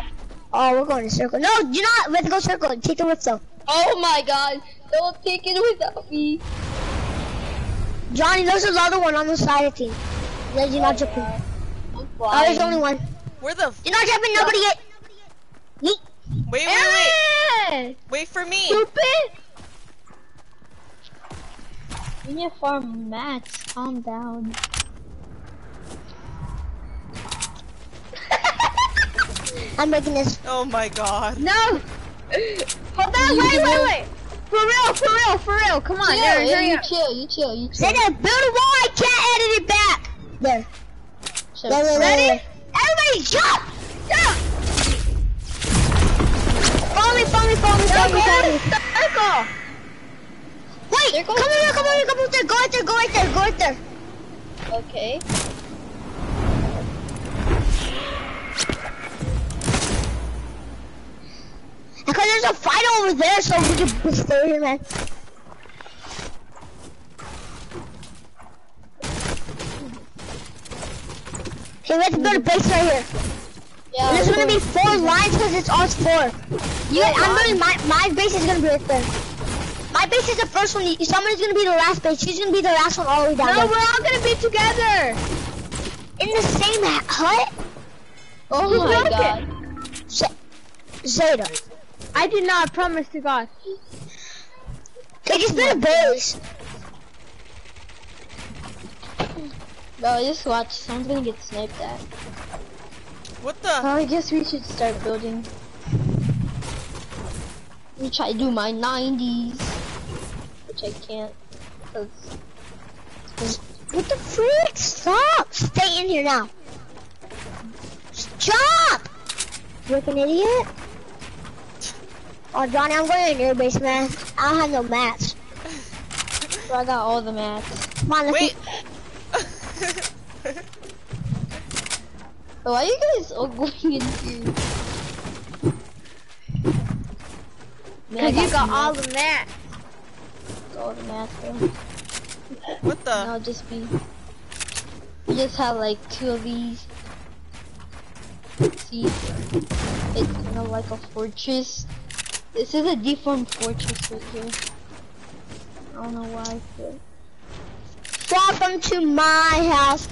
Oh, we're going to circle. No, you do not. Let's go circle. Take the whistle. Oh my god, don't take it without me. Johnny, there's another one on the side of team. Yeah, you're not jumping. I'm Oh, there's only one. Where the? f- You're not jumping. Nobody yet. Yeet. Wait, wait, wait. Aaron! Ah! Wait for me. Stupid. We need to farm mats. Calm down. (laughs) I'm making this. Oh my god. No. Hold on. You Wait, can wait, wait. For real, for real, for real. Come on, Chill, Aaron, yeah, hurry you up. chill, you chill, you chill. Say that. Build a wall. I can't edit it back. There. Up. there, there, Ready? there. Everybody jump. Jump. Follow me. Follow me. Follow me. Follow me. Follow me. Circle. Wait. Circle? Come here. Come here. Come over there. Go right there. Go right there. Go right there. Okay. Because there's a fight over there, so we can stay here, man. Hey, we have to build a base right here. Yeah. And there's gonna be four lines because it's us four. You, Yeah, I'm building my my base is gonna be right there. My base is the first one. Somebody's gonna be the last base. She's gonna be the last one all the way down No, there. we're all gonna be together. In the same hut. Oh my god. Zeta. I did not promise to God. They just built a base. Bro, just watch. Someone's gonna get sniped at. What the? Oh, I guess we should start building. Let me try to do my 90s. Which I can't. Cause What the frick? Stop! Stay in here now. Stop! You like an idiot? Oh, Johnny, I'm going to your base, man. I don't have no mats. bro, I got all the mats. Come on, let's Wait. But (laughs) why are you guys all going into? Man, Cause you got all the that. all the mats, bro. what And the? I'll just be. We just have like two of these. See, it's kind of like a fortress. This is a deformed fortress right here. I don't know why, but Welcome to my house.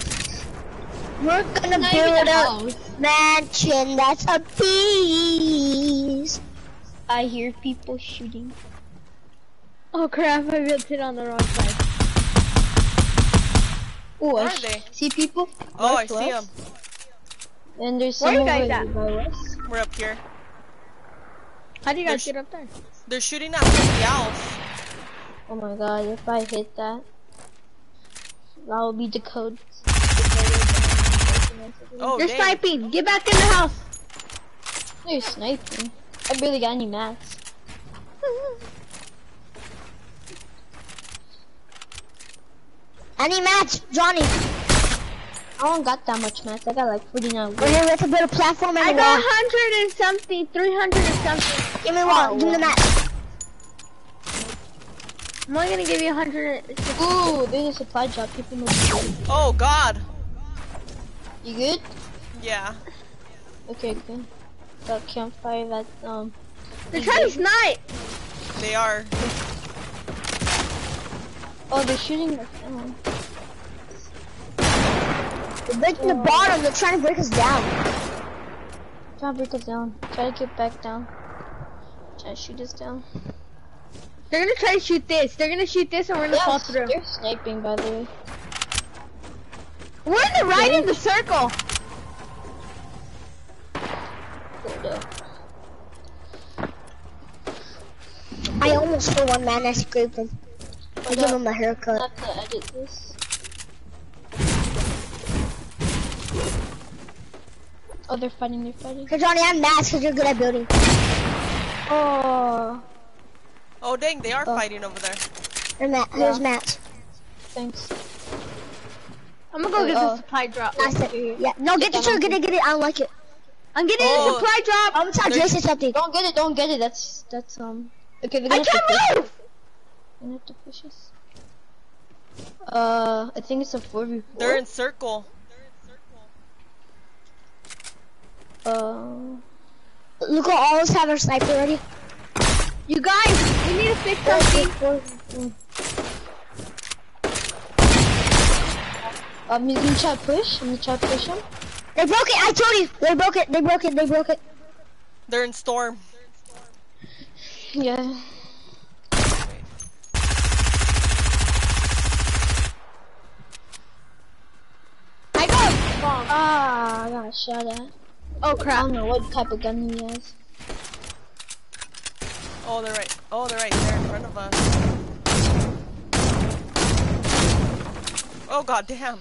We're gonna Not build a a house. mansion that's a piece. I hear people shooting. Oh crap! I built it on the wrong side. Oh, Where I are they? see people. Oh, I see them. And there's Where some you guys at? by us. We're up here. How do you guys There's- get up there? They're shooting at somebody else. Oh my god, if I hit that, that will be the code. Oh, You're dang. sniping. Get back in the house. They're sniping. I barely got any mats. (laughs) Any mats, Johnny? I don't got that much mats. I got like 49. We're here. We have to build a platform and I a got wall. hundred and something, three hundred and something. Give me a wall. Give me the mats. I'm only gonna give you a hundred. and sixty. Ooh, there's a supply drop. People must be good. Oh God. You good? Yeah. Okay, good. Got campfire that um. They're trying to snipe. They are. Oh, they're shooting us down. They're breaking the bottom. They're trying to break us down. Try to break us down. Try to get back down. Try to shoot us down. They're gonna try to shoot this. They're gonna shoot this, and we're gonna fall through. they're sniping by the way. We're in the right in the circle. I almost killed one man. I scraped him. I Hold give up. him a I haircut. have to edit this. Oh, they're fighting, they're fighting. Cause Johnny, I'm mad because you're good at building. Oh, Oh dang, they are Oh. fighting over there. Or Matt. Yeah. Who's Matt? thanks. I'm gonna go Wait, get oh. the supply drop. I said, yeah. No, get the trigger. Get it. Get it. I don't like it. I'm getting Oh. the supply drop. I'm gonna tell There's- Jason something. Don't get it, don't get it. That's, that's, um. Okay, they're I gonna have to can't move. They're gonna have to push us. Uh, I think it's a 4v4. They're in circle. Uh, Look, all of us have our sniper ready. You guys, we need to fix something. um, he's gonna try to push. I'm gonna try to push him. They broke it. I told you. They broke it. They broke it. They broke it. They're in storm. Yeah. I got bomb. Ah, I got shot at. Oh crap. I don't know what type of gun he has. Oh, they're right. Oh, they're right there in front of us. Oh god damn.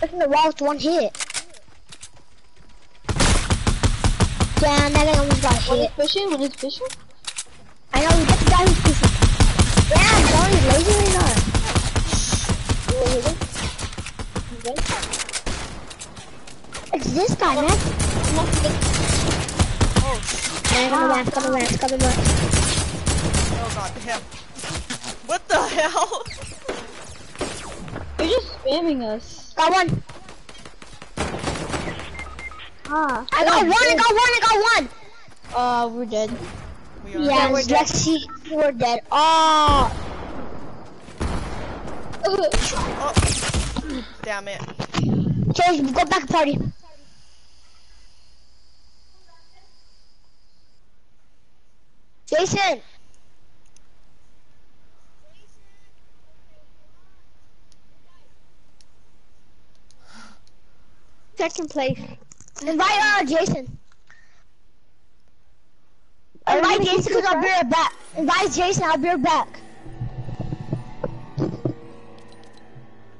Breaking the wall with one hit. Damn, that guy almost got When hit. he's pushing, when he's pushing. I know. We get the guy who's pushing. Damn, Johnny's lazy or not? It's this guy, man. Oh sh- Man, come around, come around, come around. Oh god damn. (laughs) What the hell? You're just spamming us. Got one. Ah. I got one. I got one. I got one. Uh, we're dead. We are. Yeah, we're it's dead. Lexi. We're dead. Oh, (laughs) Oh. Damn it. okay, go back and party. Jason. Second place. Invite uh Jason. Invite Jason because I'll be right back. Invite Jason, I'll be right back.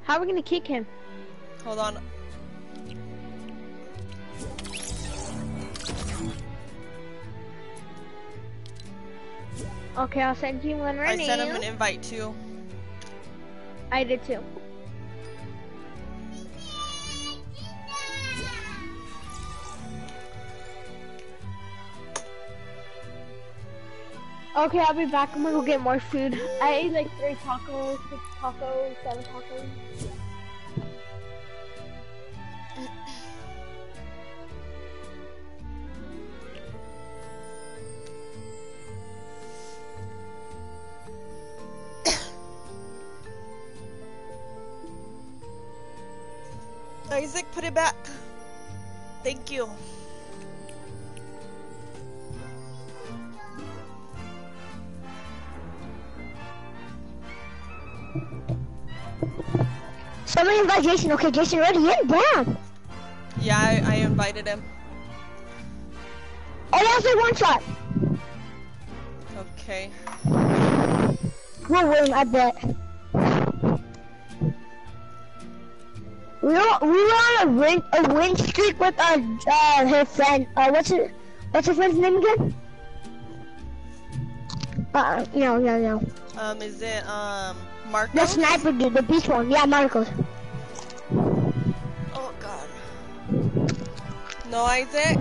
How are we gonna kick him? Hold on. Okay, I'll send you one right I sent him now. an invite too. I did too. Okay, I'll be back. I'm gonna go get more food. I ate like three tacos, six tacos, seven tacos. Isaac, put it back. Thank you. Somebody invite Jason. Okay, Jason ready? in. Damn. Yeah, I, I invited him. Oh, that's a one shot. Okay. We'll win, I bet. We were, we were on a win a win streak with our uh her friend. Uh, what's her what's her friend's name again? Uh, no, no, no. Um, is it um Marco? The sniper dude, the beach one. Yeah, Marcos. Oh god. No, Isaac.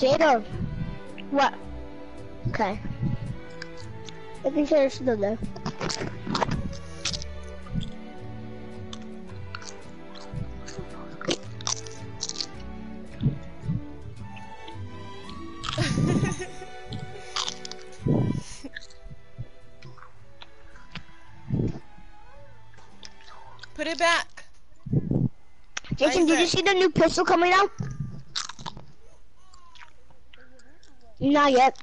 Jado. What? Okay. I think there's still there. Put it back. Jason, did you see the new pistol coming out? Not yet.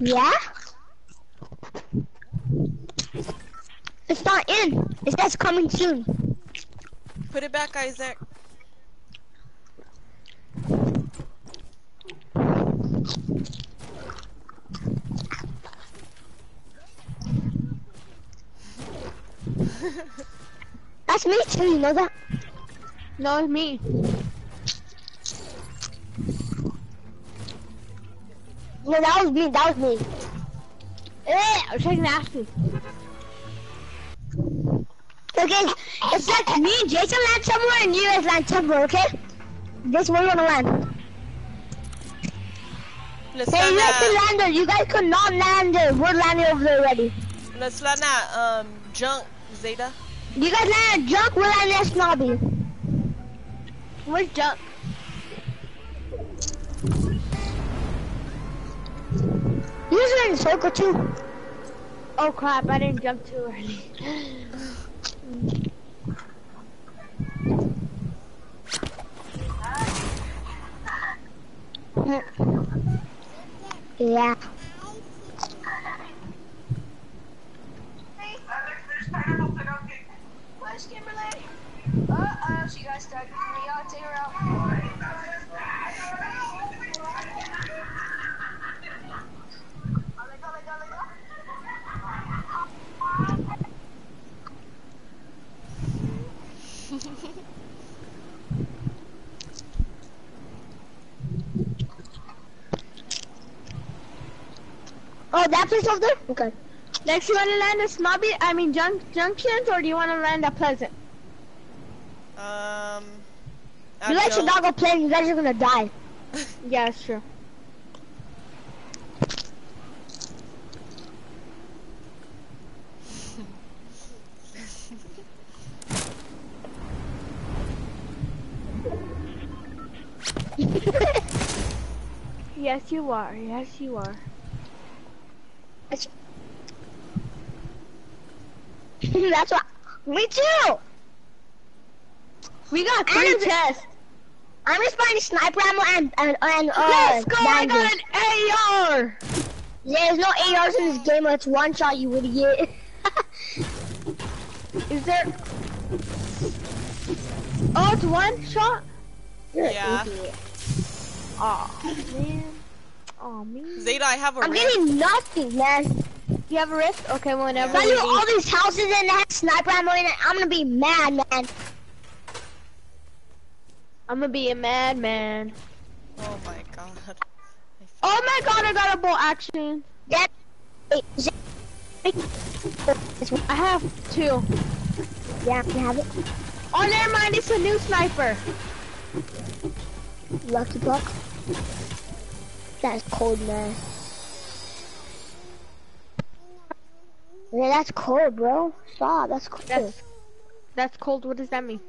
Yeah? It's not in. It says coming soon. Put it back, Isaac. That's me too, you know that? No, it's me. No, that was me, that was me. Eh, I'm taking nasty. Okay, it's like me and Jason land somewhere and you guys land somewhere, okay? This where we're gonna land. Let's Hey, land you guys can land there. You guys could not land there. We're landing over there already. let's land at, um, junk, Zeta. You guys land at junk, we're landing at snobby. Where's junk? You guys are in a circle too. Oh crap, I didn't jump too early. Yeah. Where's Kimberly? Uh-oh, she got stuck with me. I'll take her out. Oh, that place over there? Okay. Next, you want to land at Snobby? I mean, junk Junctions, or do you want to land at Pleasant? Um, at You guys should junk. not go playing. You guys are gonna die. (laughs) Yeah, it's true. (laughs) Yes, you are. Yes, you are. (laughs) That's what. Me too. We got three chests. I'm just finding sniper ammo and and and uh. Let's go! I got bandage. an AR. There's no ARs in this game. It's one shot, you idiot. (laughs) Is there? Oh, it's one shot. You're an Yeah. idiot. Oh man. Oh man. Zeta, I have a I'm rift. getting nothing, man. You have a rift? Okay, whenever. If I you do all these houses and they have sniper ammo in it, I'm gonna be mad, man. I'm gonna be a madman. Oh my god. Oh my god, I got a bolt action. That. I have two. Yeah, you have it. Oh, never mind. It's a new sniper. Lucky buck. That's cold, man. Yeah, that's cold, bro. Stop. That's cold. That's that's cold. What does that mean?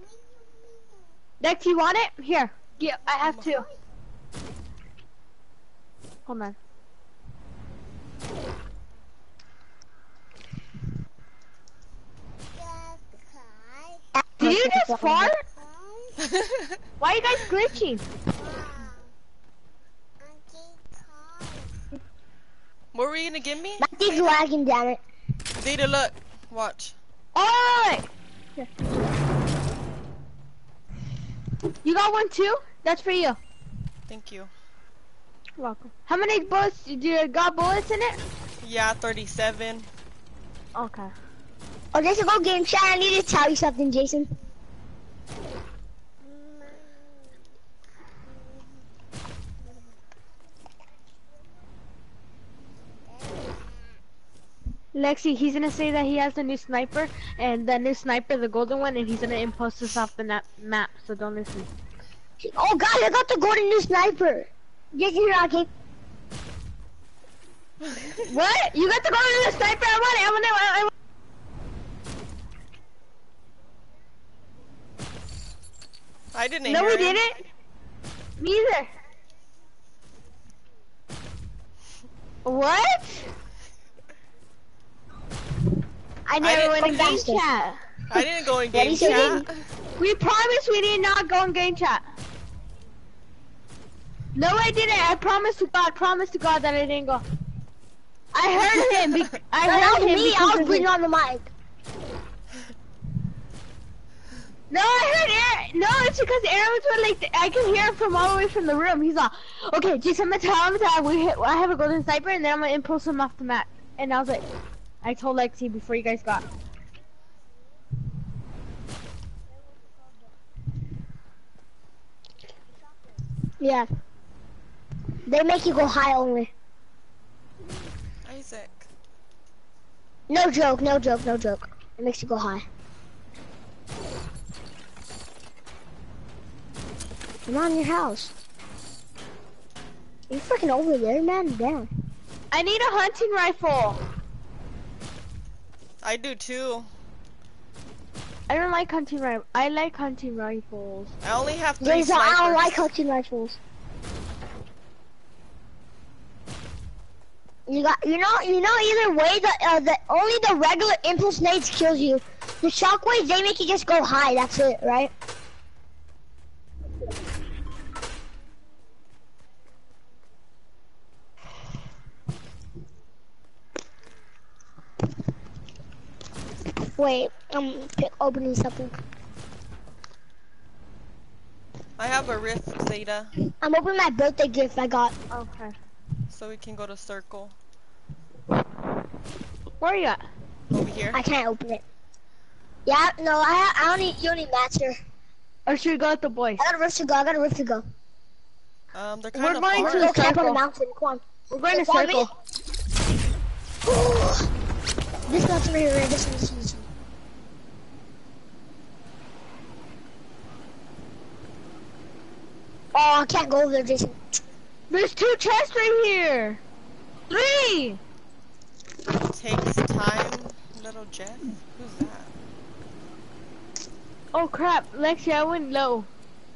Dex, you want it? Here. Yeah, I have two. Hold on. Did you just fart? (laughs) Why are you guys glitching? What were you gonna give me? My lagging, damn it. Zeta, look. Watch. Oh! Here. You got one too? That's for you. Thank you. You're welcome. How many bullets? Do you got bullets in it? Yeah, 37. Okay. Oh, Jason, go game chat. I need to tell you something, Jason. Lexi, he's gonna say that he has the new sniper, and the new sniper, the golden one, and he's gonna impose this off the map, so don't listen. Oh, God, I got the golden new sniper. Jason, here, okay. (laughs) What? You got the golden new sniper? I want it, I want it, I want I didn't. No, we him. didn't. Me either. What? I never didn't- went in game downstairs. (laughs) chat. I didn't go in What game is your chat. We promised we did not go in game chat. No, I didn't. I promised to God, promised to God that I didn't go. I heard (laughs) him. Be- I No, that heard was him me. because I was bleeding on the mic. No, I heard Aaron. No, it's because Aaron was like, I can hear him from all the way from the room. He's like, okay, just I'm gonna tell him that we hit, I have a golden sniper, and then I'm gonna impulse him off the map. And I was like, I told Lexi before you guys got. Yeah. They make you go high only. Isaac. No joke, no joke, no joke. It makes you go high. I'm on your house. You freaking over there, man? Down. I need a hunting rifle. I do too. I don't like hunting rifle. I like hunting rifles. I only have three There's I don't like hunting rifles. You got, you know, you know. Either way, the uh, the only the regular impulse nades kills you. The shockwaves they make you just go high. That's it, right? Wait, I'm pick, opening something. I have a Rift Zeta, I'm opening my birthday gift I got. Okay. so we can go to Circle. Where are you at? Over here. I can't open it. Yeah, no, I I don't need you don't need master. Or should we go with the boys? I got a rift to go. I got a rift to go. Um, they're We're of going far. to the Go camp on the circle. mountain. Come on. We're going to circle. (gasps) this mountain right here. This one. This one. This one. Oh, I can't go over there, Jason. There's two chests right here. Three. Takes time, little Jeff. Who's that? Oh crap, Lexi, I went low.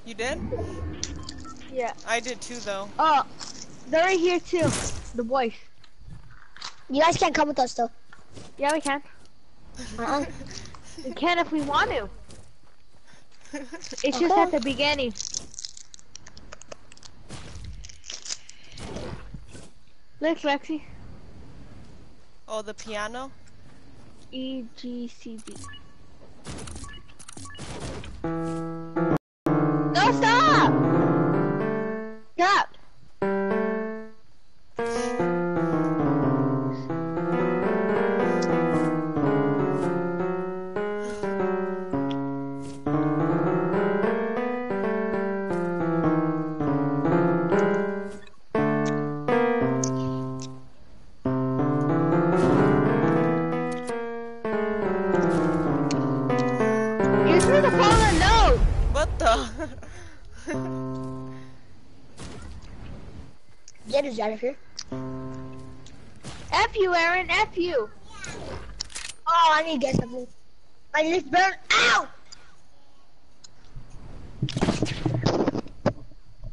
You did? Yeah. I did too, though. Oh, they're right here too. The boys. You guys can't come with us though. Yeah, we can. Uh-uh. We can if we want to. (laughs) It's just Okay. at the beginning. Look, Lexi. oh, the piano. E G C B. No, stop! Stop! Get out of here. F you, Aaron, F you! Oh, I need to get something. My lips burn. Ow!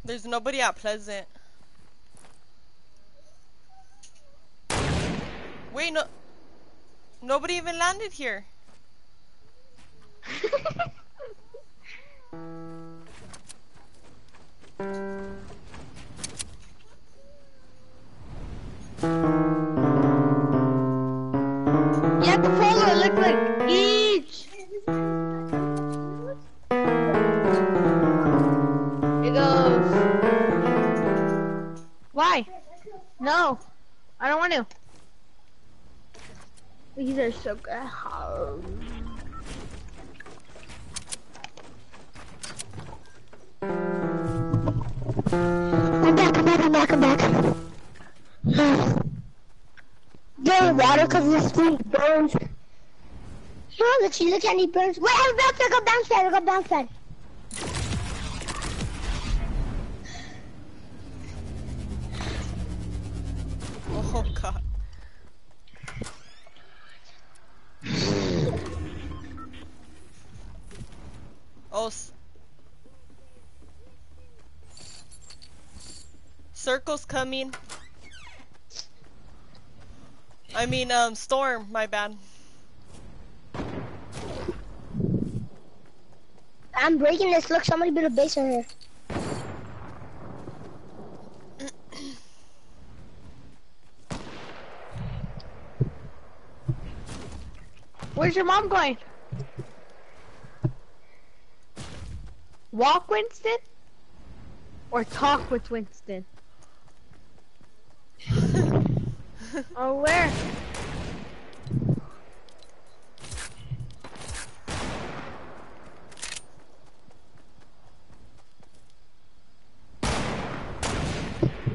There's nobody at Pleasant. Wait, no. Nobody even landed here. (laughs) You have to follow look like each! It goes. Why? No. I don't want to. These are so good. I'm back, I'm back, I'm back, I'm back. Dirty water because this thing burns. Oh, look, look at me burns. Wait, I have a bounce pad, I got bounce pad, I got bounce pad. Oh god. Oh. s- Circle's coming. I mean, um, Storm, my bad. I'm breaking this. Look, somebody built a base in here. Where's your mom going? Walk Winston? Or talk with Winston? (laughs) oh, where?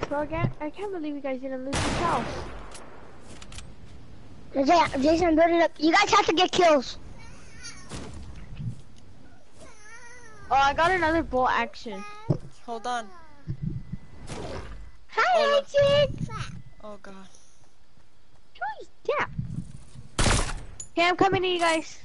So I can't, I can't believe you guys didn't lose this house. Yeah, Jason, build it up. You guys have to get kills. Oh, I got another bolt action. Hold on. Hi, Oh, Jason. Oh god. Okay, I'm coming to you guys.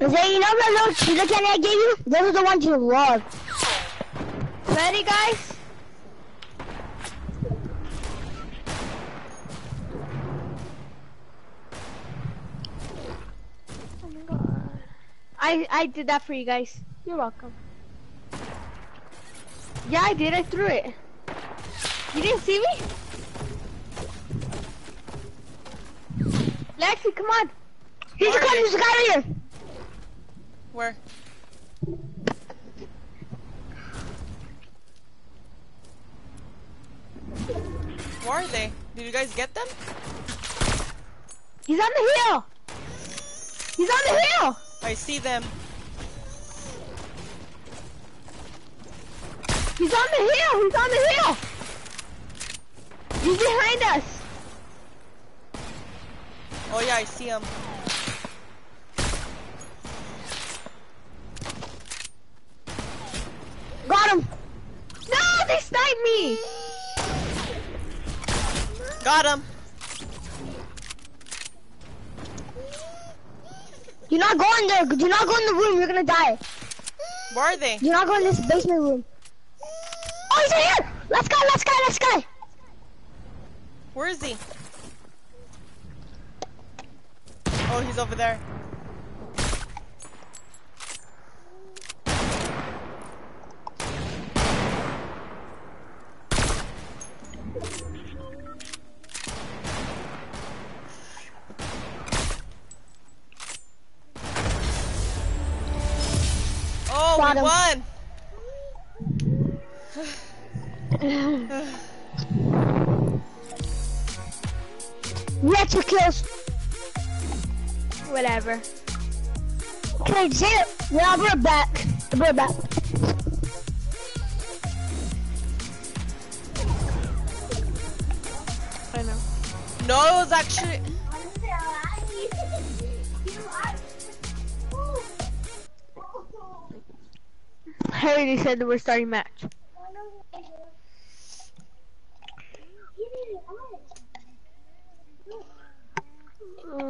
Jose, you know the little cheetah candy I gave you? Those are the ones you love. Ready, guys? Oh my god. I I did that for you guys. You're welcome. Yeah, I did. I threw it. You didn't see me? Lexi, come on. Here's a gun, there's a guy right here. Where? Where are they? Did you guys get them? He's on the hill. He's on the hill. I see them. He's on the hill. He's on the hill. He's behind us. Oh yeah, I see him. Got him. No, they sniped me. Got him. You're not going in there. Do not go in the room. You're gonna die. Where are they? Do not go in this basement room. Oh, he's right here. Let's go. Let's go. Let's go. Where is he? Oh, he's over there. Oh, Got we him. won! We had two kills. Whatever. Okay, say it. Yeah, I'll be right back. I'll be right back. I know. No, it was actually. I already said that we're starting match. I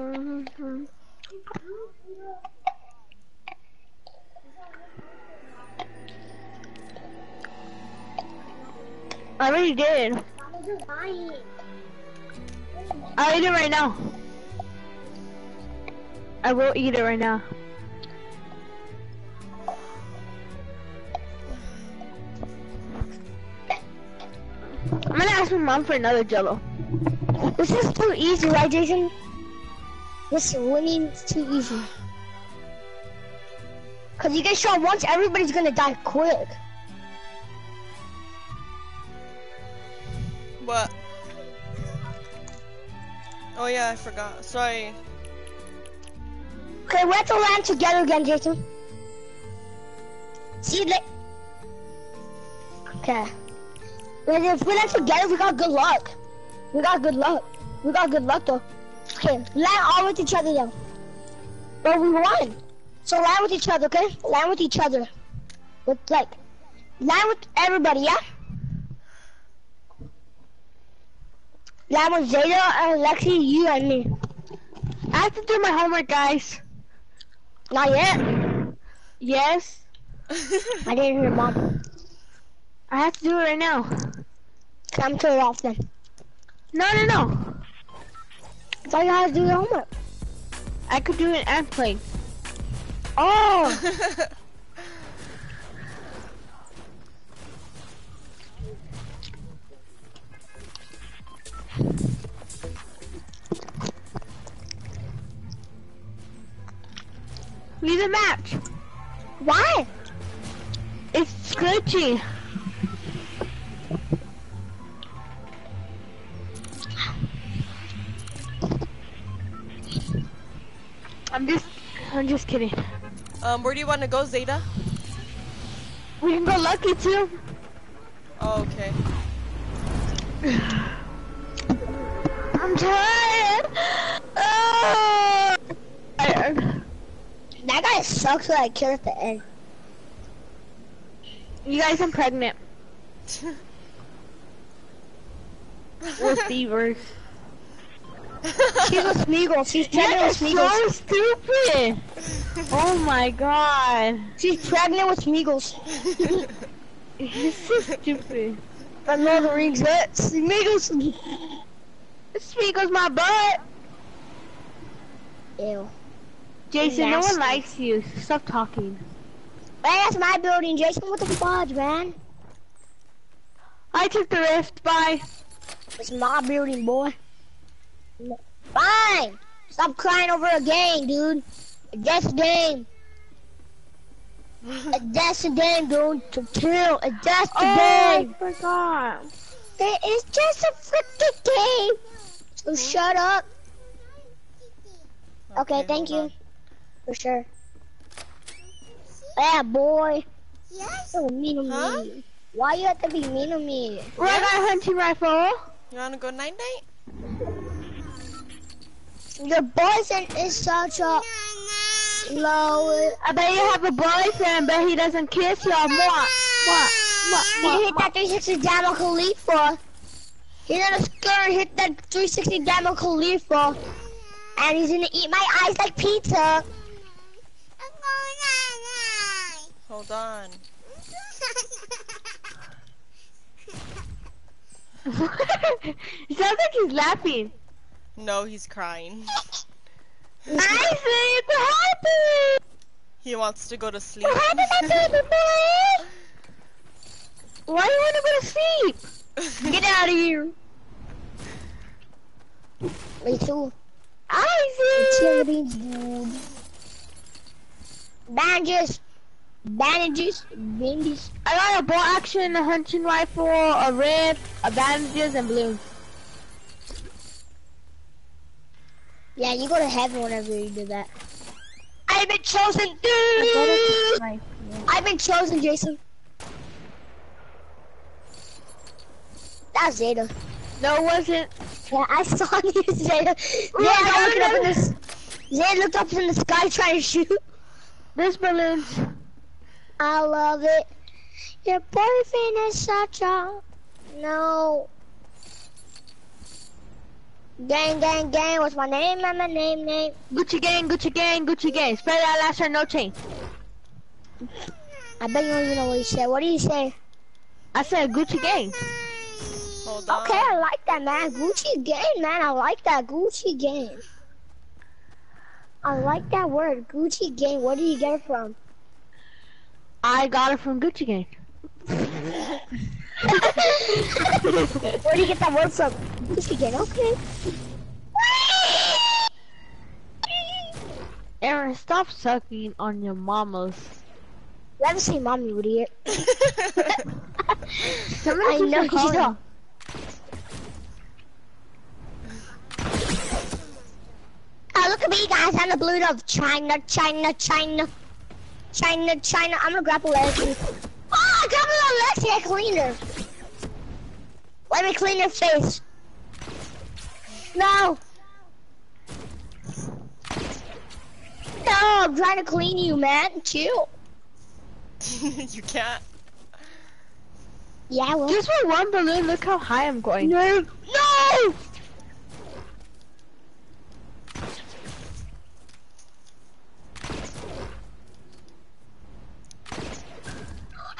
already did. I'll eat it right now. I will eat it right now. I'm gonna ask my mom for another jello. This is too easy, right, Jason? This winning is too easy. Cause you get shot once, everybody's gonna die quick. What? Oh yeah, I forgot. Sorry. Okay, we have to land together again, Jason. See you later. Okay. If we land together, we got good luck. We got good luck. We got good luck though. Okay, land all with each other though. But we won. So land with each other, okay? Land with each other. With like, land with everybody, yeah? Land with Zeta and Lexi, you and me. I have to do my homework, guys. Not yet. Yes, (laughs) I didn't hear mom. I have to do it right now. Come to it off then. No, no, no. All you to do your homework. I could do an airplane. Oh, (laughs) Need a match. why? It's glitchy. I'm just, I'm just kidding. Um, where do you want to go, Zeta? We can go lucky too. Oh, okay. (sighs) I'm tired. Oh, tired. That guy sucks that I killed at the end. You guys, I'm pregnant (laughs) with fevers. (laughs) She's a Smeagol. She's pregnant You're with Smeagol. so stupid. Oh my god. She's pregnant with Smeagol. You're so stupid. From Lord of the Rings. That Smeagol. Speak my butt. Ew. Jason, no one likes you. Stop talking. Hey, that's my building, Jason. What the fudge, man? I took the rift. Bye. It's my building, boy. Fine. Stop crying over a game, dude. That's a game. That's a (laughs) game, dude. To kill. That's the game. Oh, I forgot. It is just a freaking game. So shut up. Okay, thank hold you. For sure. Yeah, boy. Yes. So mean to Huh? me. Why you have to be mean to me? Where I got a hunting rifle. on. You want to go night night? Your boyfriend is such a low. I bet you have a boyfriend, but he doesn't kiss you. What? What? What? He hit that 360 Damo Khalifa. He's gonna skirt hit that 360 Damo Khalifa. And he's gonna eat my eyes like pizza. Hold on. (laughs) it sounds like he's laughing. No, he's crying. I say it's happy. He wants to go to sleep. Why do you want to go to sleep? Get (laughs) out of here. Me too. Isaac. Chili beans, dude. Bandages. Bandages. Bandages. I got a bolt action, a hunting rifle, a rip, a bandages, and balloons. Yeah, you go to heaven whenever you do that. I've been chosen, dude. I've been chosen, Jason. That's Zeta. No, it wasn't. Yeah, I saw (laughs) you, Zeta. Zeta looked up in the Zeta looked up in the sky trying to shoot. This balloon. I love it. Your boyfriend is such a no. Gang, gang, gang. What's my name? And my name, name. Gucci gang, Gucci gang, Gucci gang. Spread out last shirt, no chain. I bet you don't even know what he said. What did he say? I said Gucci gang. Hold on. Okay, I like that, man. Gucci gang, man. I like that Gucci gang. I like that word, Gucci gang. Where did you get it from? I got it from Gucci gang. (laughs) Where do you get that word from? Just gang. Okay. Aaron, stop sucking on your mama's. You have to say mommy, you idiot. Somebody I keeps know on you calling. don't. Oh, look at me, guys. I'm the blue of China, China, China. China, China. I'm gonna grapple Lexi. Oh, I grappled on Lexi. I. Let me clean your face. No. No, I'm trying to clean you, man. Chill. (laughs) you can't. Yeah, well. Just for one balloon, look how high I'm going. No. No!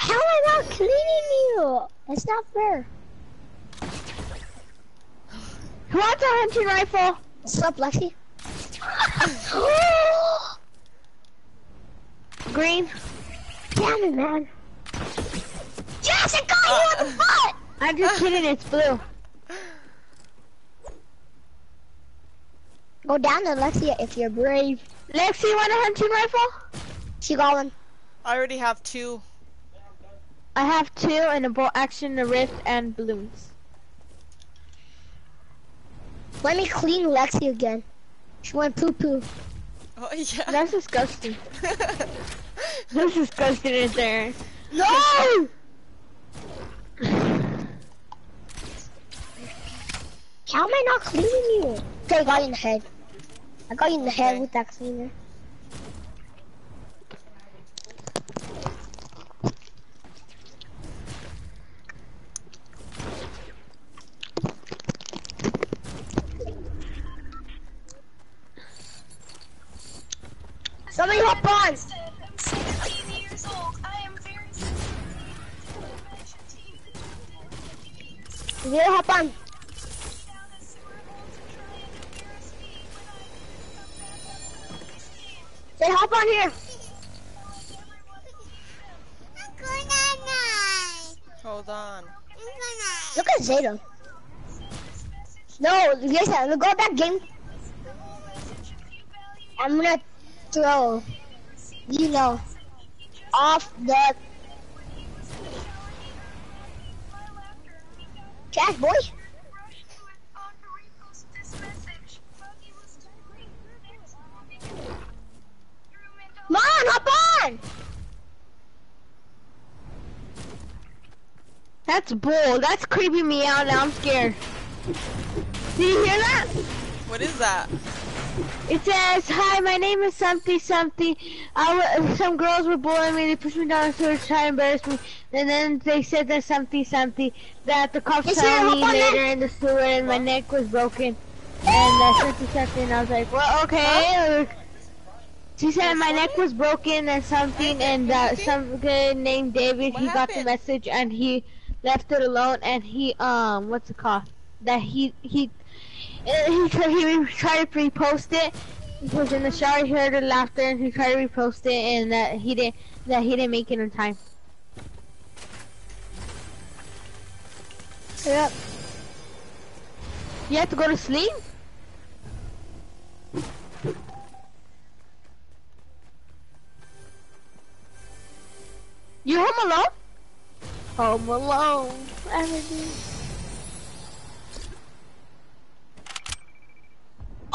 How am I not cleaning you? That's not fair. Who wants a hunting rifle? What's up, Lexi? (gasps) Green. Damn it, man. Yes, I got you on the butt! I'm just kidding, it's blue. Go down there, Lexi, if you're brave. Lexi, want a hunting rifle? She got one. I already have two. I have two and a bolt action, a rift, and balloons. Let me clean Lexi again. She went poo poo. Oh yeah. That's disgusting. (laughs) That's disgusting right there. No! How am I not cleaning you? Okay, I got you in the head. I got you in the head with that cleaner. Somebody hop on! I'm 17 years old. I am very You hop on. Say hop on here. Hold on. Look at Zeta. No, yes, go back game. I'm gonna throw, you know, off the trash, boy. On, hop on. That's bull. That's creeping me out now. I'm scared. Did you hear that? What is that? It says, "Hi, my name is something something. I some girls were bullying me. They pushed me down the sewer to try to embarrass me. And then they said that something something that the cops Yes, found me later that. in the sewer and my neck was broken. And that (gasps) something something. I was like, well, okay. She said my neck was broken and something, and uh, some guy named David, he got the message and he left it alone. And he, um, what's it called? That he he uh, he he tried to repost it. He was in the shower, he heard the laughter, and he tried to repost it, and that he didn't that he didn't make it in time. Yep. You have to go to sleep. You home alone? Home alone. Everything.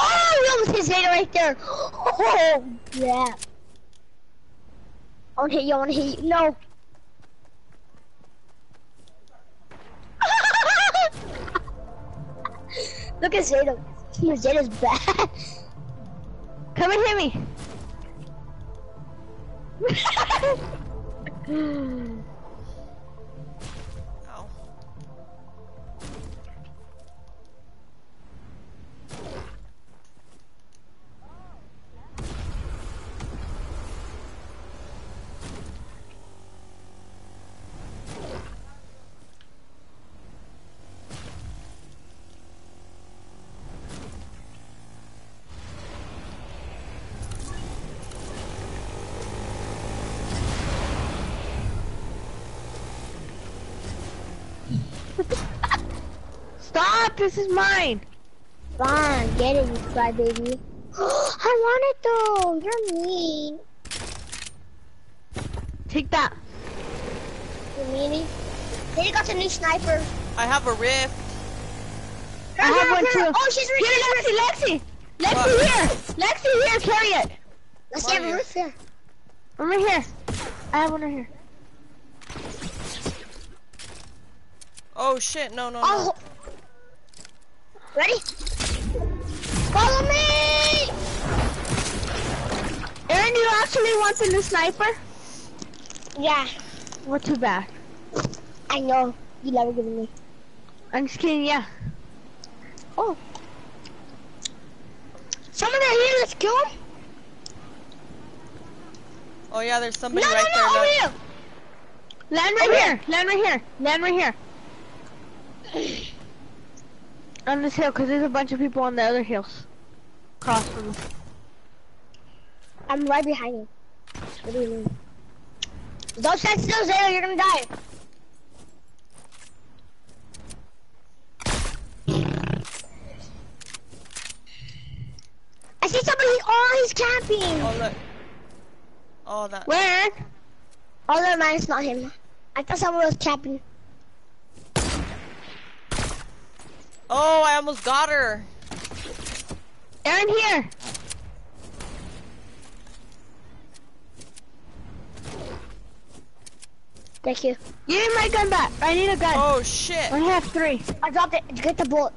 Oh, we almost hit Zeta right there. Oh, yeah. I wanna hit you, I wanna hit you. No. (laughs) Look at Zeta. Zeta's bad. Come and hit me. (laughs) This is mine. Fine, get it, you crybaby. (gasps) I want it though. You're mean. Take that. You meanie. Zeta got a new sniper. I have a rift. I have one too. Oh, she's Here, reaching. Lexi, Lexi, Lexi What? here, Lexi here. Carry it. Let's get a Mario. roof here. I'm right here. I have one right here. Oh shit! No, no, no. Oh. Ready? Follow me! Aaron, you actually want the new sniper? Yeah, Well, too bad. I know. You never given me. I'm just kidding. Yeah. Oh. Someone right here, let's kill him. Oh yeah, there's No, somebody no, right no, there. over Look. here. Land right Over here. Land right here. Land right here. On this hill, cause there's a bunch of people on the other hills. across from me. I'm right behind you. What do you mean? Don't stand still, Zayla, you're gonna die. I see somebody, oh, he's camping. Oh look. Oh that. Where? Oh, never mind, it's not him. I thought someone was camping. Oh, I almost got her. In here. Thank you. Give me my gun back. I need a gun. Oh shit. I have three. I dropped it. Get the bullet.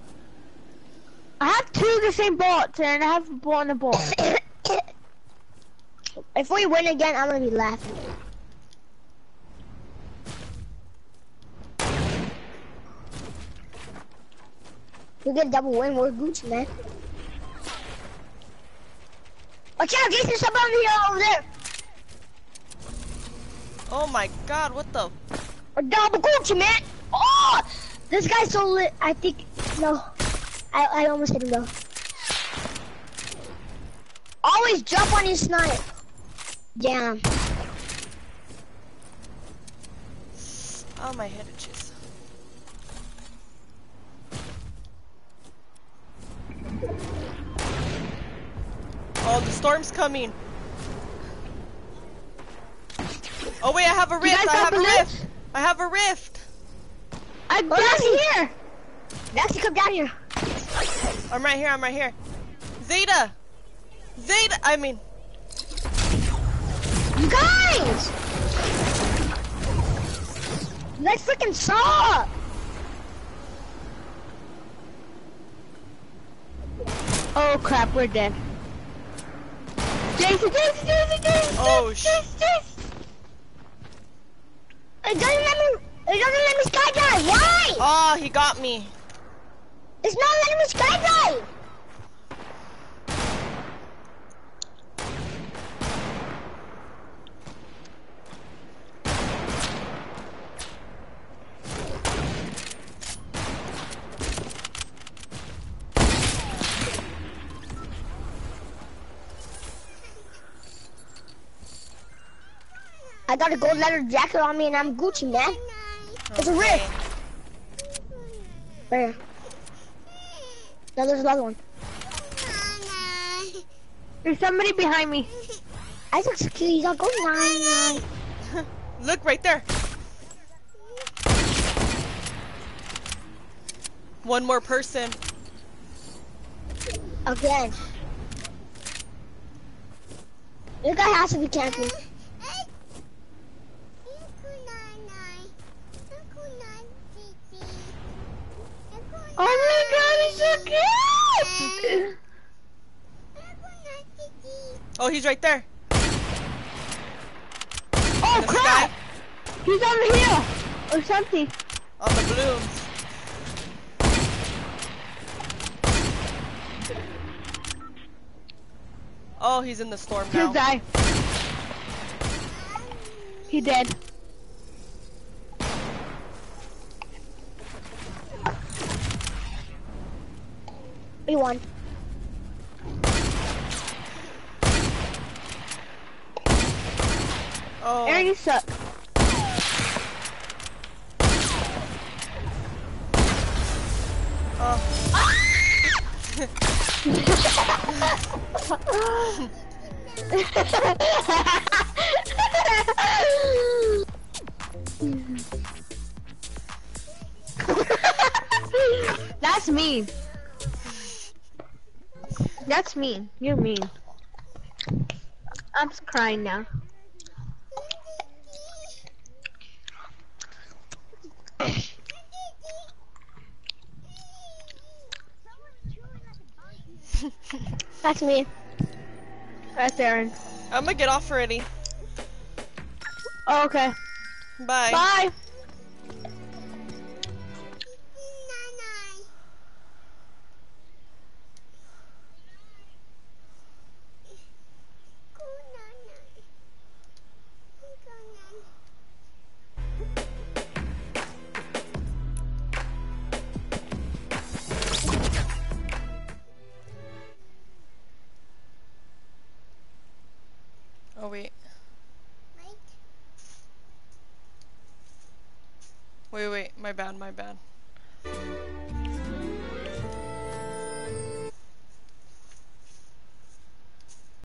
I have two of the same bullets, and I have a bullet and a bullet. (coughs) if we win again, I'm gonna be laughing. We get double win, we're Gucci, man. Watch out, Jason, somebody here over there. Oh my god, what the? We're double Gucci, man. Oh, this guy's so lit. I think, no. I, I almost hit him though. Always jump on your snipe. Damn. Oh my head itches. Oh, the storm's coming. Oh wait, I have a rift. I have have a a rift. I have a rift. I Oh, got Maxie! here. Maxie, come down here. I'm right here. I'm right here. Zeta. Zeta. I mean, You guys! You guys freaking suck! Oh crap, we're dead. Jason, Jason, Jason, Jason. Oh, Jason, Jason. It doesn't let me, it doesn't let me skydive, why? oh, he got me. It's not letting me skydive! I got a gold leather jacket on me and I'm Gucci, man. It's a rift. Right here. No, there's another one. There's somebody behind me. Isaac's cute. He's not going nine nine. (laughs) Look right there. One more person. Again. This guy has to be camping. Oh my god, he's so cute! Oh, he's right there. Oh the crap! sky. He's on the hill! Or something. On the balloons. Oh, he's in the storm He'll now. die. He dead. We won. Oh, Aaron, you suck. Oh. (laughs) That's mean. That's mean. You're mean. I'm crying now. (laughs) That's me. That's Aaron. I'm gonna get off already. Oh, okay. Bye. Bye.